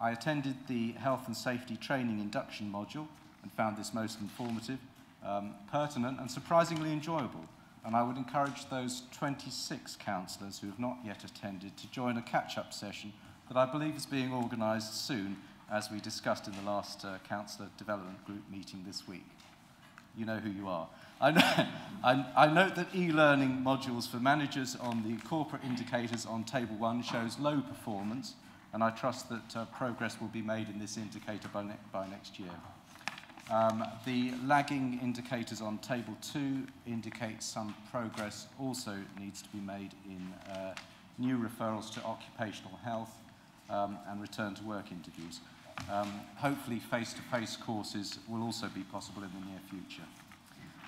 I attended the health and safety training induction module and found this most informative, um, pertinent and surprisingly enjoyable, and I would encourage those 26 councillors who have not yet attended to join a catch-up session that I believe is being organised soon as we discussed in the last uh, Councillor Development Group meeting this week. You know who you are. I, know, [laughs] I, I note that e-learning modules for managers on the corporate indicators on Table 1 shows low performance, and I trust that uh, progress will be made in this indicator by, ne by next year. Um, the lagging indicators on Table 2 indicate some progress also needs to be made in uh, new referrals to occupational health um, and return to work interviews. Um, hopefully face-to-face -face courses will also be possible in the near future.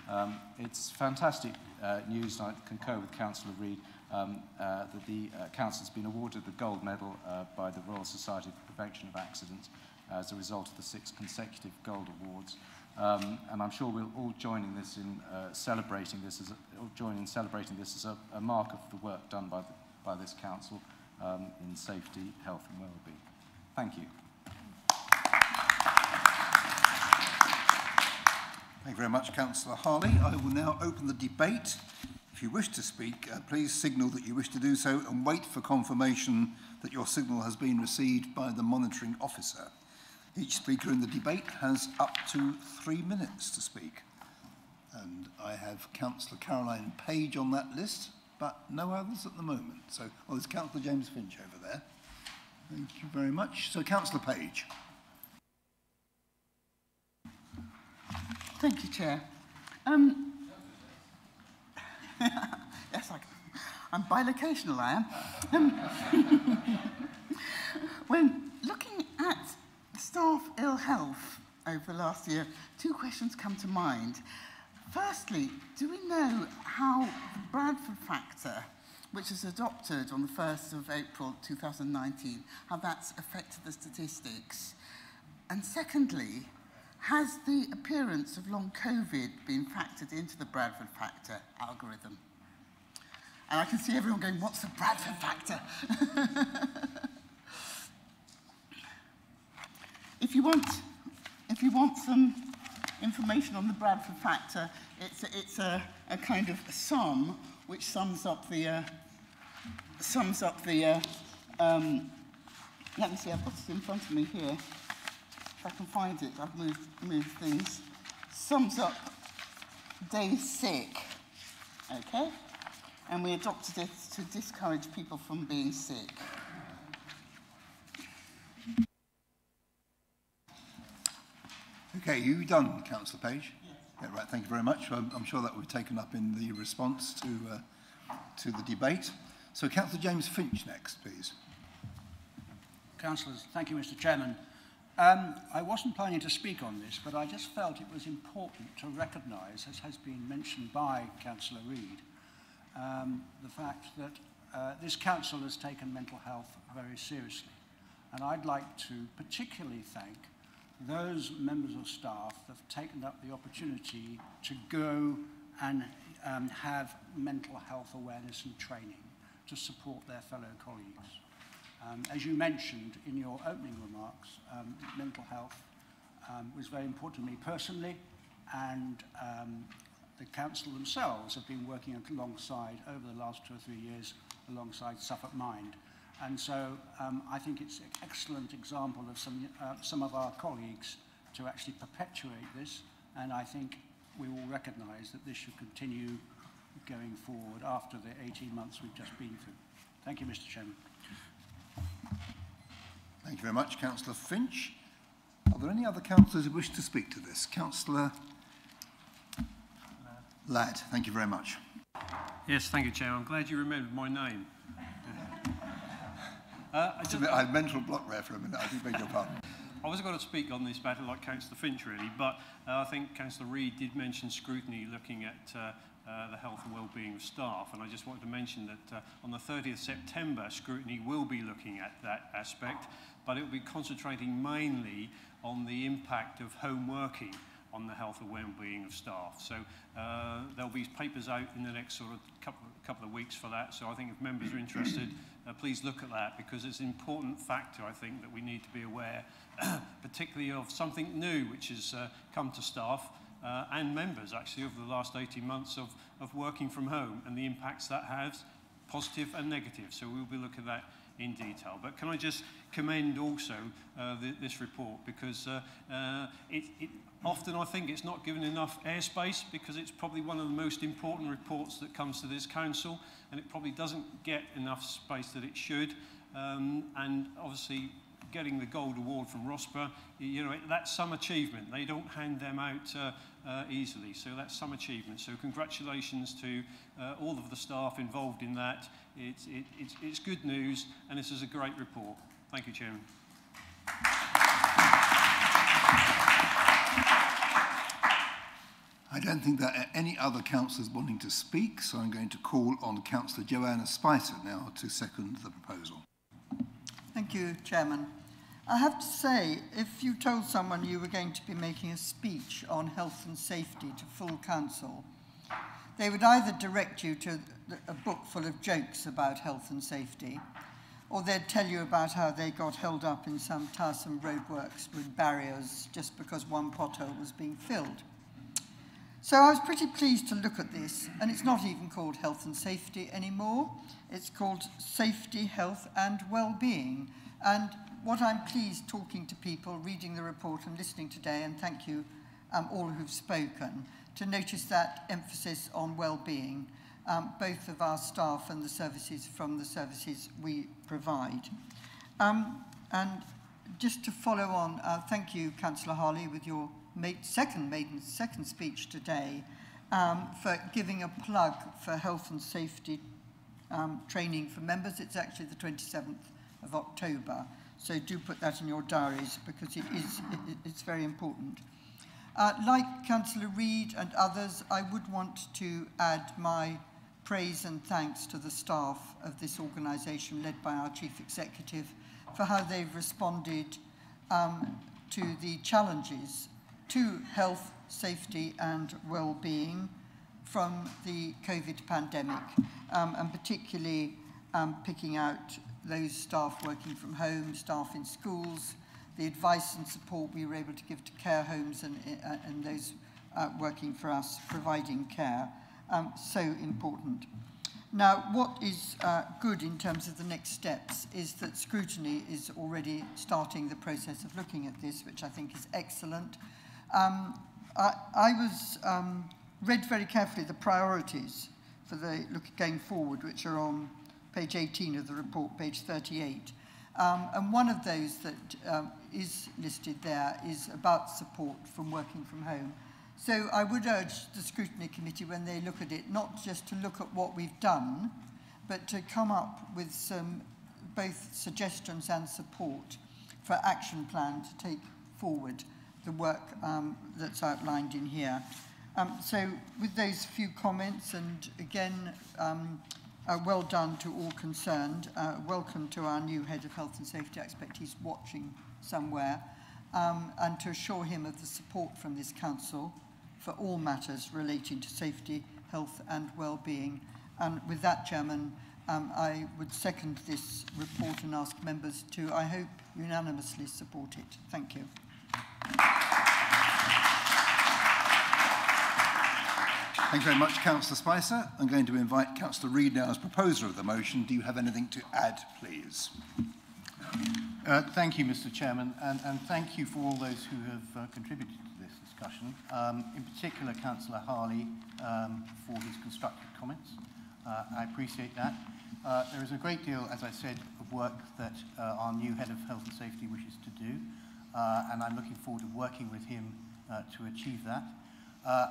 Um, it's fantastic uh, news, and I concur with Councillor Reid, um, uh, that the uh, Council has been awarded the gold medal uh, by the Royal Society for Prevention of Accidents as a result of the six consecutive gold awards. Um, and I'm sure we'll all join in this in uh, celebrating this as a, join in celebrating this as a, a mark of the work done by, the, by this council um, in safety, health and well-being. Thank you.
Thank you very much, Councillor Harley. I will now open the debate. If you wish to speak, uh, please signal that you wish to do so and wait for confirmation that your signal has been received by the monitoring officer. Each speaker in the debate has up to three minutes to speak. And I have Councillor Caroline Page on that list, but no others at the moment. So, well, there's Councillor James Finch over there. Thank you very much. So, Councillor Page.
Thank you, Chair. Um, [laughs] yes, I, I'm bilocational, I am. Um, [laughs] when looking at staff ill health over the last year, two questions come to mind. Firstly, do we know how the Bradford factor, which was adopted on the 1st of April 2019, how that's affected the statistics? And secondly, has the appearance of long COVID been factored into the Bradford factor algorithm? And I can see everyone going, what's the Bradford factor? [laughs] if you want, if you want some information on the Bradford factor, it's a, it's a, a kind of sum which sums up the uh, sums up the. Uh, um, let me see. I've got it in front of me here. If I can find it, I've moved moved things. Sums up day sick. Okay, and we adopted it to discourage people from being sick.
Okay, you done, Councillor Page? Yeah, right, thank you very much. I'm, I'm sure that will be taken up in the response to, uh, to the debate. So Councillor James Finch next, please.
Councillors, thank you, Mr Chairman. Um, I wasn't planning to speak on this, but I just felt it was important to recognise, as has been mentioned by Councillor Reid, um, the fact that uh, this council has taken mental health very seriously. And I'd like to particularly thank those members of staff that have taken up the opportunity to go and um, have mental health awareness and training to support their fellow colleagues. Um, as you mentioned in your opening remarks, um, mental health um, was very important to me personally and um, the council themselves have been working alongside over the last two or three years alongside Suffolk Mind And so um, I think it's an excellent example of some, uh, some of our colleagues to actually perpetuate this. And I think we will recognise that this should continue going forward after the 18 months we've just been through. Thank you, Mr Chairman.
Thank you very much, Councillor Finch. Are there any other councillors who wish to speak to this? Councillor Ladd, thank you very much.
Yes, thank you, Chair. I'm glad you remembered my name. [laughs]
Uh, I, just, I had mental block there for a minute. I do beg your pardon. [laughs]
I wasn't going to speak on this matter like Councillor Finch, really, but uh, I think Councillor Reid did mention scrutiny looking at uh, uh, the health and well-being of staff, and I just wanted to mention that uh, on the 30th September, scrutiny will be looking at that aspect, but it will be concentrating mainly on the impact of home working on the health and well-being of staff. So uh, there'll be papers out in the next sort of couple, couple of weeks for that. So I think if members are interested, uh, please look at that because it's an important factor, I think, that we need to be aware, [coughs] particularly of something new which has uh, come to staff uh, and members actually over the last 18 months of, of working from home and the impacts that has, positive and negative. So we'll be looking at that in detail. But can I just commend also uh, this report because uh, uh, it, it, often I think it's not given enough airspace because it's probably one of the most important reports that comes to this council and it probably doesn't get enough space that it should. Um, and obviously getting the gold award from ROSPA, you know, that's some achievement. They don't hand them out uh, easily, so that's some achievement. So congratulations to uh, all of the staff involved in that. It's, it, it's, it's good news, and this is a great report. Thank you, Chairman.
I don't think there are any other councillors wanting to speak, so I'm going to call on Councillor Joanna Spicer now to second the proposal.
Thank you, Chairman. I have to say, if you told someone you were going to be making a speech on health and safety to full council, they would either direct you to a book full of jokes about health and safety, or they'd tell you about how they got held up in some tiresome roadworks with barriers just because one pothole was being filled. So I was pretty pleased to look at this, and it's not even called health and safety anymore. It's called safety, health, and well-being. And what I'm pleased talking to people, reading the report and listening today, and thank you um, all who've spoken, to notice that emphasis on well-being, um, both of our staff and the services from the services we provide. Um, and just to follow on, uh, thank you, Councillor Harley, with your second maiden second speech today, um, for giving a plug for health and safety um, training for members. It's actually the 27th of October. So do put that in your diaries because it is, it, it's very important. Uh, like Councillor Reid and others, I would want to add my praise and thanks to the staff of this organisation led by our Chief Executive for how they've responded um, to the challenges to health, safety and well-being from the COVID pandemic, um, and particularly um, picking out those staff working from home, staff in schools, the advice and support we were able to give to care homes and, uh, and those uh, working for us, providing care. Um, so important. Now, what is uh, good in terms of the next steps is that scrutiny is already starting the process of looking at this, which I think is excellent. Um, I, I was um, read very carefully the priorities for the look going forward, which are on page 18 of the report, page 38. Um, and one of those that um, is listed there is about support from working from home. So I would urge the scrutiny committee when they look at it, not just to look at what we've done, but to come up with some both suggestions and support for action plan to take forward the work um, that's outlined in here. Um, so with those few comments, and again, um, Uh, well done to all concerned. Uh, welcome to our new Head of Health and Safety. I expect he's watching somewhere. Um, and to assure him of the support from this Council for all matters relating to safety, health and well-being. And with that, Chairman, um, I would second this report and ask members to, I hope, unanimously support it. Thank you.
Thank you very much, Councillor Spicer. I'm going to invite Councillor Reid now as proposer of the motion. Do you have anything to add, please?
Uh, thank you, Mr Chairman, and, and thank you for all those who have uh, contributed to this discussion. Um, in particular, Councillor Harley um, for his constructive comments. Uh, I appreciate that. Uh, there is a great deal, as I said, of work that uh, our new Head of Health and Safety wishes to do, uh, and I'm looking forward to working with him uh, to achieve that. Uh,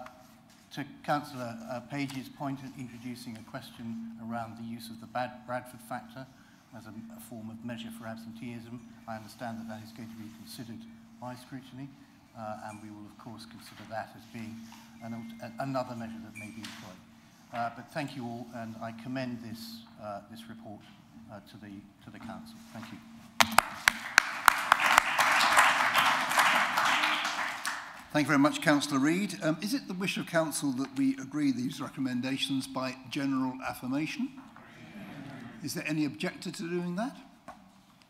to Councillor uh, Page's point in introducing a question around the use of the Bad Bradford factor as a, a form of measure for absenteeism, I understand that that is going to be considered by scrutiny, uh, and we will of course consider that as being an, another measure that may be employed. Uh, but thank you all, and I commend this, uh, this report uh, to, the, to the Council. Thank you.
Thank you very much, Councillor Reid. Um, is it the wish of Council that we agree these recommendations by general affirmation? Is there any objector to doing that?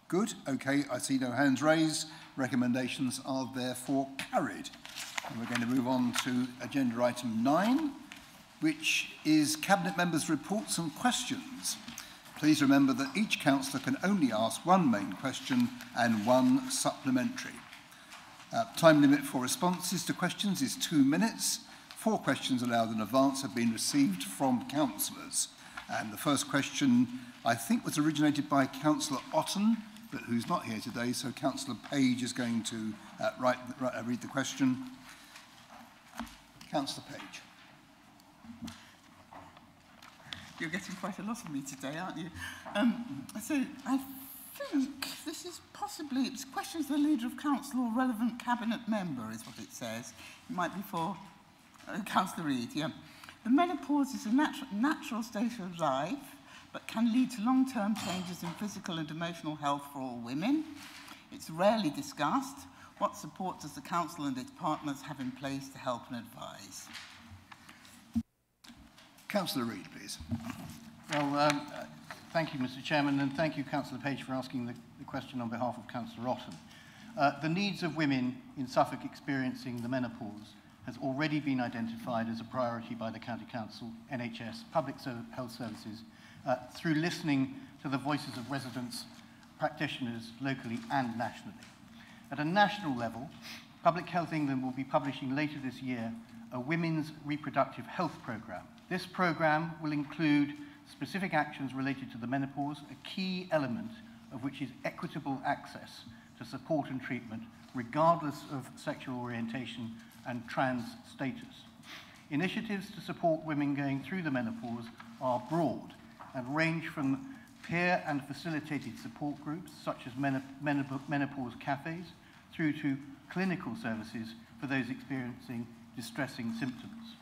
Good. Okay, I see no hands raised. Recommendations are therefore carried. And we're going to move on to agenda item 9, which is Cabinet Members' reports and questions. Please remember that each councillor can only ask one main question and one supplementary. Uh, time limit for responses to questions is two minutes. Four questions allowed in advance have been received from councillors. And the first question, I think, was originated by Councillor Otton, but who's not here today, so Councillor Page is going to uh, write, write, uh, read the question. Councillor Page.
You're getting quite a lot of me today, aren't you? Um, so I think this is possibly, it's questions the Leader of Council or relevant Cabinet member is what it says. It might be for uh, Councillor Reid, yeah. The menopause is a natu natural state of life, but can lead to long-term changes in physical and emotional health for all women. It's rarely discussed. What support does the Council and its partners have in place to help and advise?
Councillor Reid, please.
Well, um, Thank you, Mr Chairman, and thank you, Councillor Page, for asking the, the question on behalf of Councillor Otton. Uh, the needs of women in Suffolk experiencing the menopause has already been identified as a priority by the County Council, NHS, Public Health Services, uh, through listening to the voices of residents, practitioners, locally and nationally. At a national level, Public Health England will be publishing later this year a Women's Reproductive Health Programme. This programme will include specific actions related to the menopause, a key element of which is equitable access to support and treatment, regardless of sexual orientation and trans status. Initiatives to support women going through the menopause are broad and range from peer and facilitated support groups, such as menopause cafes, through to clinical services for those experiencing distressing symptoms.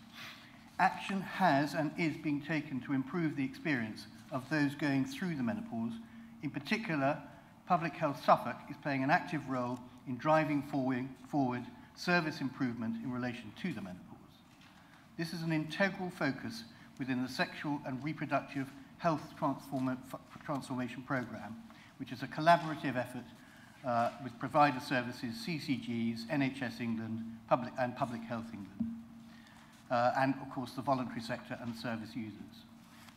Action has and is being taken to improve the experience of those going through the menopause. In particular, Public Health Suffolk is playing an active role in driving forward, service improvement in relation to the menopause. This is an integral focus within the Sexual and Reproductive Health Transform Transformation Programme, which is a collaborative effort uh, with provider services, CCGs, NHS England, public, and Public Health England, and of course the voluntary sector and service users.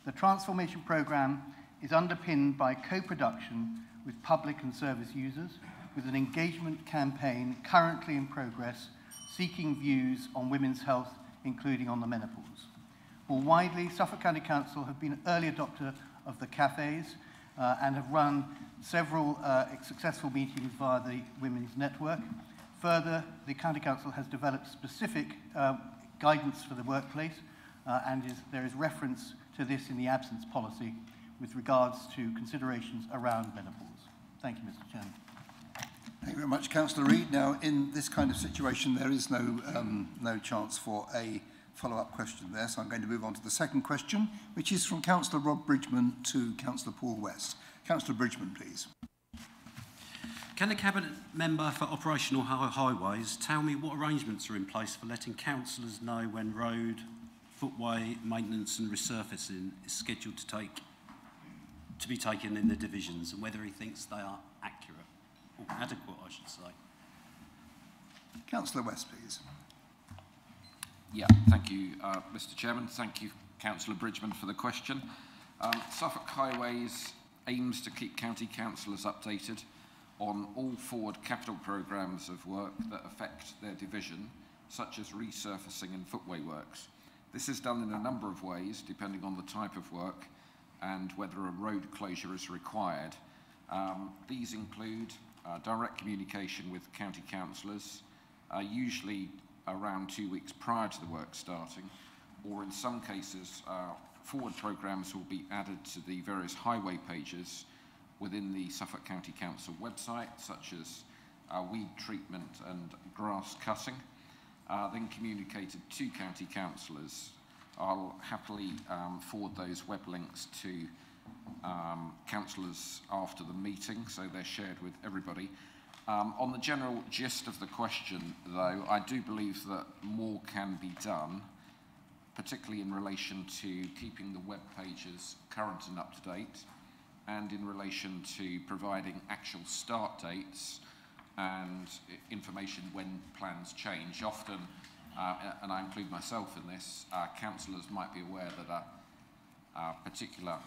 The transformation programme is underpinned by co-production with public and service users, with an engagement campaign currently in progress seeking views on women's health, including on the menopause. More widely, Suffolk County Council have been an early adopter of the cafes uh, and have run several uh, successful meetings via the Women's Network. Further, the County Council has developed specific uh, guidance for the workplace uh, and is, there is reference to this in the absence policy with regards to considerations around menopause. Thank you, Mr Chairman.
Thank you very much, Councillor Reid. Now, in this kind of situation, there is no, um, no chance for a follow-up question there, so I'm going to move on to the second question, which is from Councillor Rob Bridgeman to Councillor Paul West. Councillor Bridgeman, please.
Can the Cabinet member for operational highways tell me what arrangements are in place for letting councillors know when road, footway maintenance and resurfacing is scheduled to take to be taken in the divisions and whether he thinks they are accurate? Or adequate, I should say.
Councillor West, please.
Yeah, thank you, uh, Mr Chairman. Thank you, Councillor Bridgeman, for the question. Um, Suffolk Highways aims to keep county councillors updated on all forward capital programmes of work that affect their division, such as resurfacing and footway works. This is done in a number of ways, depending on the type of work and whether a road closure is required. Um, these include uh, direct communication with county councillors, uh, usually around two weeks prior to the work starting, or in some cases, uh, forward programmes will be added to the various highway pages within the Suffolk County Council website, such as uh, weed treatment and grass cutting, uh, then communicated to county councillors. I'll happily um, forward those web links to um, councillors after the meeting, so they're shared with everybody. Um, on the general gist of the question, though, I do believe that more can be done, particularly in relation to keeping the web pages current and up to date, and in relation to providing actual start dates and information when plans change. Often, uh, and I include myself in this, uh, councillors might be aware that a, a particular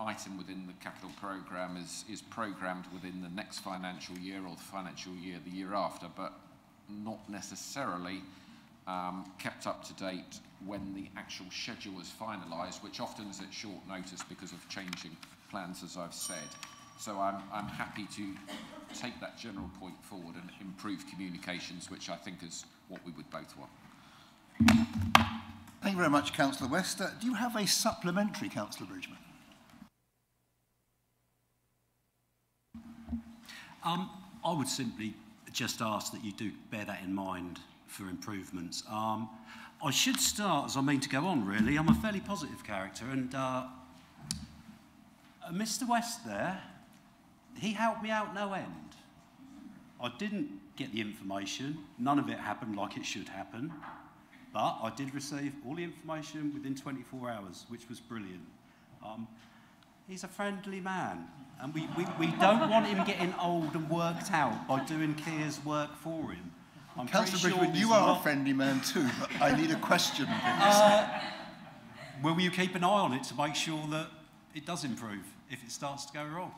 item within the capital programme is, is programmed within the next financial year or the financial year the year after, but not necessarily um, kept up to date when the actual schedule is finalised, which often is at short notice because of changing plans, as I've said. So I'm, I'm happy to take that general point forward and improve communications, which I think is what we would both want.
Thank you very much, Councillor West. Uh, do you have a supplementary, Councillor Bridgeman?
Um, I would simply just ask that you do bear that in mind for improvements. Um, I should start, as I mean to go on really, I'm a fairly positive character and uh, uh, Mr West there, he helped me out no end. I didn't get the information, none of it happened like it should happen, but I did receive all the information within 24 hours, which was brilliant. Um, he's a friendly man. And we, we, we don't want him getting old and worked out by doing Keir's work for him. I'm
Councillor
sure
you are a friendly man too, but I need a question. Uh,
will you keep an eye on it to make sure that it does improve if it starts to go wrong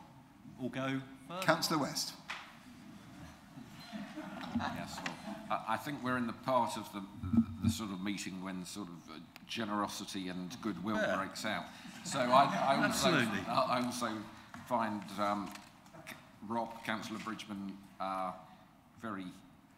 or go further?
Councillor West.
Yes, well, I think we're in the part of the, the, the sort of meeting when sort of uh, generosity and goodwill yeah. breaks out. So I, I also, Absolutely. I also find um, Rob, Councillor Bridgeman, uh, very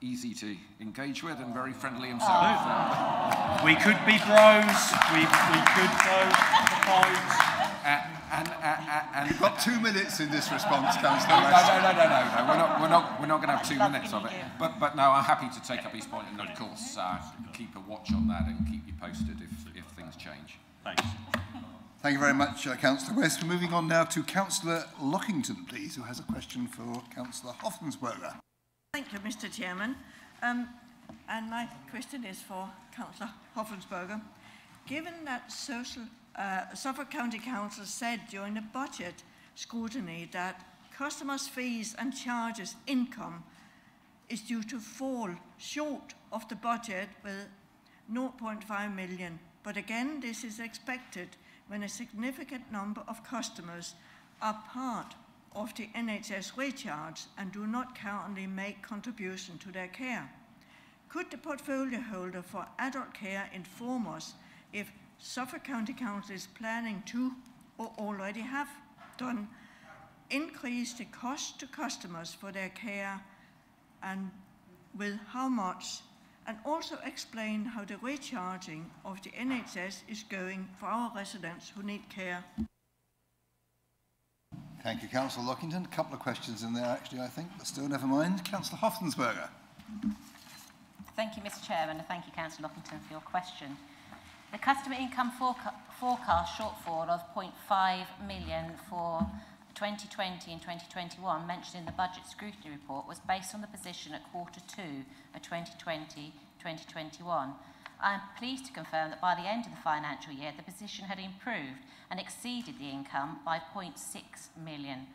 easy to engage with and very friendly himself.
Oh. we could be bros, we, we could go phones.
Uh, and, and, and
You've got two minutes in this response, Councillor
no,
West.
no, no, no, no, no. We're not, we're not, we're not going to have two minutes of it. But, but no, I'm happy to take up his point and, of course, uh, keep a watch on that and keep you posted if, if things change.
Thanks.
Thank you very much, uh, Councillor West. We're moving on now to Councillor Lockington, please, who has a question for Councillor Hopfesperger.
Thank you, Mr. Chairman. Um, and my question is for Councillor Hopfesperger. Given that social, uh, Suffolk County Council said during the budget scrutiny that customers' fees and charges income is due to fall short of the budget with 0.5 million. But again, this is expected when a significant number of customers are part of the NHS recharge and do not currently make contribution to their care. Could the portfolio holder for adult care inform us if Suffolk County Council is planning to, or already have done, increase the cost to customers for their care and with how much, and also explain how the recharging of the NHS is going for our residents who need care.
Thank you, Councillor Lockington. A couple of questions in there, actually, I think, but still, never mind. Councillor Hopfesperger.
Thank you, Mr Chairman, and thank you, Councillor Lockington, for your question. The customer income foreca forecast shortfall of 0.5 million for 2020 and 2021 mentioned in the budget scrutiny report was based on the position at quarter two of 2020-2021. I am pleased to confirm that by the end of the financial year, the position had improved and exceeded the income by 0.6 million.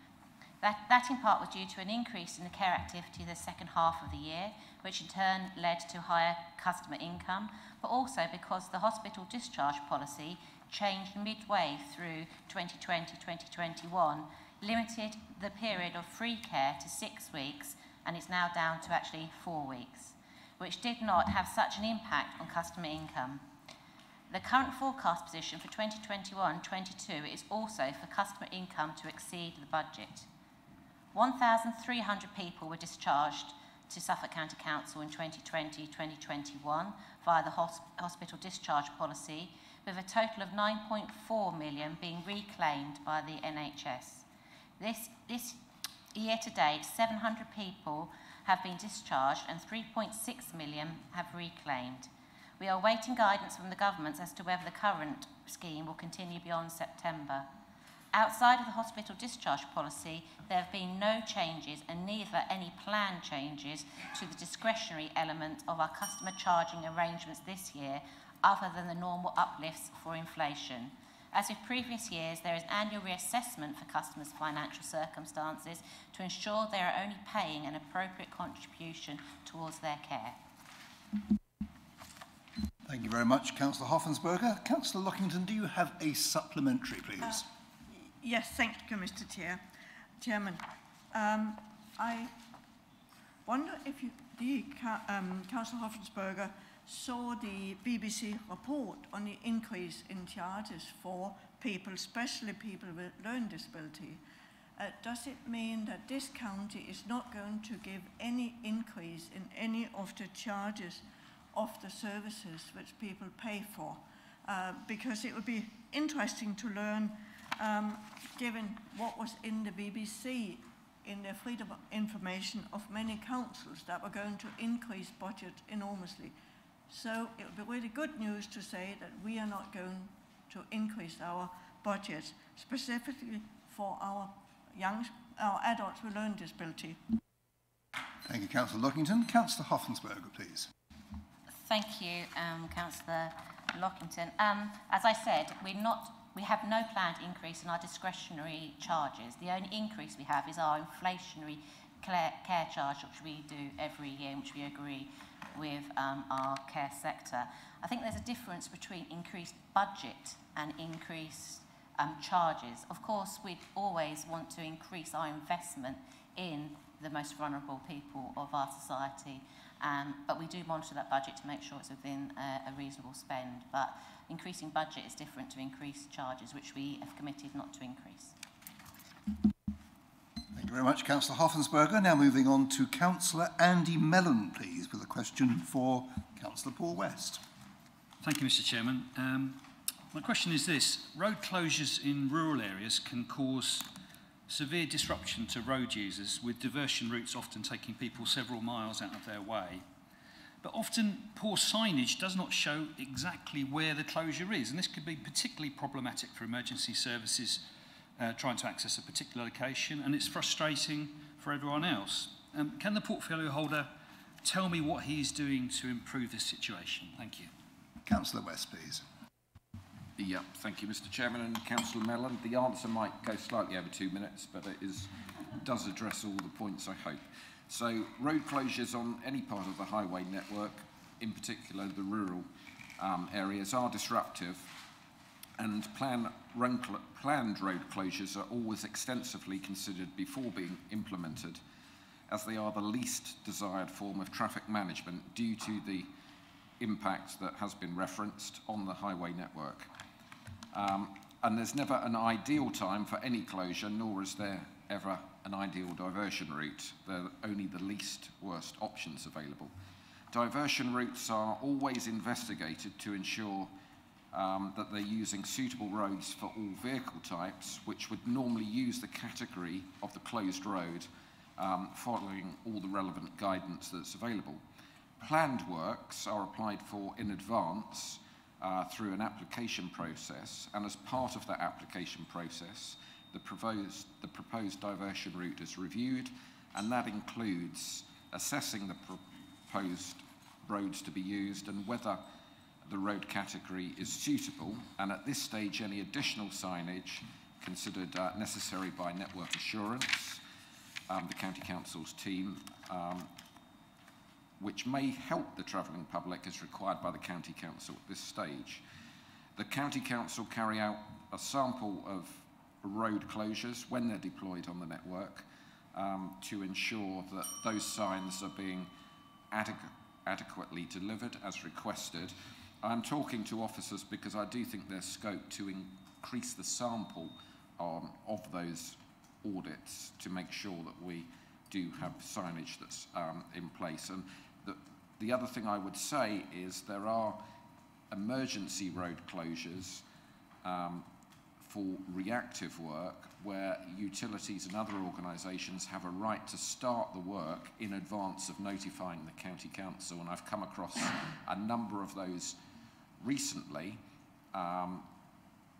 That, that in part was due to an increase in the care activity the second half of the year, which in turn led to higher customer income, but also because the hospital discharge policy changed midway through 2020-2021, limited the period of free care to six weeks, and it's now down to actually four weeks, which did not have such an impact on customer income. The current forecast position for 2021-22 is also for customer income to exceed the budget. 1,300 people were discharged to Suffolk County Council in 2020-2021 via the hosp hospital discharge policy, with a total of 9.4 million being reclaimed by the NHS. This, this year to date, 700 people have been discharged and 3.6 million have reclaimed. We are waiting guidance from the government as to whether the current scheme will continue beyond September. Outside of the hospital discharge policy, there have been no changes and neither any planned changes to the discretionary element of our customer charging arrangements this year, other than the normal uplifts for inflation. As with previous years, there is annual reassessment for customers' financial circumstances to ensure they are only paying an appropriate contribution towards their care.
Thank you very much, Councillor Hopfesperger. Councillor Lockington, do you have a supplementary, please? Uh,
yes, thank you, Mr Chair. Chairman. Um, I wonder if you, the um, Councillor Hopfesperger saw the BBC report on the increase in charges for people, especially people with learning disability. Uh, does it mean that this county is not going to give any increase in any of the charges of the services which people pay for? Uh, because it would be interesting to learn, um, given what was in the BBC in the freedom of information of many councils that were going to increase budget enormously. So it would be really good news to say that we are not going to increase our budget specifically for our young, our adults with learning disability.
Thank you, Councillor Lockington. Councillor Hopfesperger, please.
Thank you, um, Councillor Lockington. Um, as I said, we're not, we have no planned increase in our discretionary charges. The only increase we have is our inflationary care charge, which we do every year, which we agree with um, our care sector. I think there's a difference between increased budget and increased um, charges. Of course, we always want to increase our investment in the most vulnerable people of our society, um, but we do monitor that budget to make sure it's within a, a reasonable spend. But increasing budget is different to increased charges, which we have committed not to increase Thank
you very much, Councillor Hopfesperger. Now moving on to Councillor Andy Mellen, please, with a question for Councillor Paul West.
Thank you, Mr Chairman. Um, my question is this. Road closures in rural areas can cause severe disruption to road users, with diversion routes often taking people several miles out of their way. But often poor signage does not show exactly where the closure is, and this could be particularly problematic for emergency services uh, trying to access a particular location, and it's frustrating for everyone else. Um, can the portfolio holder tell me what he's doing to improve this situation? Thank you.
Councillor West, please.
Yeah, thank you, Mr Chairman and Councillor Mellen. The answer might go slightly over two minutes, but it is, does address all the points, I hope. So road closures on any part of the highway network, in particular the rural um, areas, are disruptive and plan, planned road closures are always extensively considered before being implemented as they are the least desired form of traffic management due to the impact that has been referenced on the highway network. Um, and there's never an ideal time for any closure, nor is there ever an ideal diversion route. They're only the least worst options available. Diversion routes are always investigated to ensure um, that they're using suitable roads for all vehicle types, which would normally use the category of the closed road, um, following all the relevant guidance that's available. Planned works are applied for in advance uh, through an application process, and as part of that application process, the proposed, the proposed diversion route is reviewed, and that includes assessing the proposed roads to be used and whether the road category is suitable, and at this stage, any additional signage considered uh, necessary by Network Assurance, um, the County Council's team, um, which may help the travelling public as required by the County Council at this stage. The County Council carry out a sample of road closures when they're deployed on the network um, to ensure that those signs are being adequ adequately delivered as requested. I'm talking to officers because I do think there's scope to increase the sample um, of those audits to make sure that we do have signage that's um, in place. And the, the other thing I would say is there are emergency road closures um, for reactive work where utilities and other organisations have a right to start the work in advance of notifying the county council. And I've come across a number of those recently. Um,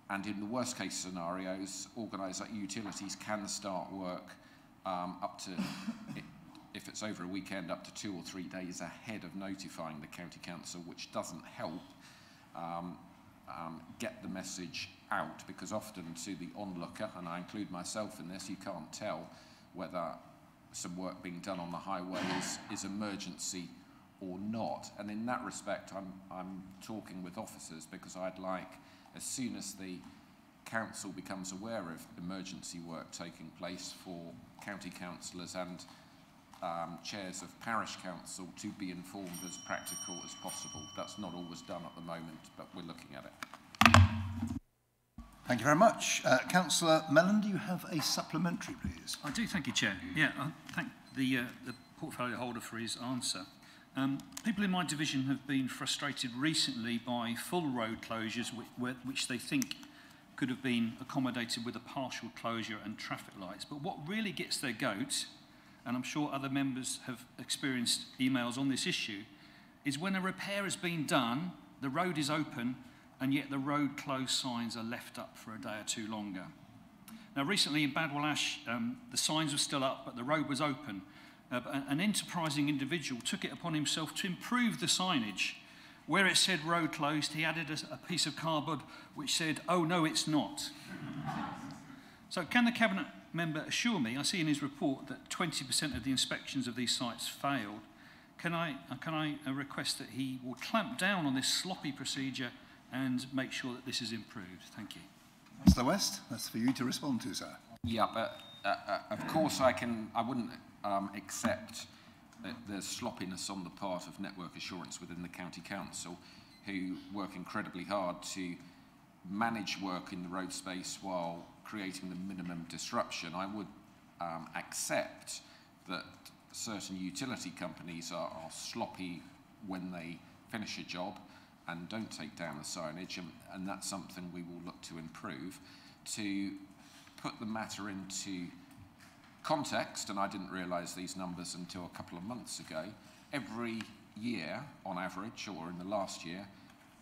and in the worst case scenarios, utilities can start work um, up to, if it's over a weekend, up to two or three days ahead of notifying the county council, which doesn't help um, um, get the message out because often to the onlooker, and I include myself in this, you can't tell whether some work being done on the highway is, is emergency or not. And in that respect, I'm, I'm talking with officers because I'd like, as soon as the council becomes aware of emergency work taking place for county councillors and um, chairs of parish council to be informed as practical as possible. That's not always done at the moment, but we're looking at it.
Thank you very much. Uh, Councillor Mellen, do you have a supplementary, please?
I do, thank you, Chair. Yeah, I thank the, uh, the portfolio holder for his answer. Um, people in my division have been frustrated recently by full road closures which, which they think could have been accommodated with a partial closure and traffic lights. But what really gets their goat, and I'm sure other members have experienced emails on this issue, is when a repair has been done, the road is open, and yet the road closed signs are left up for a day or two longer. Now, recently in Badwell Ash, um, the signs were still up, but the road was open. Uh, an enterprising individual took it upon himself to improve the signage. Where it said road closed, he added a, a piece of cardboard which said, oh no, it's not. [laughs] so can the Cabinet member assure me, I see in his report that 20% of the inspections of these sites failed. Can I, uh, can I uh, request that he will clamp down on this sloppy procedure and make sure that this is improved. Thank you.
Mr. West, that's for you to respond to, sir.
Yeah, but uh, uh, of course I can. I wouldn't um, accept that there's sloppiness on the part of network assurance within the county council, who work incredibly hard to manage work in the road space while creating the minimum disruption. I would um, accept that certain utility companies are, are sloppy when they finish a job and don't take down the signage, and, and that's something we will look to improve. To put the matter into context, and I didn't realise these numbers until a couple of months ago, every year, on average, or in the last year,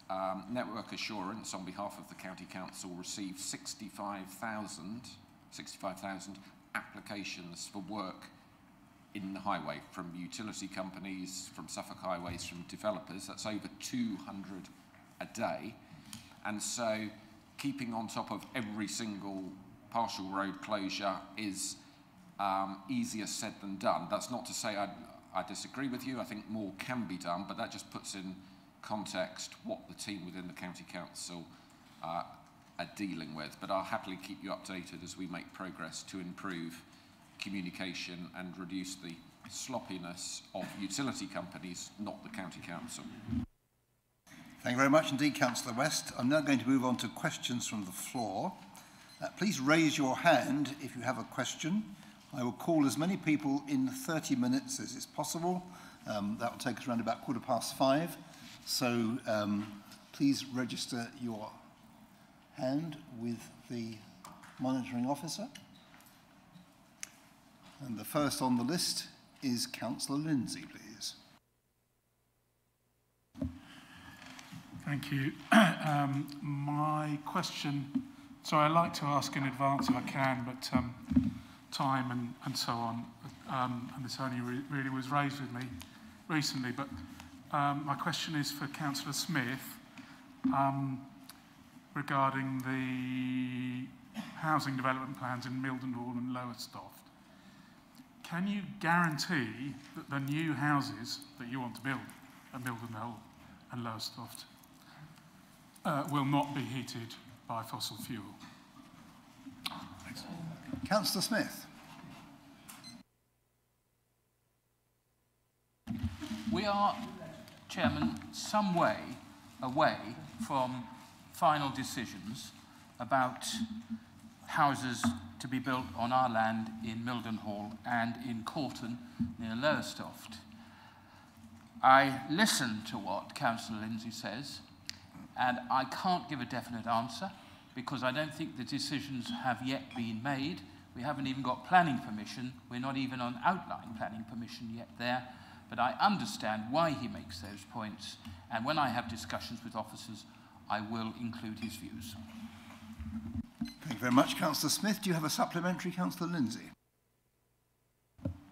um, Network Assurance, on behalf of the County Council, received 65,000 65,000 applications for work in the highway from utility companies, from Suffolk Highways, from developers. That's over 200 a day. And so keeping on top of every single partial road closure is um, easier said than done. That's not to say I, I disagree with you. I think more can be done, but that just puts in context what the team within the County Council uh, are dealing with. But I'll happily keep you updated as we make progress to improve communication and reduce the sloppiness of utility companies, not the County Council.
Thank you very much indeed, Councillor West. I'm now going to move on to questions from the floor. Uh, please raise your hand if you have a question. I will call as many people in 30 minutes as is possible. Um, that will take us around about quarter past five. So um, please register your hand with the monitoring officer. And the first on the list is Councillor Lindsay, please.
Thank you. [coughs] um, my question, so I like to ask in advance if I can, but um, time and, and so on, um, and this only re really was raised with me recently, but um, my question is for Councillor Smith um, regarding the housing development plans in Mildenhall and Lowestoft. Can you guarantee that the new houses that you want to build at Mildenhall and Lowestoft uh, will not be heated by fossil fuel?
Thanks. Councillor Smith.
We are, Chairman, some way away from final decisions about houses to be built on our land in Mildenhall and in Corton near Lowestoft. I listen to what Councillor Lindsay says, and I can't give a definite answer because I don't think the decisions have yet been made. We haven't even got planning permission. We're not even on outline planning permission yet there. But I understand why he makes those points, and when I have discussions with officers, I will include his views.
Thank you very much, Councillor Smith. Do you have a supplementary, Councillor Lindsay?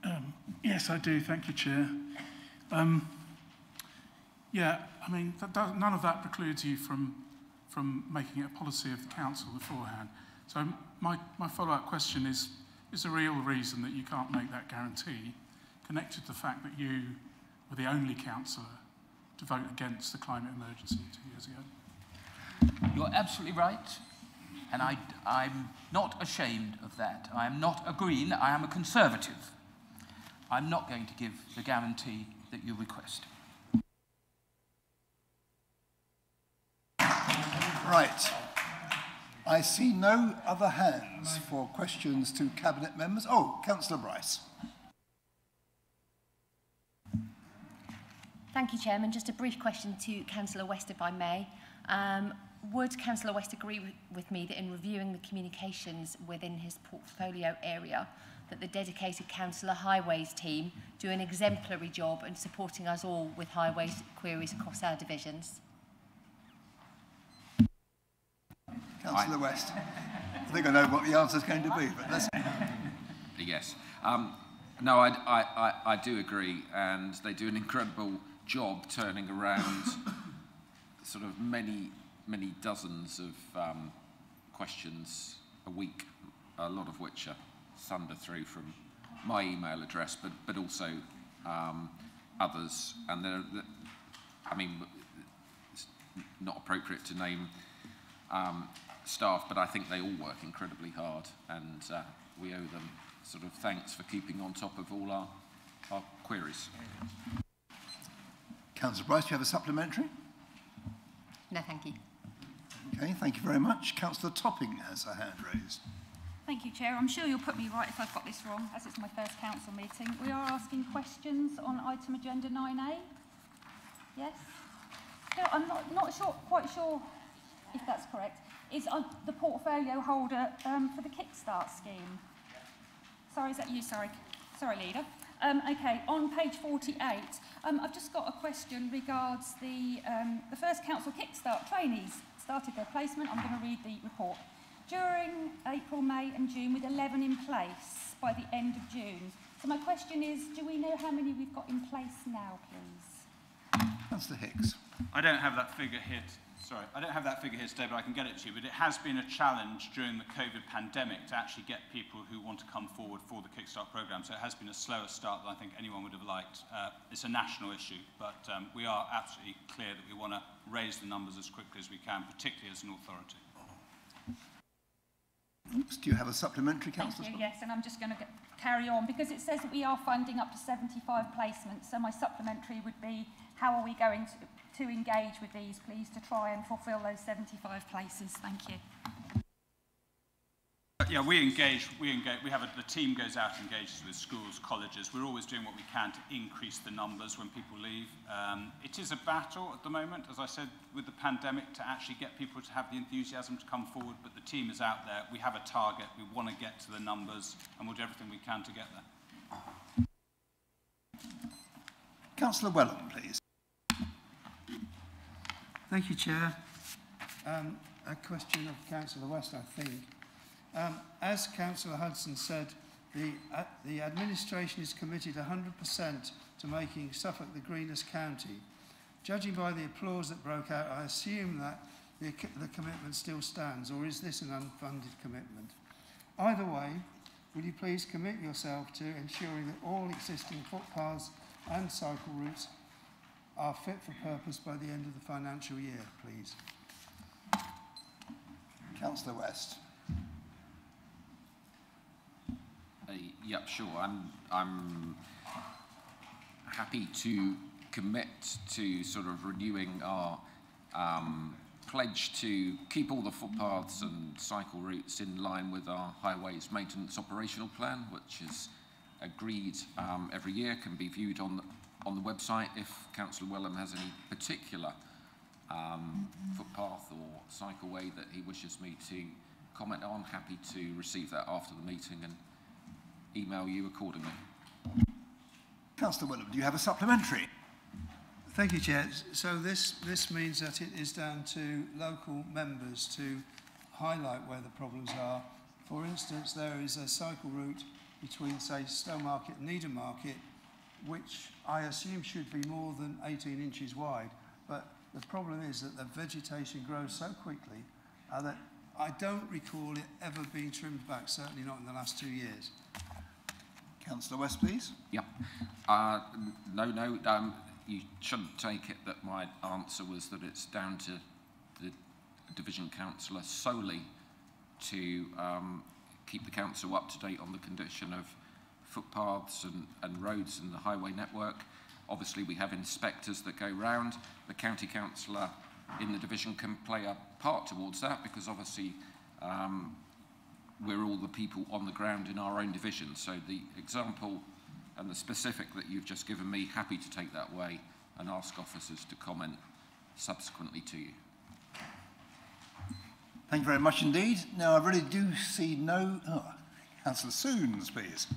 Um, yes, I do. Thank you, Chair. Um, yeah, I mean, does, none of that precludes you from, from making it a policy of the council beforehand. So my, my follow-up question is, is the real reason that you can't make that guarantee connected to the fact that you were the only councillor to vote against the climate emergency two years ago?
You're absolutely right. And I, I'm not ashamed of that. I am not a Green, I am a Conservative. I'm not going to give the guarantee that you request.
Right. I see no other hands for questions to Cabinet members. Oh, Councillor Bryce.
Thank you, Chairman. Just a brief question to Councillor West, if I may. Um, would Councillor West agree with, with me that in reviewing the communications within his portfolio area, that the dedicated Councillor Highways team do an exemplary job in supporting us all with highways queries across our divisions?
Councillor West. I think I know what the answer is going to be, but let's...
Yes. Um, no, I, I, I, I do agree, and they do an incredible job turning around sort of many, many dozens of um, questions a week, a lot of which are thunder through from my email address, but, but also um, others. And they're, they're, I mean, it's not appropriate to name um, staff, but I think they all work incredibly hard, and uh, we owe them sort of thanks for keeping on top of all our, our queries.
Councillor Bryce, do you have a supplementary?
No, thank you.
Okay, thank you very much. Councillor Topping has a hand raised.
Thank you, Chair. I'm sure you'll put me right if I've got this wrong, as it's my first council meeting. We are asking questions on item agenda 9A. Yes? No, I'm I'm not, not sure, quite sure if that's correct, is uh, the portfolio holder um, for the Kickstart scheme. Sorry, is that you? Sorry. Sorry, Leader. Um, okay, on page 48, um, I've just got a question regards the, um, the first council Kickstart trainees started their placement. I'm going to read the report. During April, May and June, with 11 in place by the end of June. So my question is, do we know how many we've got in place now, please?
That's the Hicks.
I don't have that figure here. Sorry, I don't have that figure here today, but I can get it to you. But it has been a challenge during the COVID pandemic to actually get people who want to come forward for the Kickstart programme. So it has been a slower start than I think anyone would have liked. Uh, it's a national issue, but um, we are absolutely clear that we want to raise the numbers as quickly as we can, particularly as an authority.
Oops, do you have a supplementary, Councillor?
Thank you, yes, and I'm just going to carry on because it says that we are funding up to 75 placements. So my supplementary would be, how are we going to, to engage with these, please, to try and fulfil those 75 places? Thank you.
Yeah, we engage, we engage, we have a, the team goes out and engages with schools, colleges. We're always doing what we can to increase the numbers when people leave. Um, it is a battle at the moment, as I said, with the pandemic to actually get people to have the enthusiasm to come forward, but the team is out there. We have a target. We want to get to the numbers and we'll do everything we can to get there.
Councillor Welham, please.
Thank you, Chair. Um, a question of Councillor West, I think. Um, as Councillor Hudson said, the, uh, the administration is committed 100% to making Suffolk the greenest county. Judging by the applause that broke out, I assume that the, the commitment still stands, or is this an unfunded commitment? Either way, will you please commit yourself to ensuring that all existing footpaths and cycle routes are fit for purpose by the end of the financial year, please?
Councillor West.
Uh, yep, sure. I'm, I'm happy to commit to sort of renewing our um, pledge to keep all the footpaths and cycle routes in line with our highways maintenance operational plan, which is agreed um, every year, can be viewed on on the website. If Councillor Welham has any particular um, footpath or cycleway that he wishes me to comment on, happy to receive that after the meeting and email you accordingly.
Councillor Welham, do you have a supplementary?
Thank you, Chair. So this, this means that it is down to local members to highlight where the problems are. For instance, there is a cycle route between, say, Stowmarket and Needham Market, which I assume should be more than 18 inches wide. But the problem is that the vegetation grows so quickly uh, that I don't recall it ever being trimmed back, certainly not in the last two years.
Councillor West, please.
Yep. Uh, no, no, um, you shouldn't take it that my answer was that it's down to the division councillor solely to um, keep the council up to date on the condition of footpaths and, and roads and the highway network. Obviously, we have inspectors that go round. The county councillor in the division can play a part towards that because obviously um, we're all the people on the ground in our own division. So the example and the specific that you've just given me, happy to take that way and ask officers to comment subsequently to you.
Thank you very much indeed. Now, I really do see no... Oh, Councillor Soons, please.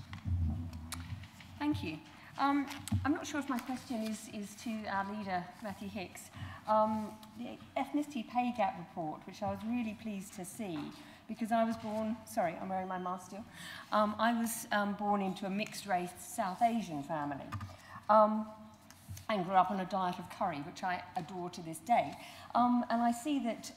Thank you. Um, I'm not sure if my question is, is to our leader, Matthew Hicks. Um, the ethnicity pay gap report, which I was really pleased to see, because I was born, sorry, I'm wearing my mask still. Um, I was um, born into a mixed race South Asian family um, and grew up on a diet of curry, which I adore to this day. Um, and I see that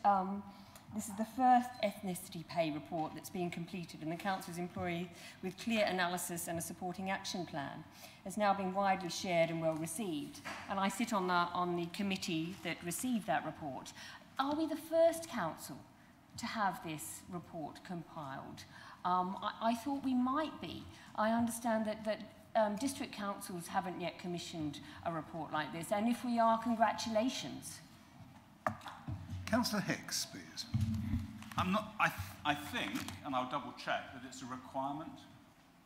this is the first ethnicity pay report that's being completed and the Council's employee with clear analysis and a supporting action plan has now been widely shared and well received. And I sit on the, on the committee that received that report. Are we the first council to have this report compiled? Um, I, I thought we might be. I understand that, that um, district councils haven't yet commissioned a report like this, and if we are, congratulations.
Councillor Hicks, please.
I'm not, I, th I think, and I'll double check, that it's a requirement.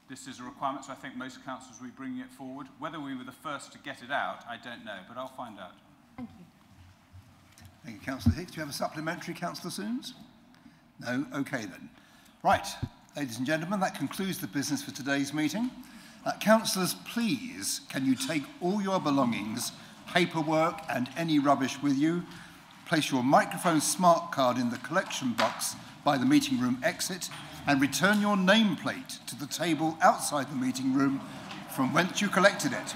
This is a requirement, so I think most councils will be bringing it forward. Whether we were the first to get it out, I don't know, but I'll find out.
Thank you.
Thank you, Councillor Hicks. Do you have a supplementary, Councillor Soons? No? Okay then. Right, ladies and gentlemen, that concludes the business for today's meeting. Uh, councillors, please, can you take all your belongings, paperwork and any rubbish with you? Place your microphone smart card in the collection box by the meeting room exit and return your nameplate to the table outside the meeting room from whence you collected it.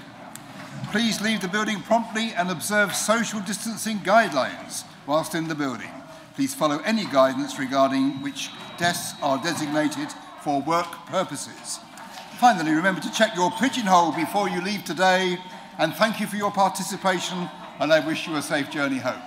Please leave the building promptly and observe social distancing guidelines whilst in the building. Please follow any guidance regarding which desks are designated for work purposes. Finally, remember to check your pigeonhole before you leave today and thank you for your participation and I wish you a safe journey home.